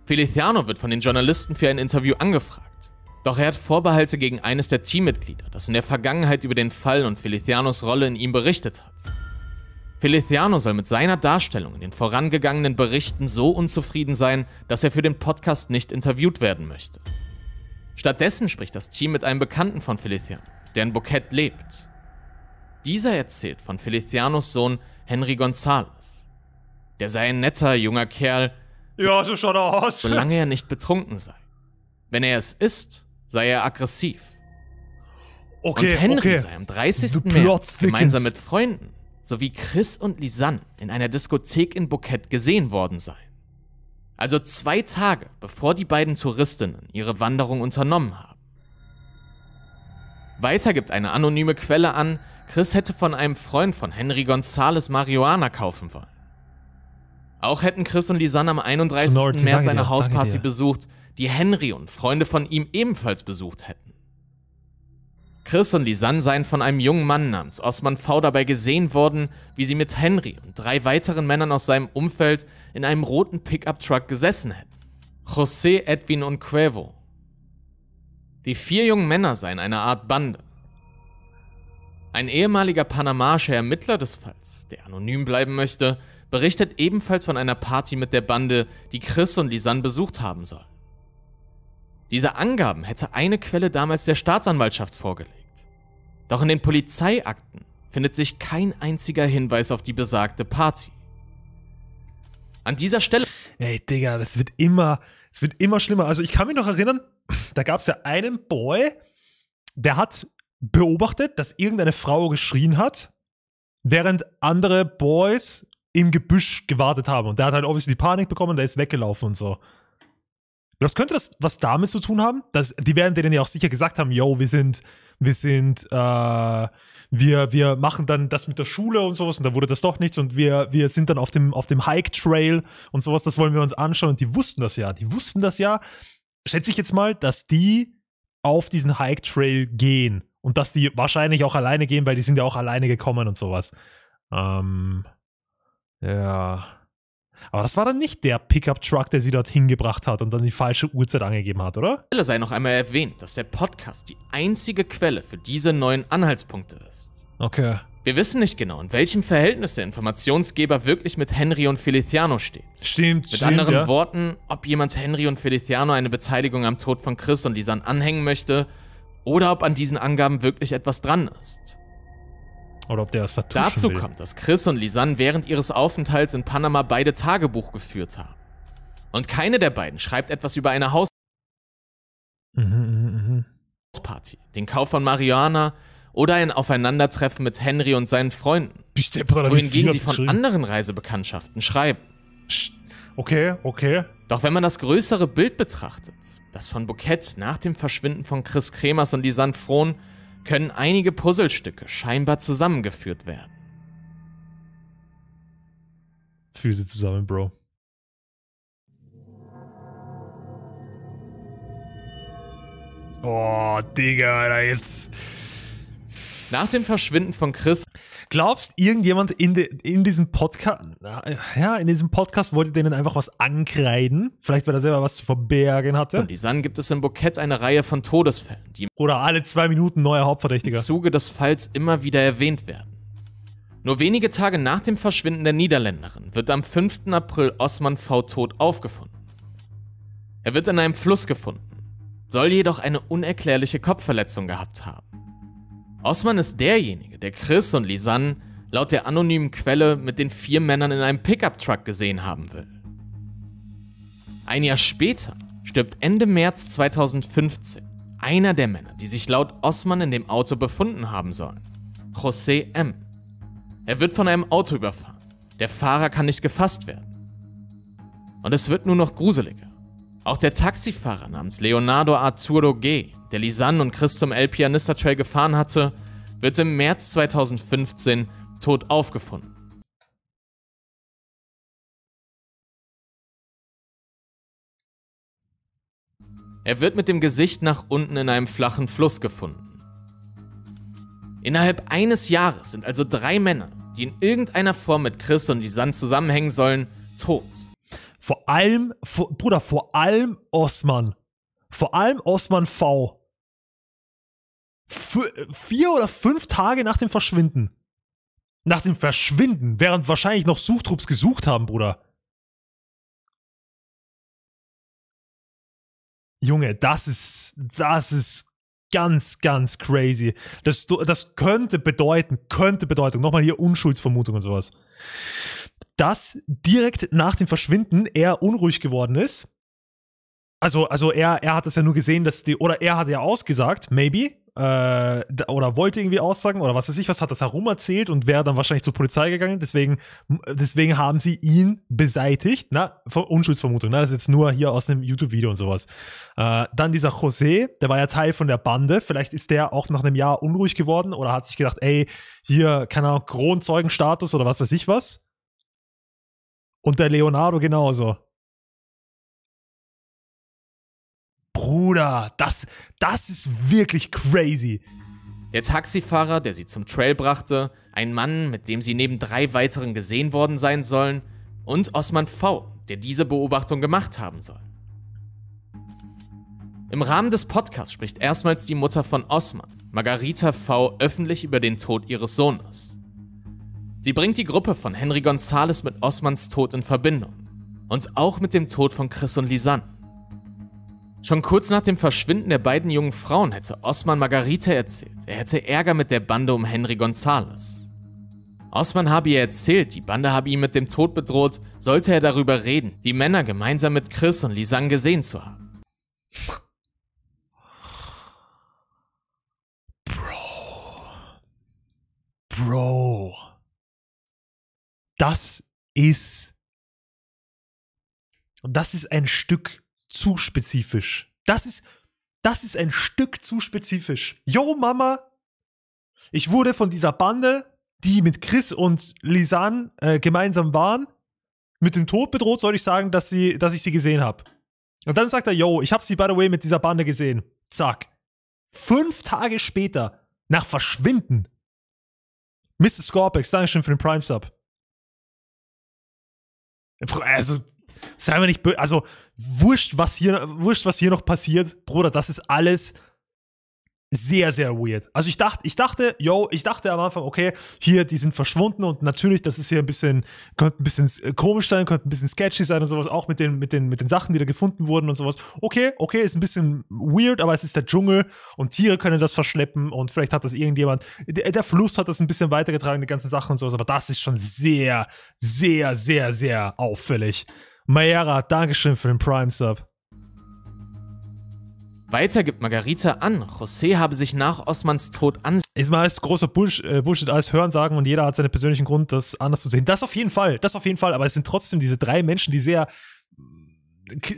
Feliciano wird von den Journalisten für ein Interview angefragt. Doch er hat Vorbehalte gegen eines der Teammitglieder, das in der Vergangenheit über den Fall und Felicianos Rolle in ihm berichtet hat. Feliciano soll mit seiner Darstellung in den vorangegangenen Berichten so unzufrieden sein, dass er für den Podcast nicht interviewt werden möchte. Stattdessen spricht das Team mit einem Bekannten von Feliciano, der in Bouquet lebt. Dieser erzählt von Felicianos Sohn Henry González. Der sei ein netter, junger Kerl, Ja, so schaut er aus. solange er nicht betrunken sei. Wenn er es ist, sei er aggressiv. Okay, und Henry okay. sei am 30. The plot März gemeinsam mit Freunden sowie Chris und Lisanne in einer Diskothek in Bouquet gesehen worden sein. Also zwei Tage, bevor die beiden Touristinnen ihre Wanderung unternommen haben. Weiter gibt eine anonyme Quelle an, Chris hätte von einem Freund von Henry González Marihuana kaufen wollen. Auch hätten Chris und Lisanne am 31. Snorty, März eine Hausparty besucht, die Henry und Freunde von ihm ebenfalls besucht hätten. Chris und Lisanne seien von einem jungen Mann namens Osman V. dabei gesehen worden, wie sie mit Henry und drei weiteren Männern aus seinem Umfeld in einem roten Pickup-Truck gesessen hätten. José, Edwin und Cuevo. Die vier jungen Männer seien eine Art Bande. Ein ehemaliger panamaischer Ermittler des Falls, der anonym bleiben möchte, berichtet ebenfalls von einer Party mit der Bande, die Chris und Lisanne besucht haben soll. Diese Angaben hätte eine Quelle damals der Staatsanwaltschaft vorgelegt. Doch in den Polizeiakten findet sich kein einziger Hinweis auf die besagte Party. An dieser Stelle Ey, Digga, das wird immer, es wird immer schlimmer. Also ich kann mich noch erinnern, da gab es ja einen Boy, der hat beobachtet, dass irgendeine Frau geschrien hat, während andere Boys im Gebüsch gewartet haben. Und der hat halt obviously die Panik bekommen und der ist weggelaufen und so. Was könnte das was damit zu tun haben? Dass, die werden denen ja auch sicher gesagt haben, yo, wir sind, wir sind, äh, wir, wir machen dann das mit der Schule und sowas und da wurde das doch nichts und wir, wir sind dann auf dem, auf dem Hike-Trail und sowas, das wollen wir uns anschauen und die wussten das ja. Die wussten das ja. Schätze ich jetzt mal, dass die auf diesen Hike-Trail gehen Und dass die wahrscheinlich auch alleine gehen, weil die sind ja auch alleine gekommen und sowas. Ähm, ja. Aber das war dann nicht der Pickup-Truck, der sie dort hingebracht hat und dann die falsche Uhrzeit angegeben hat, oder? sei noch einmal erwähnt, dass der Podcast die einzige Quelle für diese neuen Anhaltspunkte ist. Okay. Wir wissen nicht genau, in welchem Verhältnis der Informationsgeber wirklich mit Henry und Feliciano steht. Stimmt, Mit stimmt. anderen ja. Worten, ob jemand Henry und Feliciano eine Beteiligung am Tod von Chris und Lisanne anhängen möchte oder ob an diesen Angaben wirklich etwas dran ist. Oder ob der was vertuschen Dazu will. kommt, dass Chris und Lisanne während ihres Aufenthalts in Panama beide Tagebuch geführt haben. Und keine der beiden schreibt etwas über eine Mhm, mhm, mhm. Hausparty, den Kauf von Marihuana oder ein Aufeinandertreffen mit Henry und seinen Freunden. Wohingegen sie von anderen Reisebekanntschaften schreiben. Sch- Okay, okay. Doch wenn man das größere Bild betrachtet, das von Bouquet nach dem Verschwinden von Chris Kremers und Lisanne Frohn, können einige Puzzlestücke scheinbar zusammengeführt werden. Füße zusammen, Bro. Oh, Digga, Alter, jetzt. Nach dem Verschwinden von Chris Glaubst irgendjemand in, de, in diesem Podcast, ja, in diesem Podcast wollte denen einfach was ankreiden? Vielleicht, weil er selber was zu verbergen hatte? und Lisanne gibt es in Bouquet eine Reihe von Todesfällen, die Oder alle zwei Minuten neuer im Hauptverdächtiger? Zuge des Falls immer wieder erwähnt werden. Nur wenige Tage nach dem Verschwinden der Niederländerin wird am 5. April Osman V. tot aufgefunden. Er wird in einem Fluss gefunden, soll jedoch eine unerklärliche Kopfverletzung gehabt haben. Osman ist derjenige, der Chris und Lisanne laut der anonymen Quelle mit den vier Männern in einem Pickup-Truck gesehen haben will. Ein Jahr später stirbt Ende März 2015 einer der Männer, die sich laut Osman in dem Auto befunden haben sollen. José M. Er wird von einem Auto überfahren. Der Fahrer kann nicht gefasst werden. Und es wird nur noch gruseliger. Auch der Taxifahrer namens Leonardo Arturo G., der Lisanne und Chris zum El Pianista Trail gefahren hatte, wird im März 2015 tot aufgefunden. Er wird mit dem Gesicht nach unten in einem flachen Fluss gefunden. Innerhalb eines Jahres sind also drei Männer, die in irgendeiner Form mit Chris und Lisanne zusammenhängen sollen, tot. Vor allem, vor, Bruder, vor allem Osman. Vor allem Osman V. Vier oder fünf Tage nach dem Verschwinden. Nach dem Verschwinden, während wahrscheinlich noch Suchtrupps gesucht haben, Bruder. Junge, das ist, das ist ganz, ganz crazy. Das, das könnte bedeuten, könnte bedeuten, nochmal hier Unschuldsvermutung und sowas, dass direkt nach dem Verschwinden er unruhig geworden ist. Also, also er, er hat es ja nur gesehen, dass die, oder er hat ja ausgesagt, maybe, äh, oder wollte irgendwie aussagen, oder was weiß ich, was hat das herum erzählt und wäre dann wahrscheinlich zur Polizei gegangen. Deswegen, deswegen haben sie ihn beseitigt. Na, Ver- Unschuldsvermutung, ne? Das ist jetzt nur hier aus einem YouTube-Video und sowas. Äh, dann dieser José, der war ja Teil von der Bande. Vielleicht ist der auch nach einem Jahr unruhig geworden oder hat sich gedacht, ey, hier, keine Ahnung, Kronzeugenstatus oder was weiß ich was. Und der Leonardo genauso. Bruder, das, das ist wirklich crazy. Der Taxifahrer, der sie zum Trail brachte, ein Mann, mit dem sie neben drei weiteren gesehen worden sein sollen, und Osman V., der diese Beobachtung gemacht haben soll. Im Rahmen des Podcasts spricht erstmals die Mutter von Osman, Margarita V., öffentlich über den Tod ihres Sohnes. Sie bringt die Gruppe von Henry González mit Osmans Tod in Verbindung und auch mit dem Tod von Chris und Lisanne. Schon kurz nach dem Verschwinden der beiden jungen Frauen hätte Osman Margarita erzählt, er hätte Ärger mit der Bande um Henry González. Osman habe ihr erzählt, die Bande habe ihn mit dem Tod bedroht, sollte er darüber reden, die Männer gemeinsam mit Chris und Lisanne gesehen zu haben. Bro. Bro. Das ist. Das ist ein Stück zu spezifisch. Das ist. Das ist ein Stück zu spezifisch. Yo, Mama. Ich wurde von dieser Bande, die mit Chris und Lisanne äh, gemeinsam waren, mit dem Tod bedroht, soll ich sagen, dass, sie, dass ich sie gesehen habe. Und dann sagt er, yo, ich habe sie, by the way, mit dieser Bande gesehen. Zack. Fünf Tage später Nach Verschwinden. Mr. Scorpex, Dankeschön für den Prime Sub. Also, sei mal nicht böse. Also, wurscht was, hier, wurscht, was hier noch passiert, Bruder, das ist alles sehr, sehr weird. Also ich dachte, ich dachte, yo, ich dachte am Anfang, okay, hier, die sind verschwunden und natürlich, das ist hier ein bisschen, könnte ein bisschen äh, komisch sein, könnte ein bisschen sketchy sein und sowas, auch mit den, mit den, mit den Sachen, die da gefunden wurden und sowas. Okay, okay, ist ein bisschen weird, aber es ist der Dschungel und Tiere können das verschleppen und vielleicht hat das irgendjemand, der, der Fluss hat das ein bisschen weitergetragen, die ganzen Sachen und sowas, aber das ist schon sehr, sehr, sehr, sehr auffällig. Mayara, Dankeschön für den Prime Sub. Weiter gibt Margarita an, José habe sich nach Osmans Tod an. Ist mal alles großer Bullshit, äh, Bullshit, alles hören sagen und jeder hat seinen persönlichen Grund, das anders zu sehen. Das auf jeden Fall, das auf jeden Fall, aber es sind trotzdem diese drei Menschen, die sehr,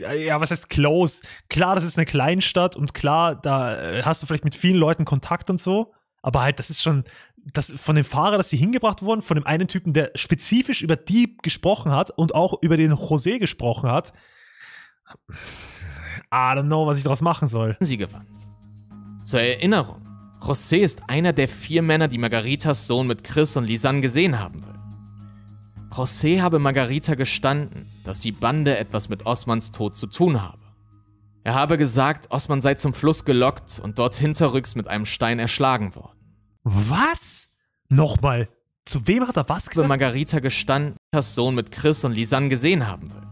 äh, ja, was heißt close? Klar, das ist eine Kleinstadt und klar, da äh, hast du vielleicht mit vielen Leuten Kontakt und so, aber halt, das ist schon, das von dem Fahrer, dass sie hingebracht wurden, von dem einen Typen, der spezifisch über die gesprochen hat und auch über den José gesprochen hat I don't know, was ich daraus machen soll. Sie gewandt. Zur Erinnerung, José ist einer der vier Männer, die Margaritas Sohn mit Chris und Lisanne gesehen haben will. José habe Margarita gestanden, dass die Bande etwas mit Osmans Tod zu tun habe. Er habe gesagt, Osman sei zum Fluss gelockt und dort hinterrücks mit einem Stein erschlagen worden. Was? Nochmal. Zu wem hat er was gesagt? Margarita gestanden, dass Sohn mit Chris und Lisanne gesehen haben will.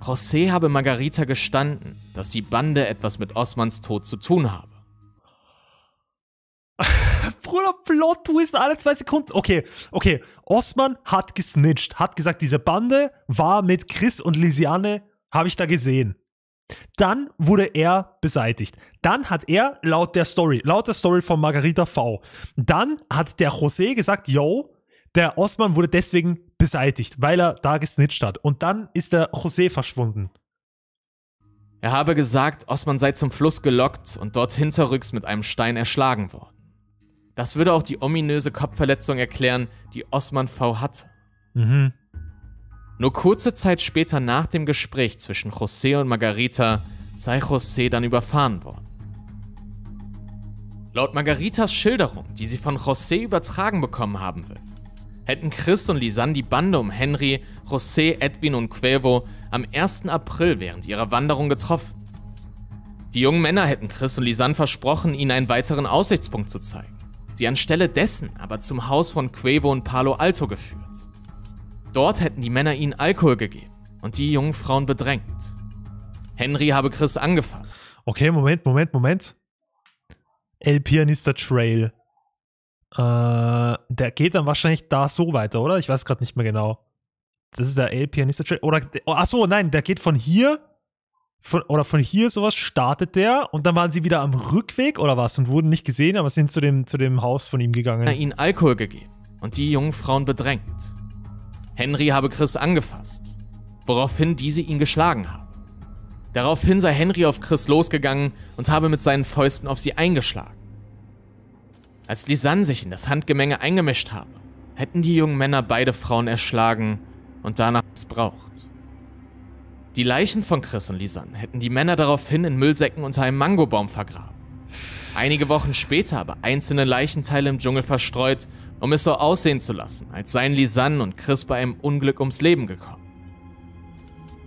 José habe Margarita gestanden, dass die Bande etwas mit Osmans Tod zu tun habe. Bruder, Plot Twist alle zwei Sekunden. Okay, okay. Osman hat gesnitcht, hat gesagt, diese Bande war mit Chris und Lisiane, habe ich da gesehen. Dann wurde er beseitigt. Dann hat er laut der Story, laut der Story von Margarita V, dann hat der José gesagt, yo, der Osman wurde deswegen beseitigt, weil er da gesnitcht hat. Und dann ist der José verschwunden. Er habe gesagt, Osman sei zum Fluss gelockt und dort hinterrücks mit einem Stein erschlagen worden. Das würde auch die ominöse Kopfverletzung erklären, die Osman V hatte. Mhm. Nur kurze Zeit später nach dem Gespräch zwischen José und Margarita sei José dann überfahren worden. Laut Margaritas Schilderung, die sie von José übertragen bekommen haben will, hätten Chris und Lisanne die Bande um Henry, José, Edwin und Cuevo am 1. April während ihrer Wanderung getroffen. Die jungen Männer hätten Chris und Lisanne versprochen, ihnen einen weiteren Aussichtspunkt zu zeigen, sie anstelle dessen aber zum Haus von Cuevo und Palo Alto geführt. Dort hätten die Männer ihnen Alkohol gegeben und die jungen Frauen bedrängt. Henry habe Chris angefasst. Okay, Moment, Moment, Moment. El Pianista Trail. Äh, der geht dann wahrscheinlich da so weiter, oder? Ich weiß gerade nicht mehr genau. Das ist der El Pianista Trail. Oder, oh, achso, nein, der geht von hier, von, oder von hier sowas startet der und dann waren sie wieder am Rückweg oder was und wurden nicht gesehen, aber sind zu dem, zu dem Haus von ihm gegangen. ihnen Alkohol gegeben und die jungen Frauen bedrängt. Henry habe Chris angefasst, woraufhin diese ihn geschlagen haben. Daraufhin sei Henry auf Chris losgegangen und habe mit seinen Fäusten auf sie eingeschlagen. Als Lisanne sich in das Handgemenge eingemischt habe, hätten die jungen Männer beide Frauen erschlagen und danach missbraucht. Die Leichen von Chris und Lisanne hätten die Männer daraufhin in Müllsäcken unter einem Mangobaum vergraben. Einige Wochen später aber einzelne Leichenteile im Dschungel verstreut, um es so aussehen zu lassen, als seien Lisanne und Chris bei einem Unglück ums Leben gekommen.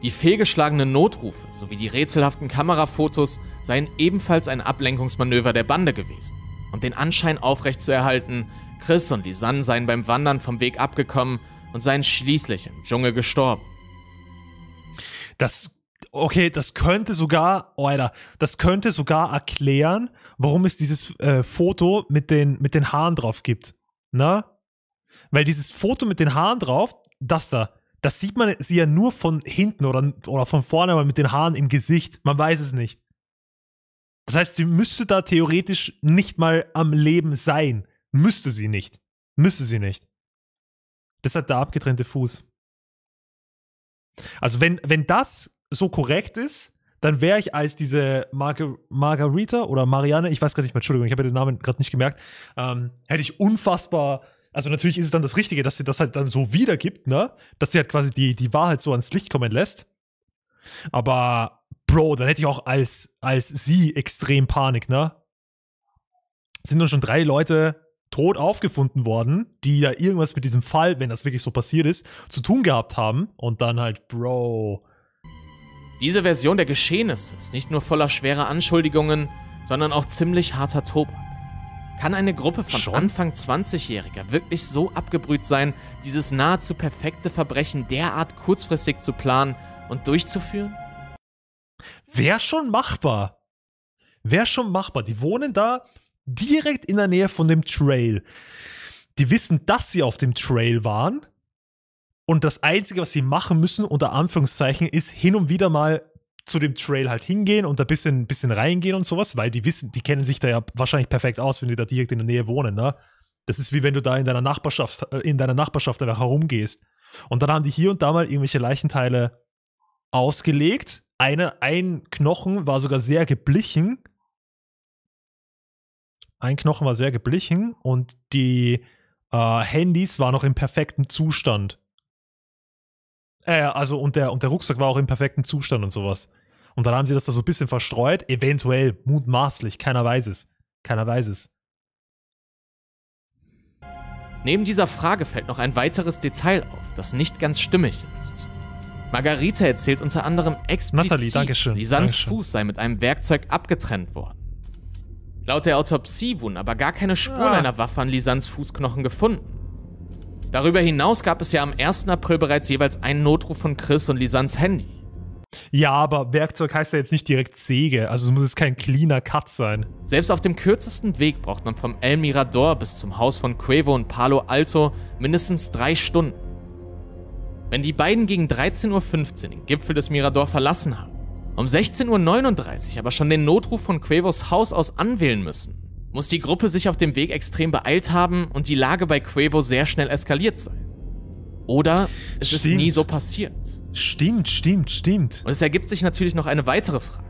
Die fehlgeschlagenen Notrufe sowie die rätselhaften Kamerafotos seien ebenfalls ein Ablenkungsmanöver der Bande gewesen um den Anschein aufrechtzuerhalten, Chris und Lisanne seien beim Wandern vom Weg abgekommen und seien schließlich im Dschungel gestorben. Das, okay, das könnte sogar, oh Alter, das könnte sogar erklären, warum es dieses äh, Foto mit den, mit den Haaren drauf gibt. Na? Weil dieses Foto mit den Haaren drauf, das da, das sieht man sie ja nur von hinten oder, oder von vorne, aber mit den Haaren im Gesicht. Man weiß es nicht. Das heißt, sie müsste da theoretisch nicht mal am Leben sein. Müsste sie nicht. Müsste sie nicht. Deshalb der abgetrennte Fuß. Also, wenn, wenn das so korrekt ist, dann wäre ich als diese Margar Margarita oder Marianne, ich weiß gerade nicht mehr, Entschuldigung, ich habe den Namen gerade nicht gemerkt, ähm, hätte ich unfassbar, also natürlich ist es dann das Richtige, dass sie das halt dann so wiedergibt, ne? Dass sie halt quasi die, die Wahrheit so ans Licht kommen lässt. Aber Bro, dann hätte ich auch als, als sie extrem Panik, ne? sind nun schon drei Leute tot aufgefunden worden, die ja irgendwas mit diesem Fall, wenn das wirklich so passiert ist, zu tun gehabt haben. Und dann halt, Bro. Diese Version der Geschehnisse ist nicht nur voller schwerer Anschuldigungen, sondern auch ziemlich harter Tobak. Kann eine Gruppe von Schon? Anfang 20-Jähriger wirklich so abgebrüht sein, dieses nahezu perfekte Verbrechen derart kurzfristig zu planen und durchzuführen? Wäre schon machbar. Wäre schon machbar. Die wohnen da direkt in der Nähe von dem Trail. Die wissen, dass sie auf dem Trail waren. Und das Einzige, was sie machen müssen, unter Anführungszeichen, ist hin und wieder mal zu dem Trail halt hingehen und da ein bisschen, bisschen reingehen und sowas, weil die wissen, die kennen sich da ja wahrscheinlich perfekt aus, wenn die da direkt in der Nähe wohnen, ne? Das ist wie wenn du da in deiner Nachbarschaft, äh, in deiner Nachbarschaft einfach herumgehst. Und dann haben die hier und da mal irgendwelche Leichenteile ausgelegt. Eine, ein Knochen war sogar sehr geblichen. Ein Knochen war sehr geblichen und die äh, Handys waren noch im perfekten Zustand. Äh, also und der, und der Rucksack war auch im perfekten Zustand und sowas. Und dann haben sie das da so ein bisschen verstreut, eventuell, mutmaßlich, keiner weiß es. Keiner weiß es. Neben dieser Frage fällt noch ein weiteres Detail auf, das nicht ganz stimmig ist. Margarita erzählt unter anderem explizit, Nathalie, Dankeschön, Lisans Dankeschön. Fuß sei mit einem Werkzeug abgetrennt worden. Laut der Autopsie wurden aber gar keine Spuren Ah. einer Waffe an Lisans Fußknochen gefunden. Darüber hinaus gab es ja am 1. April bereits jeweils einen Notruf von Chris und Lisans Handy. Ja, aber Werkzeug heißt ja jetzt nicht direkt Säge, also es muss jetzt kein cleaner Cut sein. Selbst auf dem kürzesten Weg braucht man vom El Mirador bis zum Haus von Cuevo und Palo Alto mindestens drei Stunden. Wenn die beiden gegen 13.15 Uhr den Gipfel des Mirador verlassen haben, um 16.39 Uhr aber schon den Notruf von Cuevos Haus aus anwählen müssen, muss die Gruppe sich auf dem Weg extrem beeilt haben und die Lage bei Cuevo sehr schnell eskaliert sein. Oder es ist Stimmt. nie so passiert. Stimmt, stimmt, stimmt. Und es ergibt sich natürlich noch eine weitere Frage.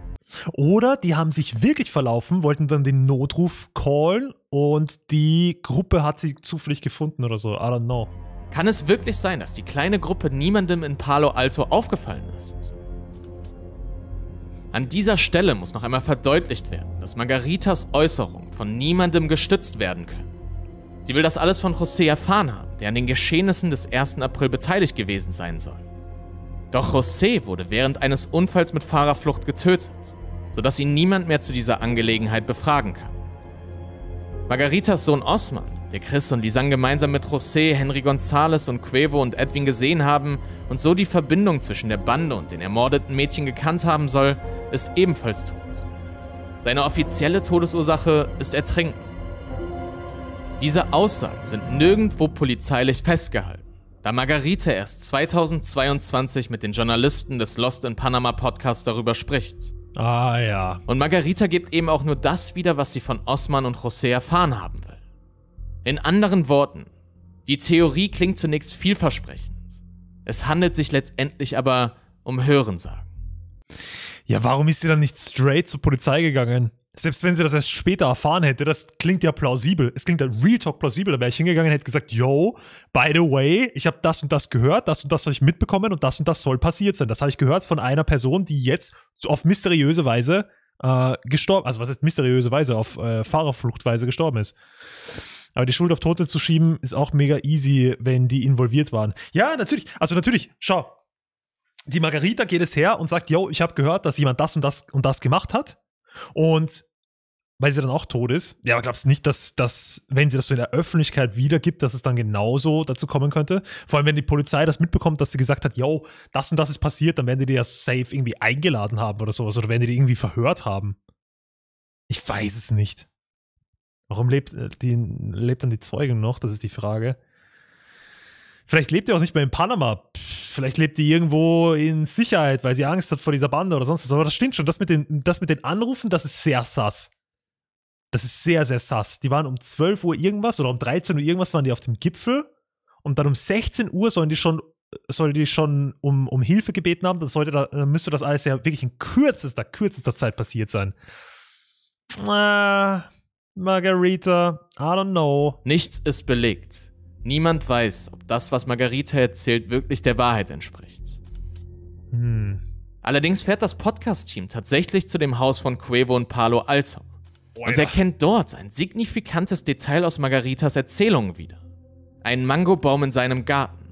Oder die haben sich wirklich verlaufen, wollten dann den Notruf callen und die Gruppe hat sie zufällig gefunden oder so. I don't know. Kann es wirklich sein, dass die kleine Gruppe niemandem in Palo Alto aufgefallen ist? An dieser Stelle muss noch einmal verdeutlicht werden, dass Margaritas Äußerungen von niemandem gestützt werden können. Sie will das alles von José erfahren haben, der an den Geschehnissen des 1. April beteiligt gewesen sein soll. Doch José wurde während eines Unfalls mit Fahrerflucht getötet, sodass ihn niemand mehr zu dieser Angelegenheit befragen kann. Margaritas Sohn Osman, der Chris und Lisanne gemeinsam mit José, Henry González und Cuevo und Edwin gesehen haben und so die Verbindung zwischen der Bande und den ermordeten Mädchen gekannt haben soll, ist ebenfalls tot. Seine offizielle Todesursache ist Ertrinken. Diese Aussagen sind nirgendwo polizeilich festgehalten, da Margarita erst 2022 mit den Journalisten des Lost in Panama Podcast darüber spricht. Ah ja. Und Margarita gibt eben auch nur das wieder, was sie von Osman und José erfahren haben will. In anderen Worten, die Theorie klingt zunächst vielversprechend. Es handelt sich letztendlich aber um Hörensagen. Ja, warum ist sie dann nicht straight zur Polizei gegangen? Selbst wenn sie das erst später erfahren hätte, das klingt ja plausibel. Es klingt ja real talk plausibel. Da wäre ich hingegangen und hätte gesagt, yo, by the way, ich habe das und das gehört, das und das habe ich mitbekommen und das und das soll passiert sein. Das habe ich gehört von einer Person, die jetzt auf mysteriöse Weise äh, gestorben, also was heißt mysteriöse Weise, auf äh, Fahrerfluchtweise gestorben ist. Aber die Schuld auf Tote zu schieben, ist auch mega easy, wenn die involviert waren. Ja, natürlich. Also natürlich, schau. Die Margarita geht jetzt her und sagt, yo, ich habe gehört, dass jemand das und das und das gemacht hat. Und weil sie dann auch tot ist. Ja, aber glaubst du nicht, dass, dass, wenn sie das so in der Öffentlichkeit wiedergibt, dass es dann genauso dazu kommen könnte? Vor allem, wenn die Polizei das mitbekommt, dass sie gesagt hat, yo, das und das ist passiert, dann werden die die ja safe irgendwie eingeladen haben oder sowas. Oder werden die die irgendwie verhört haben. Ich weiß es nicht. Warum lebt, äh, die, lebt dann die Zeugin noch? Das ist die Frage. Vielleicht lebt die auch nicht mehr in Panama. Vielleicht lebt die irgendwo in Sicherheit, weil sie Angst hat vor dieser Bande oder sonst was. Aber das stimmt schon. Das mit den, das mit den Anrufen, das ist sehr sass. Das ist sehr, sehr sass. Die waren um 12 Uhr irgendwas oder um 13 Uhr irgendwas waren die auf dem Gipfel. Und dann um 16 Uhr sollen die schon, sollen die schon um, um Hilfe gebeten haben. Dann sollte da, dann müsste das alles ja wirklich in kürzester, kürzester Zeit passiert sein. Ah, Margarita, I don't know. Nichts ist belegt. Niemand weiß, ob das, was Margarita erzählt, wirklich der Wahrheit entspricht. Hm. Allerdings fährt das Podcast-Team tatsächlich zu dem Haus von Cuevo und Palo Alto. Und er kennt dort ein signifikantes Detail aus Margaritas Erzählungen wieder. Einen Mangobaum in seinem Garten.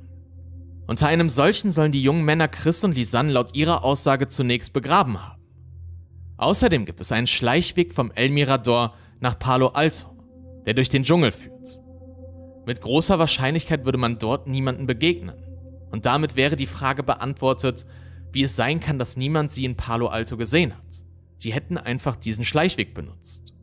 Unter einem solchen sollen die jungen Männer Chris und Lisanne laut ihrer Aussage zunächst begraben haben. Außerdem gibt es einen Schleichweg vom El Mirador nach Palo Alto, der durch den Dschungel führt. Mit großer Wahrscheinlichkeit würde man dort niemanden begegnen. Und damit wäre die Frage beantwortet, wie es sein kann, dass niemand sie in Palo Alto gesehen hat. Sie hätten einfach diesen Schleichweg benutzt.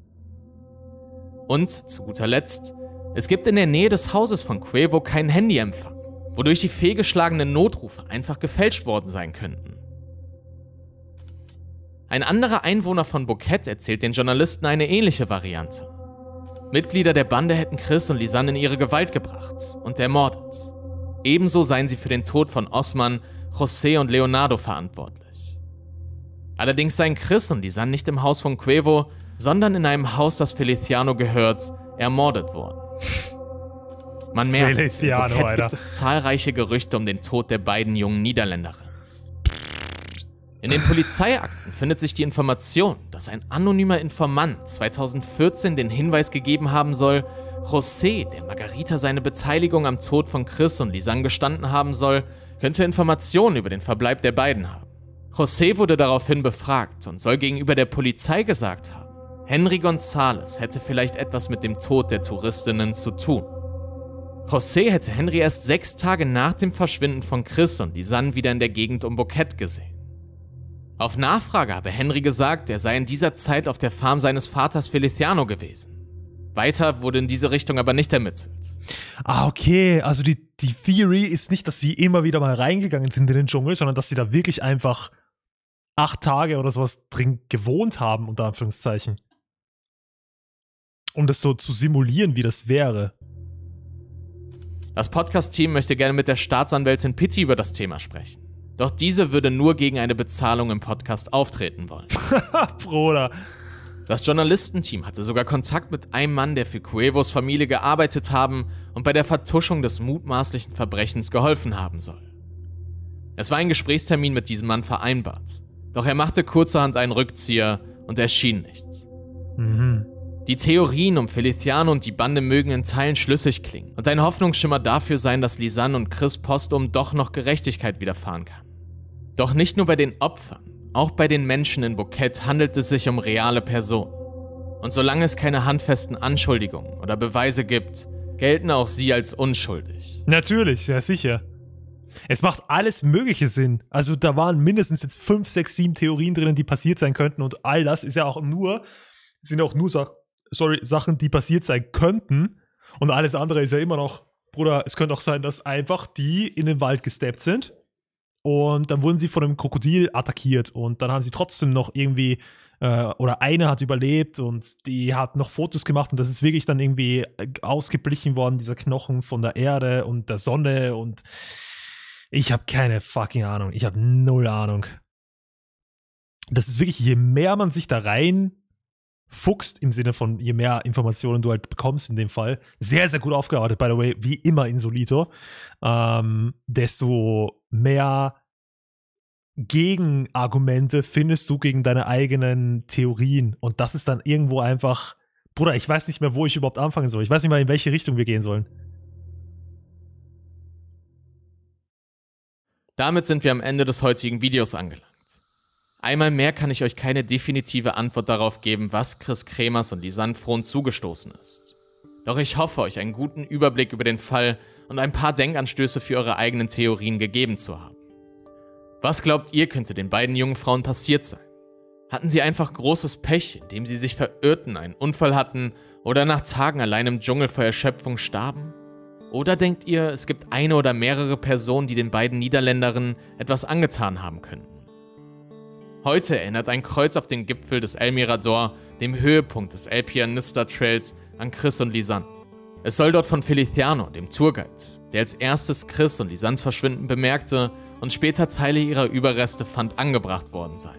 Und zu guter Letzt, es gibt in der Nähe des Hauses von Cuevo keinen Handyempfang, wodurch die fehlgeschlagenen Notrufe einfach gefälscht worden sein könnten. Ein anderer Einwohner von Bouquet erzählt den Journalisten eine ähnliche Variante. Mitglieder der Bande hätten Chris und Lisanne in ihre Gewalt gebracht und ermordet. Ebenso seien sie für den Tod von Osman, José und Leonardo verantwortlich. Allerdings seien Chris und Lisanne nicht im Haus von Cuevo, sondern in einem Haus, das Feliciano gehört, ermordet worden. Man merkt, Feliciano, in Bouquet gibt es zahlreiche Gerüchte um den Tod der beiden jungen Niederländerinnen. In den Polizeiakten findet sich die Information, dass ein anonymer Informant 2014 den Hinweis gegeben haben soll, José, der Margarita seine Beteiligung am Tod von Chris und Lisanne gestanden haben soll, könnte Informationen über den Verbleib der beiden haben. José wurde daraufhin befragt und soll gegenüber der Polizei gesagt haben, Henry González hätte vielleicht etwas mit dem Tod der Touristinnen zu tun. José hätte Henry erst sechs Tage nach dem Verschwinden von Chris und Lisanne wieder in der Gegend um Bouquet gesehen. Auf Nachfrage habe Henry gesagt, er sei in dieser Zeit auf der Farm seines Vaters Feliciano gewesen. Weiter wurde in diese Richtung aber nicht ermittelt. Ah, okay. Also die, die Theory ist nicht, dass sie immer wieder mal reingegangen sind in den Dschungel, sondern dass sie da wirklich einfach acht Tage oder sowas drin gewohnt haben, unter Anführungszeichen. Um das so zu simulieren, wie das wäre. Das Podcast-Team möchte gerne mit der Staatsanwältin Pitti über das Thema sprechen. Doch diese würde nur gegen eine Bezahlung im Podcast auftreten wollen. Bruder. Das Journalistenteam hatte sogar Kontakt mit einem Mann, der für Cuevos Familie gearbeitet haben und bei der Vertuschung des mutmaßlichen Verbrechens geholfen haben soll. Es war ein Gesprächstermin mit diesem Mann vereinbart, doch er machte kurzerhand einen Rückzieher und erschien nicht. Mhm. Die Theorien um Feliciano und die Bande mögen in Teilen schlüssig klingen und ein Hoffnungsschimmer dafür sein, dass Lisanne und Chris Postum doch noch Gerechtigkeit widerfahren kann. Doch nicht nur bei den Opfern, auch bei den Menschen in Bouquet handelt es sich um reale Personen. Und solange es keine handfesten Anschuldigungen oder Beweise gibt, gelten auch sie als unschuldig. Natürlich, ja sicher. Es macht alles mögliche Sinn. Also da waren mindestens jetzt fünf, sechs, sieben Theorien drinnen, die passiert sein könnten und all das ist ja auch nur, sind auch nur sorry, Sachen, die passiert sein könnten und alles andere ist ja immer noch, Bruder, es könnte auch sein, dass einfach die in den Wald gesteppt sind und dann wurden sie von einem Krokodil attackiert und dann haben sie trotzdem noch irgendwie äh, oder eine hat überlebt und die hat noch Fotos gemacht und das ist wirklich dann irgendwie äh, ausgeblichen worden, dieser Knochen von der Erde und der Sonne und ich habe keine fucking Ahnung. Ich habe null Ahnung. Das ist wirklich, je mehr man sich da rein fuchst, im Sinne von je mehr Informationen du halt bekommst in dem Fall, sehr, sehr gut aufgearbeitet, by the way, wie immer in Solito, ähm, desto mehr Gegenargumente findest du gegen deine eigenen Theorien. Und das ist dann irgendwo einfach, Bruder, ich weiß nicht mehr, wo ich überhaupt anfangen soll. Ich weiß nicht mal, in welche Richtung wir gehen sollen. Damit sind wir am Ende des heutigen Videos angelangt. Einmal mehr kann ich euch keine definitive Antwort darauf geben, was Chris Kremers und die Sandfrohn zugestoßen ist. Doch ich hoffe, euch einen guten Überblick über den Fall und ein paar Denkanstöße für eure eigenen Theorien gegeben zu haben. Was glaubt ihr, könnte den beiden jungen Frauen passiert sein? Hatten sie einfach großes Pech, indem sie sich verirrten, einen Unfall hatten oder nach Tagen allein im Dschungel vor Erschöpfung starben? Oder denkt ihr, es gibt eine oder mehrere Personen, die den beiden Niederländerinnen etwas angetan haben könnten? Heute erinnert ein Kreuz auf den Gipfel des El Mirador, dem Höhepunkt des El Pianista Trails, an Chris und Lisanne. Es soll dort von Feliciano, dem Tourguide, der als erstes Chris und Lisannes Verschwinden bemerkte und später Teile ihrer Überreste fand, angebracht worden sein.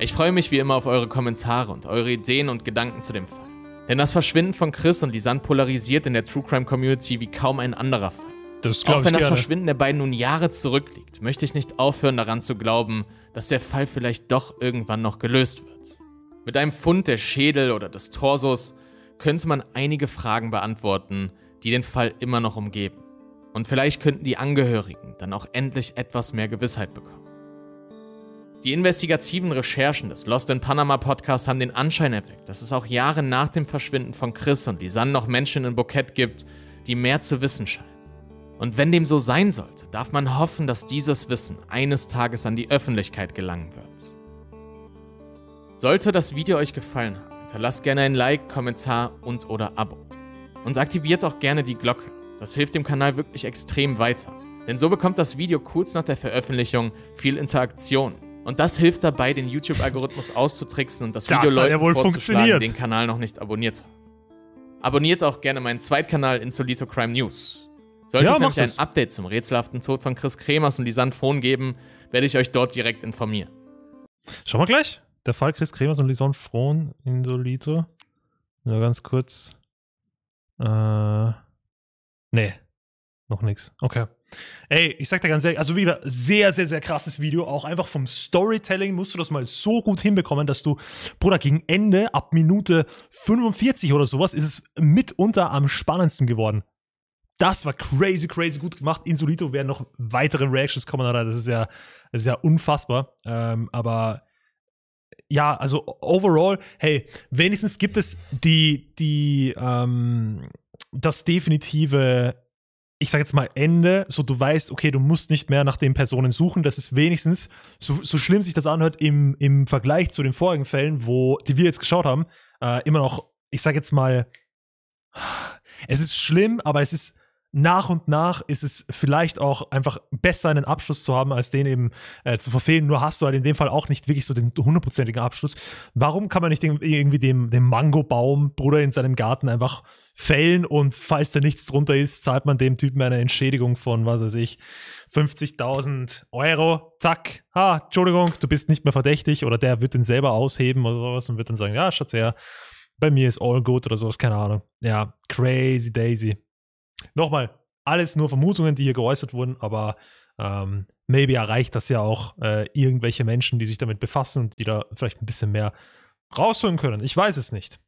Ich freue mich wie immer auf eure Kommentare und eure Ideen und Gedanken zu dem Fall. Denn das Verschwinden von Chris und Lisanne polarisiert in der True Crime Community wie kaum ein anderer Fall. Auch wenn das gerne. Verschwinden der beiden nun Jahre zurückliegt, möchte ich nicht aufhören daran zu glauben, dass der Fall vielleicht doch irgendwann noch gelöst wird. Mit einem Fund der Schädel oder des Torsos könnte man einige Fragen beantworten, die den Fall immer noch umgeben. Und vielleicht könnten die Angehörigen dann auch endlich etwas mehr Gewissheit bekommen. Die investigativen Recherchen des Lost in Panama Podcasts haben den Anschein erweckt, dass es auch Jahre nach dem Verschwinden von Chris und Lisanne noch Menschen in Bouquet gibt, die mehr zu wissen scheinen. Und wenn dem so sein sollte, darf man hoffen, dass dieses Wissen eines Tages an die Öffentlichkeit gelangen wird. Sollte das Video euch gefallen haben, hinterlasst gerne ein Like, Kommentar und oder Abo. Und aktiviert auch gerne die Glocke. Das hilft dem Kanal wirklich extrem weiter. Denn so bekommt das Video kurz nach der Veröffentlichung viel Interaktion. Und das hilft dabei, den YouTube-Algorithmus auszutricksen und das, das Video Leuten ja vorzuschlagen, die den Kanal noch nicht abonniert haben. Abonniert auch gerne meinen Zweitkanal Insolito Crime News. Sollte ja, es nämlich ein Update zum rätselhaften Tod von Chris Kremers und Lisanne Frohn geben, werde ich euch dort direkt informieren. Schauen wir gleich. Der Fall Chris Kremers und Lisanne Frohn, Insolito. Nur ganz kurz. Äh. Nee. Noch nichts. Okay. Ey, ich sag dir ganz ehrlich, also wieder sehr, sehr, sehr krasses Video. Auch einfach vom Storytelling musst du das mal so gut hinbekommen, dass du, Bruder, gegen Ende, ab Minute 45 oder sowas, ist es mitunter am spannendsten geworden. Das war crazy, crazy gut gemacht. Insolito werden noch weitere Reactions kommen, oder? Das ist ja, das ist ja unfassbar. Ähm, aber ja, also overall, hey, wenigstens gibt es die, die, ähm, das definitive ich sag jetzt mal Ende, so du weißt, okay, du musst nicht mehr nach den Personen suchen. Das ist wenigstens, so, so schlimm sich das anhört, im, im Vergleich zu den vorigen Fällen, wo, die wir jetzt geschaut haben, äh, immer noch, ich sag jetzt mal, es ist schlimm, aber es ist nach und nach ist es vielleicht auch einfach besser, einen Abschluss zu haben, als den eben äh, zu verfehlen. Nur hast du halt in dem Fall auch nicht wirklich so den hundertprozentigen Abschluss. Warum kann man nicht irgendwie dem, dem Mangobaum, Bruder, in seinem Garten einfach fällen und falls da nichts drunter ist, zahlt man dem Typen eine Entschädigung von, was weiß ich, 50.000 Euro. Zack. Ha, Entschuldigung, du bist nicht mehr verdächtig oder der wird den selber ausheben oder sowas und wird dann sagen, ja, Schatz, ja, bei mir ist all good oder sowas, keine Ahnung. Ja, crazy daisy. Nochmal, alles nur Vermutungen, die hier geäußert wurden, aber ähm, maybe erreicht das ja auch äh, irgendwelche Menschen, die sich damit befassen und die da vielleicht ein bisschen mehr rausholen können. Ich weiß es nicht.